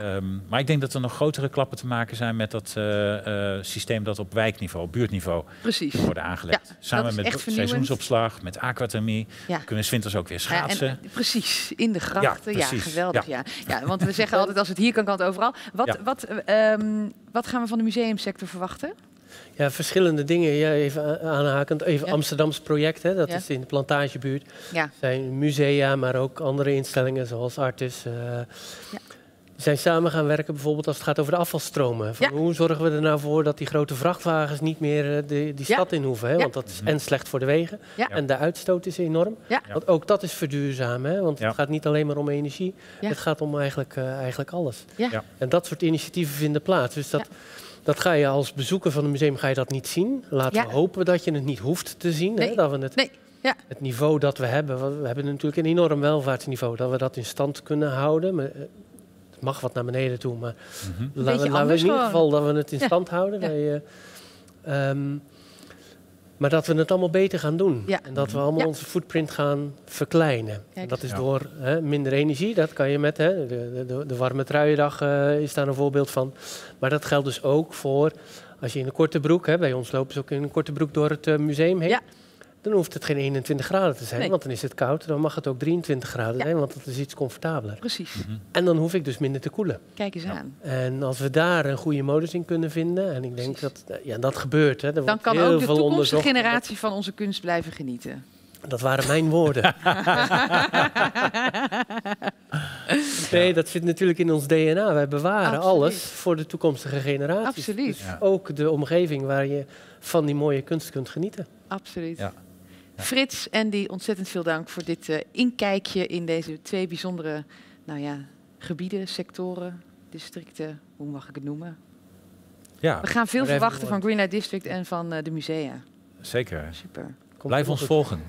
Ja. Ehm, maar ik denk dat er nog grotere klappen te maken zijn met dat eh, eh, systeem dat op wijkniveau, buurtniveau Precies. worden aangelegd. Ja, Samen met seizoensopslag, met aquathermie. Ja. Kunnen winters ook weer Ja, schaatsen. en, eh, precies, in de grachten. Ja, geweldig. Ja. Ja. Ja. want we zeggen altijd als het hier kan, kan het overal. Wat, Ja. wat, eh, ehm, wat gaan we van de museumsector verwachten? Ja, verschillende dingen. Ja, even aanhakend. Even Amsterdams project, hè, dat Ja. is in de plantagebuurt. Ja. zijn musea, maar ook andere instellingen zoals Artis. eh, zijn samen gaan werken bijvoorbeeld als het gaat over de afvalstromen. Van Hoe zorgen we er nou voor dat die grote vrachtwagens niet meer eh, de, die Ja. stad in hoeven? Hè? Want dat is en slecht voor de wegen. Ja. En de uitstoot is enorm. Ja. Want ook dat is verduurzamen. Hè? Want Ja. het gaat niet alleen maar om energie. Ja. Het gaat om eigenlijk, eh, eigenlijk alles. Ja. Ja. En dat soort initiatieven vinden plaats. Dus dat, dat ga je als bezoeker van een museum ga je dat niet zien. Laten Ja. we hopen dat je het niet hoeft te zien. Hè? Dat we het, Nee. Ja. het niveau dat we hebben. want We hebben natuurlijk een enorm welvaartsniveau. Dat we dat in stand kunnen houden. Mag wat naar beneden toe, maar Een laten, we, beetje laten we in ieder geval dat we het in Ja. stand houden. Ja. Wij, eh, ehm, maar dat we het allemaal beter gaan doen. Ja. En dat we allemaal Ja. onze footprint gaan verkleinen. Kijk dat is door hè, minder energie. Dat kan je met hè, de, de, de warme truiendag eh, is daar een voorbeeld van. Maar dat geldt dus ook voor als je in een korte broek, hè, bij ons lopen ze ook in een korte broek door het eh, museum heen. Dan hoeft het geen 21 graden te zijn, Nee. want dan is het koud. Dan mag het ook 23 graden zijn, want dat is iets comfortabeler. Precies. En dan hoef ik dus minder te koelen. Kijk eens aan. En als we daar een goede modus in kunnen vinden, en ik denk dat eh, ja, dat gebeurt. Hè, er Dan kan heel ook de toekomstige generatie van onze kunst blijven genieten. Dat waren mijn woorden. <laughs> nee, dat zit natuurlijk in ons DNA. Wij bewaren Absoluut. alles voor de toekomstige generaties. Absoluut. Dus Ja. ook de omgeving waar je van die mooie kunst kunt genieten. Absoluut. Ja. Frits, Andy, ontzettend veel dank voor dit eh, inkijkje in deze twee bijzondere nou ja, gebieden, sectoren, districten, hoe mag ik het noemen? Ja. We gaan veel verwachten van Green Light District en van eh, de musea. Zeker. Super. Blijf ons volgen.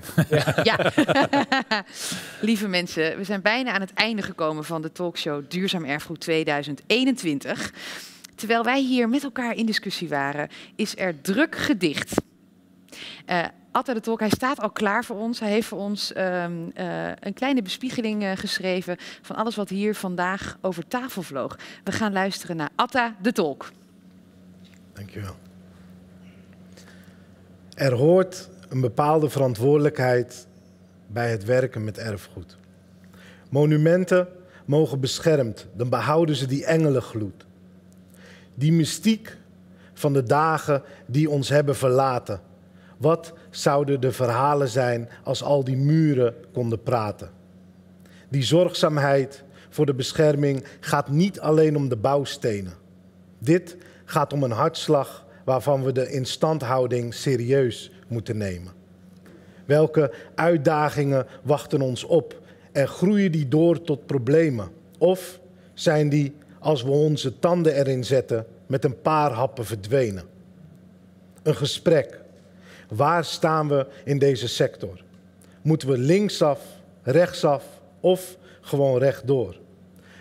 Ja. <laughs> <laughs> Lieve mensen, we zijn bijna aan het einde gekomen van de talkshow Duurzaam Erfgoed 2021. Terwijl wij hier met elkaar in discussie waren, is er druk gedicht. Eh Atta de Tolk, hij staat al klaar voor ons. Hij heeft voor ons ehm, eh, een kleine bespiegeling eh, geschreven van alles wat hier vandaag over tafel vloog. We gaan luisteren naar Atta de Tolk. Dankjewel. Er hoort een bepaalde verantwoordelijkheid bij het werken met erfgoed. Monumenten mogen beschermd, dan behouden ze die engelengloed. Die mystiek van de dagen die ons hebben verlaten. Wat zouden de verhalen zijn als al die muren konden praten? Die zorgzaamheid voor de bescherming gaat niet alleen om de bouwstenen. Dit gaat om een hartslag waarvan we de instandhouding serieus moeten nemen. Welke uitdagingen wachten ons op en groeien die door tot problemen? Of zijn die, als we onze tanden erin zetten, met een paar happen verdwenen? Een gesprek. Waar staan we in deze sector? Moeten we linksaf, rechtsaf of gewoon rechtdoor?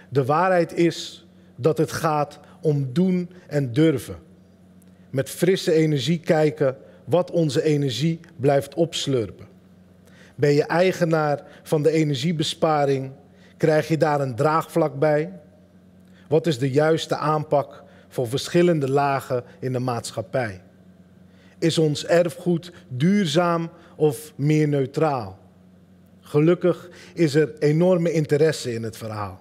De waarheid is dat het gaat om doen en durven. Met frisse energie kijken wat onze energie blijft opslurpen. Ben je eigenaar van de energiebesparing, krijg je daar een draagvlak bij? Wat is de juiste aanpak voor verschillende lagen in de maatschappij? Is ons erfgoed duurzaam of meer neutraal? Gelukkig is er enorme interesse in het verhaal.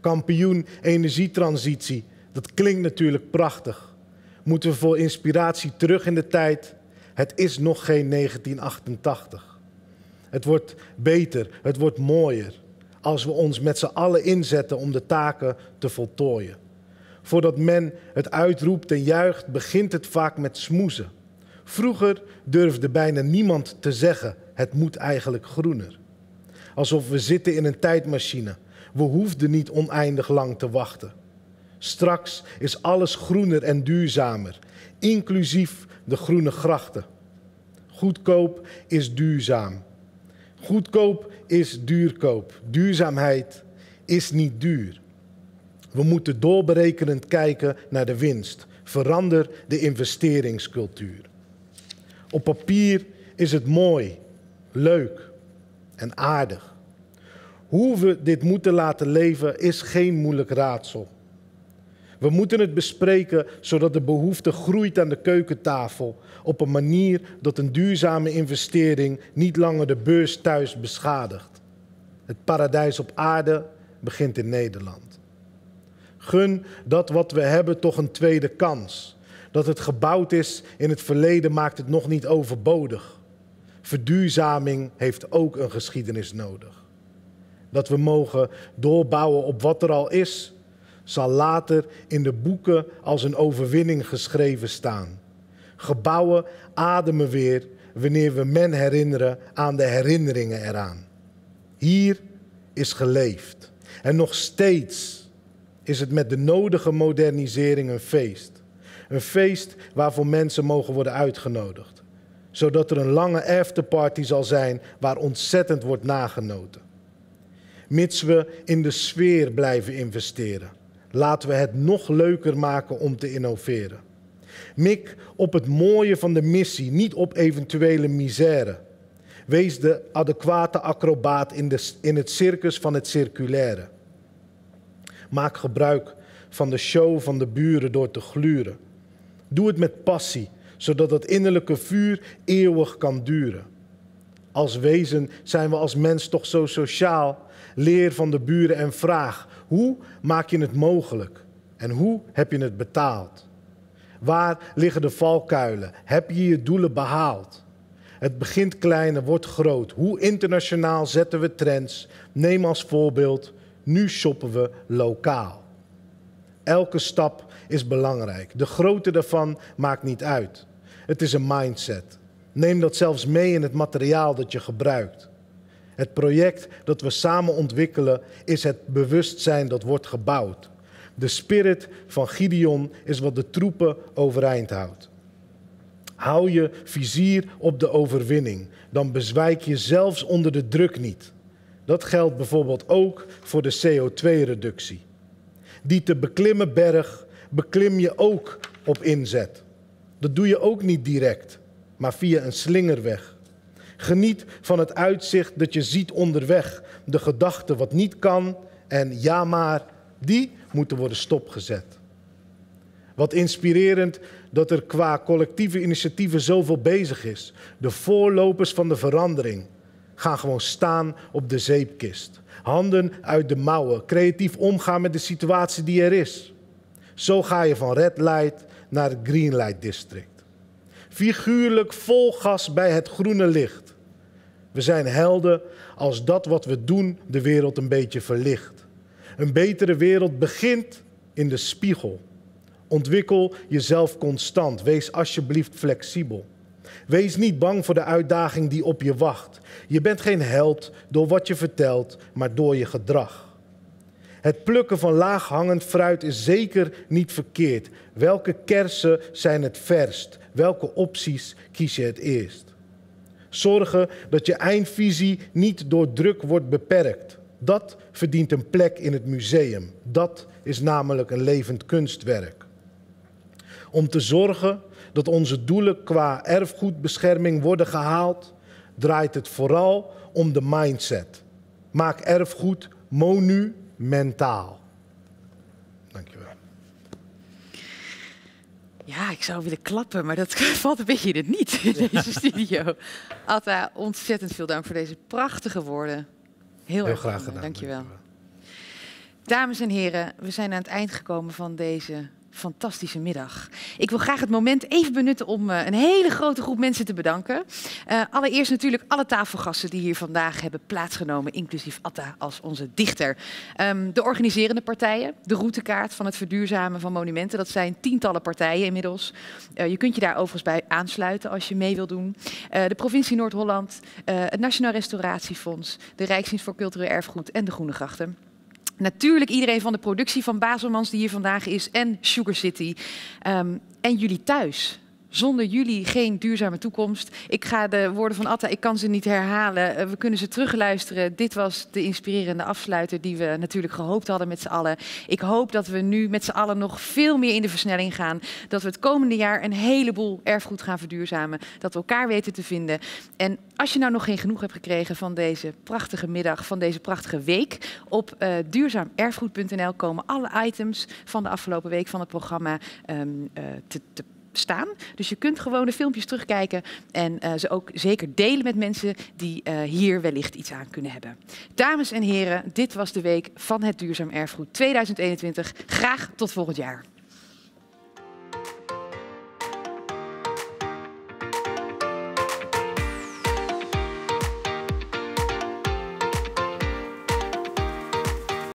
Kampioen energietransitie, dat klinkt natuurlijk prachtig. Moeten we voor inspiratie terug in de tijd? Het is nog geen 1988. Het wordt beter, het wordt mooier als we ons met z'n allen inzetten om de taken te voltooien. Voordat men het uitroept en juicht, begint het vaak met smoezen. Vroeger durfde bijna niemand te zeggen: het moet eigenlijk groener. Alsof we zitten in een tijdmachine. We hoefden niet oneindig lang te wachten. Straks is alles groener en duurzamer, inclusief de groene grachten. Goedkoop is duurzaam. Goedkoop is duurkoop. Duurzaamheid is niet duur. We moeten doorberekenend kijken naar de winst. Verander de investeringscultuur. Op papier is het mooi, leuk en aardig. Hoe we dit moeten laten leven is geen moeilijk raadsel. We moeten het bespreken zodat de behoefte groeit aan de keukentafel op een manier dat een duurzame investering niet langer de beurs thuis beschadigt. Het paradijs op aarde begint in Nederland. Gun dat wat we hebben toch een tweede kans. Dat het gebouwd is in het verleden maakt het nog niet overbodig. Verduurzaming heeft ook een geschiedenis nodig. Dat we mogen doorbouwen op wat er al is, zal later in de boeken als een overwinning geschreven staan. Gebouwen ademen weer wanneer we men herinneren aan de herinneringen eraan. Hier is geleefd. En nog steeds is het met de nodige modernisering een feest. Een feest waarvoor mensen mogen worden uitgenodigd. Zodat er een lange afterparty zal zijn waar ontzettend wordt nagenoten. Mits we in de sfeer blijven investeren. Laten we het nog leuker maken om te innoveren. Mik op het mooie van de missie, niet op eventuele misère. Wees de adequate acrobaat in, de, in het circus van het circulaire. Maak gebruik van de show van de buren door te gluren. Doe het met passie, zodat het innerlijke vuur eeuwig kan duren. Als wezen zijn we als mens toch zo sociaal. Leer van de buren en vraag: hoe maak je het mogelijk? En hoe heb je het betaald? Waar liggen de valkuilen? Heb je je doelen behaald? Het begint klein en wordt groot. Hoe internationaal zetten we trends? Neem als voorbeeld, nu shoppen we lokaal. Elke stap is belangrijk. De grootte daarvan maakt niet uit. Het is een mindset. Neem dat zelfs mee in het materiaal dat je gebruikt. Het project dat we samen ontwikkelen is het bewustzijn dat wordt gebouwd. De spirit van Gideon is wat de troepen overeind houdt. Hou je vizier op de overwinning, dan bezwijk je zelfs onder de druk niet. Dat geldt bijvoorbeeld ook voor de CO2-reductie. Die te beklimmen berg beklim je ook op inzet. Dat doe je ook niet direct, maar via een slingerweg. Geniet van het uitzicht dat je ziet onderweg, de gedachte wat niet kan en ja maar, die moeten worden stopgezet. Wat inspirerend dat er qua collectieve initiatieven zoveel bezig is. De voorlopers van de verandering gaan gewoon staan op de zeepkist. Handen uit de mouwen, creatief omgaan met de situatie die er is. Zo ga je van red light naar het green light district. Figuurlijk vol gas bij het groene licht. We zijn helden als dat wat we doen de wereld een beetje verlicht. Een betere wereld begint in de spiegel. Ontwikkel jezelf constant. Wees alsjeblieft flexibel. Wees niet bang voor de uitdaging die op je wacht. Je bent geen held door wat je vertelt, maar door je gedrag. Het plukken van laaghangend fruit is zeker niet verkeerd. Welke kersen zijn het verst? Welke opties kies je het eerst? Zorgen dat je eindvisie niet door druk wordt beperkt. Dat verdient een plek in het museum. Dat is namelijk een levend kunstwerk. Om te zorgen dat onze doelen qua erfgoedbescherming worden gehaald, draait het vooral om de mindset. Maak erfgoed monumentaal. Dankjewel. Ja, ik zou willen klappen, maar dat <laughs> valt een beetje in het niet in deze <laughs> studio. Atta, ontzettend veel dank voor deze prachtige woorden. Heel, Heel erg graag gedaan. gedaan. Dankjewel. Dames en heren, we zijn aan het eind gekomen van deze fantastische middag. Ik wil graag het moment even benutten om eh, een hele grote groep mensen te bedanken. Eh, allereerst natuurlijk alle tafelgasten die hier vandaag hebben plaatsgenomen, inclusief Atta als onze dichter. Ehm, de organiserende partijen, de routekaart van het verduurzamen van monumenten. Dat zijn tientallen partijen inmiddels. Eh, je kunt je daar overigens bij aansluiten als je mee wil doen. De provincie Noord-Holland, het Nationaal Restauratiefonds, de Rijksdienst voor Cultureel Erfgoed en de Groene Grachten. Natuurlijk iedereen van de productie van Baselmans die hier vandaag is en Sugar City. Ehm, en jullie thuis. Zonder jullie geen duurzame toekomst. Ik ga de woorden van Atta, ik kan ze niet herhalen. Eh, we kunnen ze terugluisteren. Dit was de inspirerende afsluiter die we natuurlijk gehoopt hadden met z'n allen. Ik hoop dat we nu met z'n allen nog veel meer in de versnelling gaan. Dat we het komende jaar een heleboel erfgoed gaan verduurzamen. Dat we elkaar weten te vinden. En als je nou nog geen genoeg hebt gekregen van deze prachtige middag, van deze prachtige week, op uh, duurzaamerfgoed.nl komen alle items van de afgelopen week van het programma um, uh, te, te staan. Dus je kunt gewoon de filmpjes terugkijken en uh, ze ook zeker delen met mensen die uh, hier wellicht iets aan kunnen hebben. Dames en heren, dit was de week van het Duurzaam Erfgoed 2021. Graag tot volgend jaar.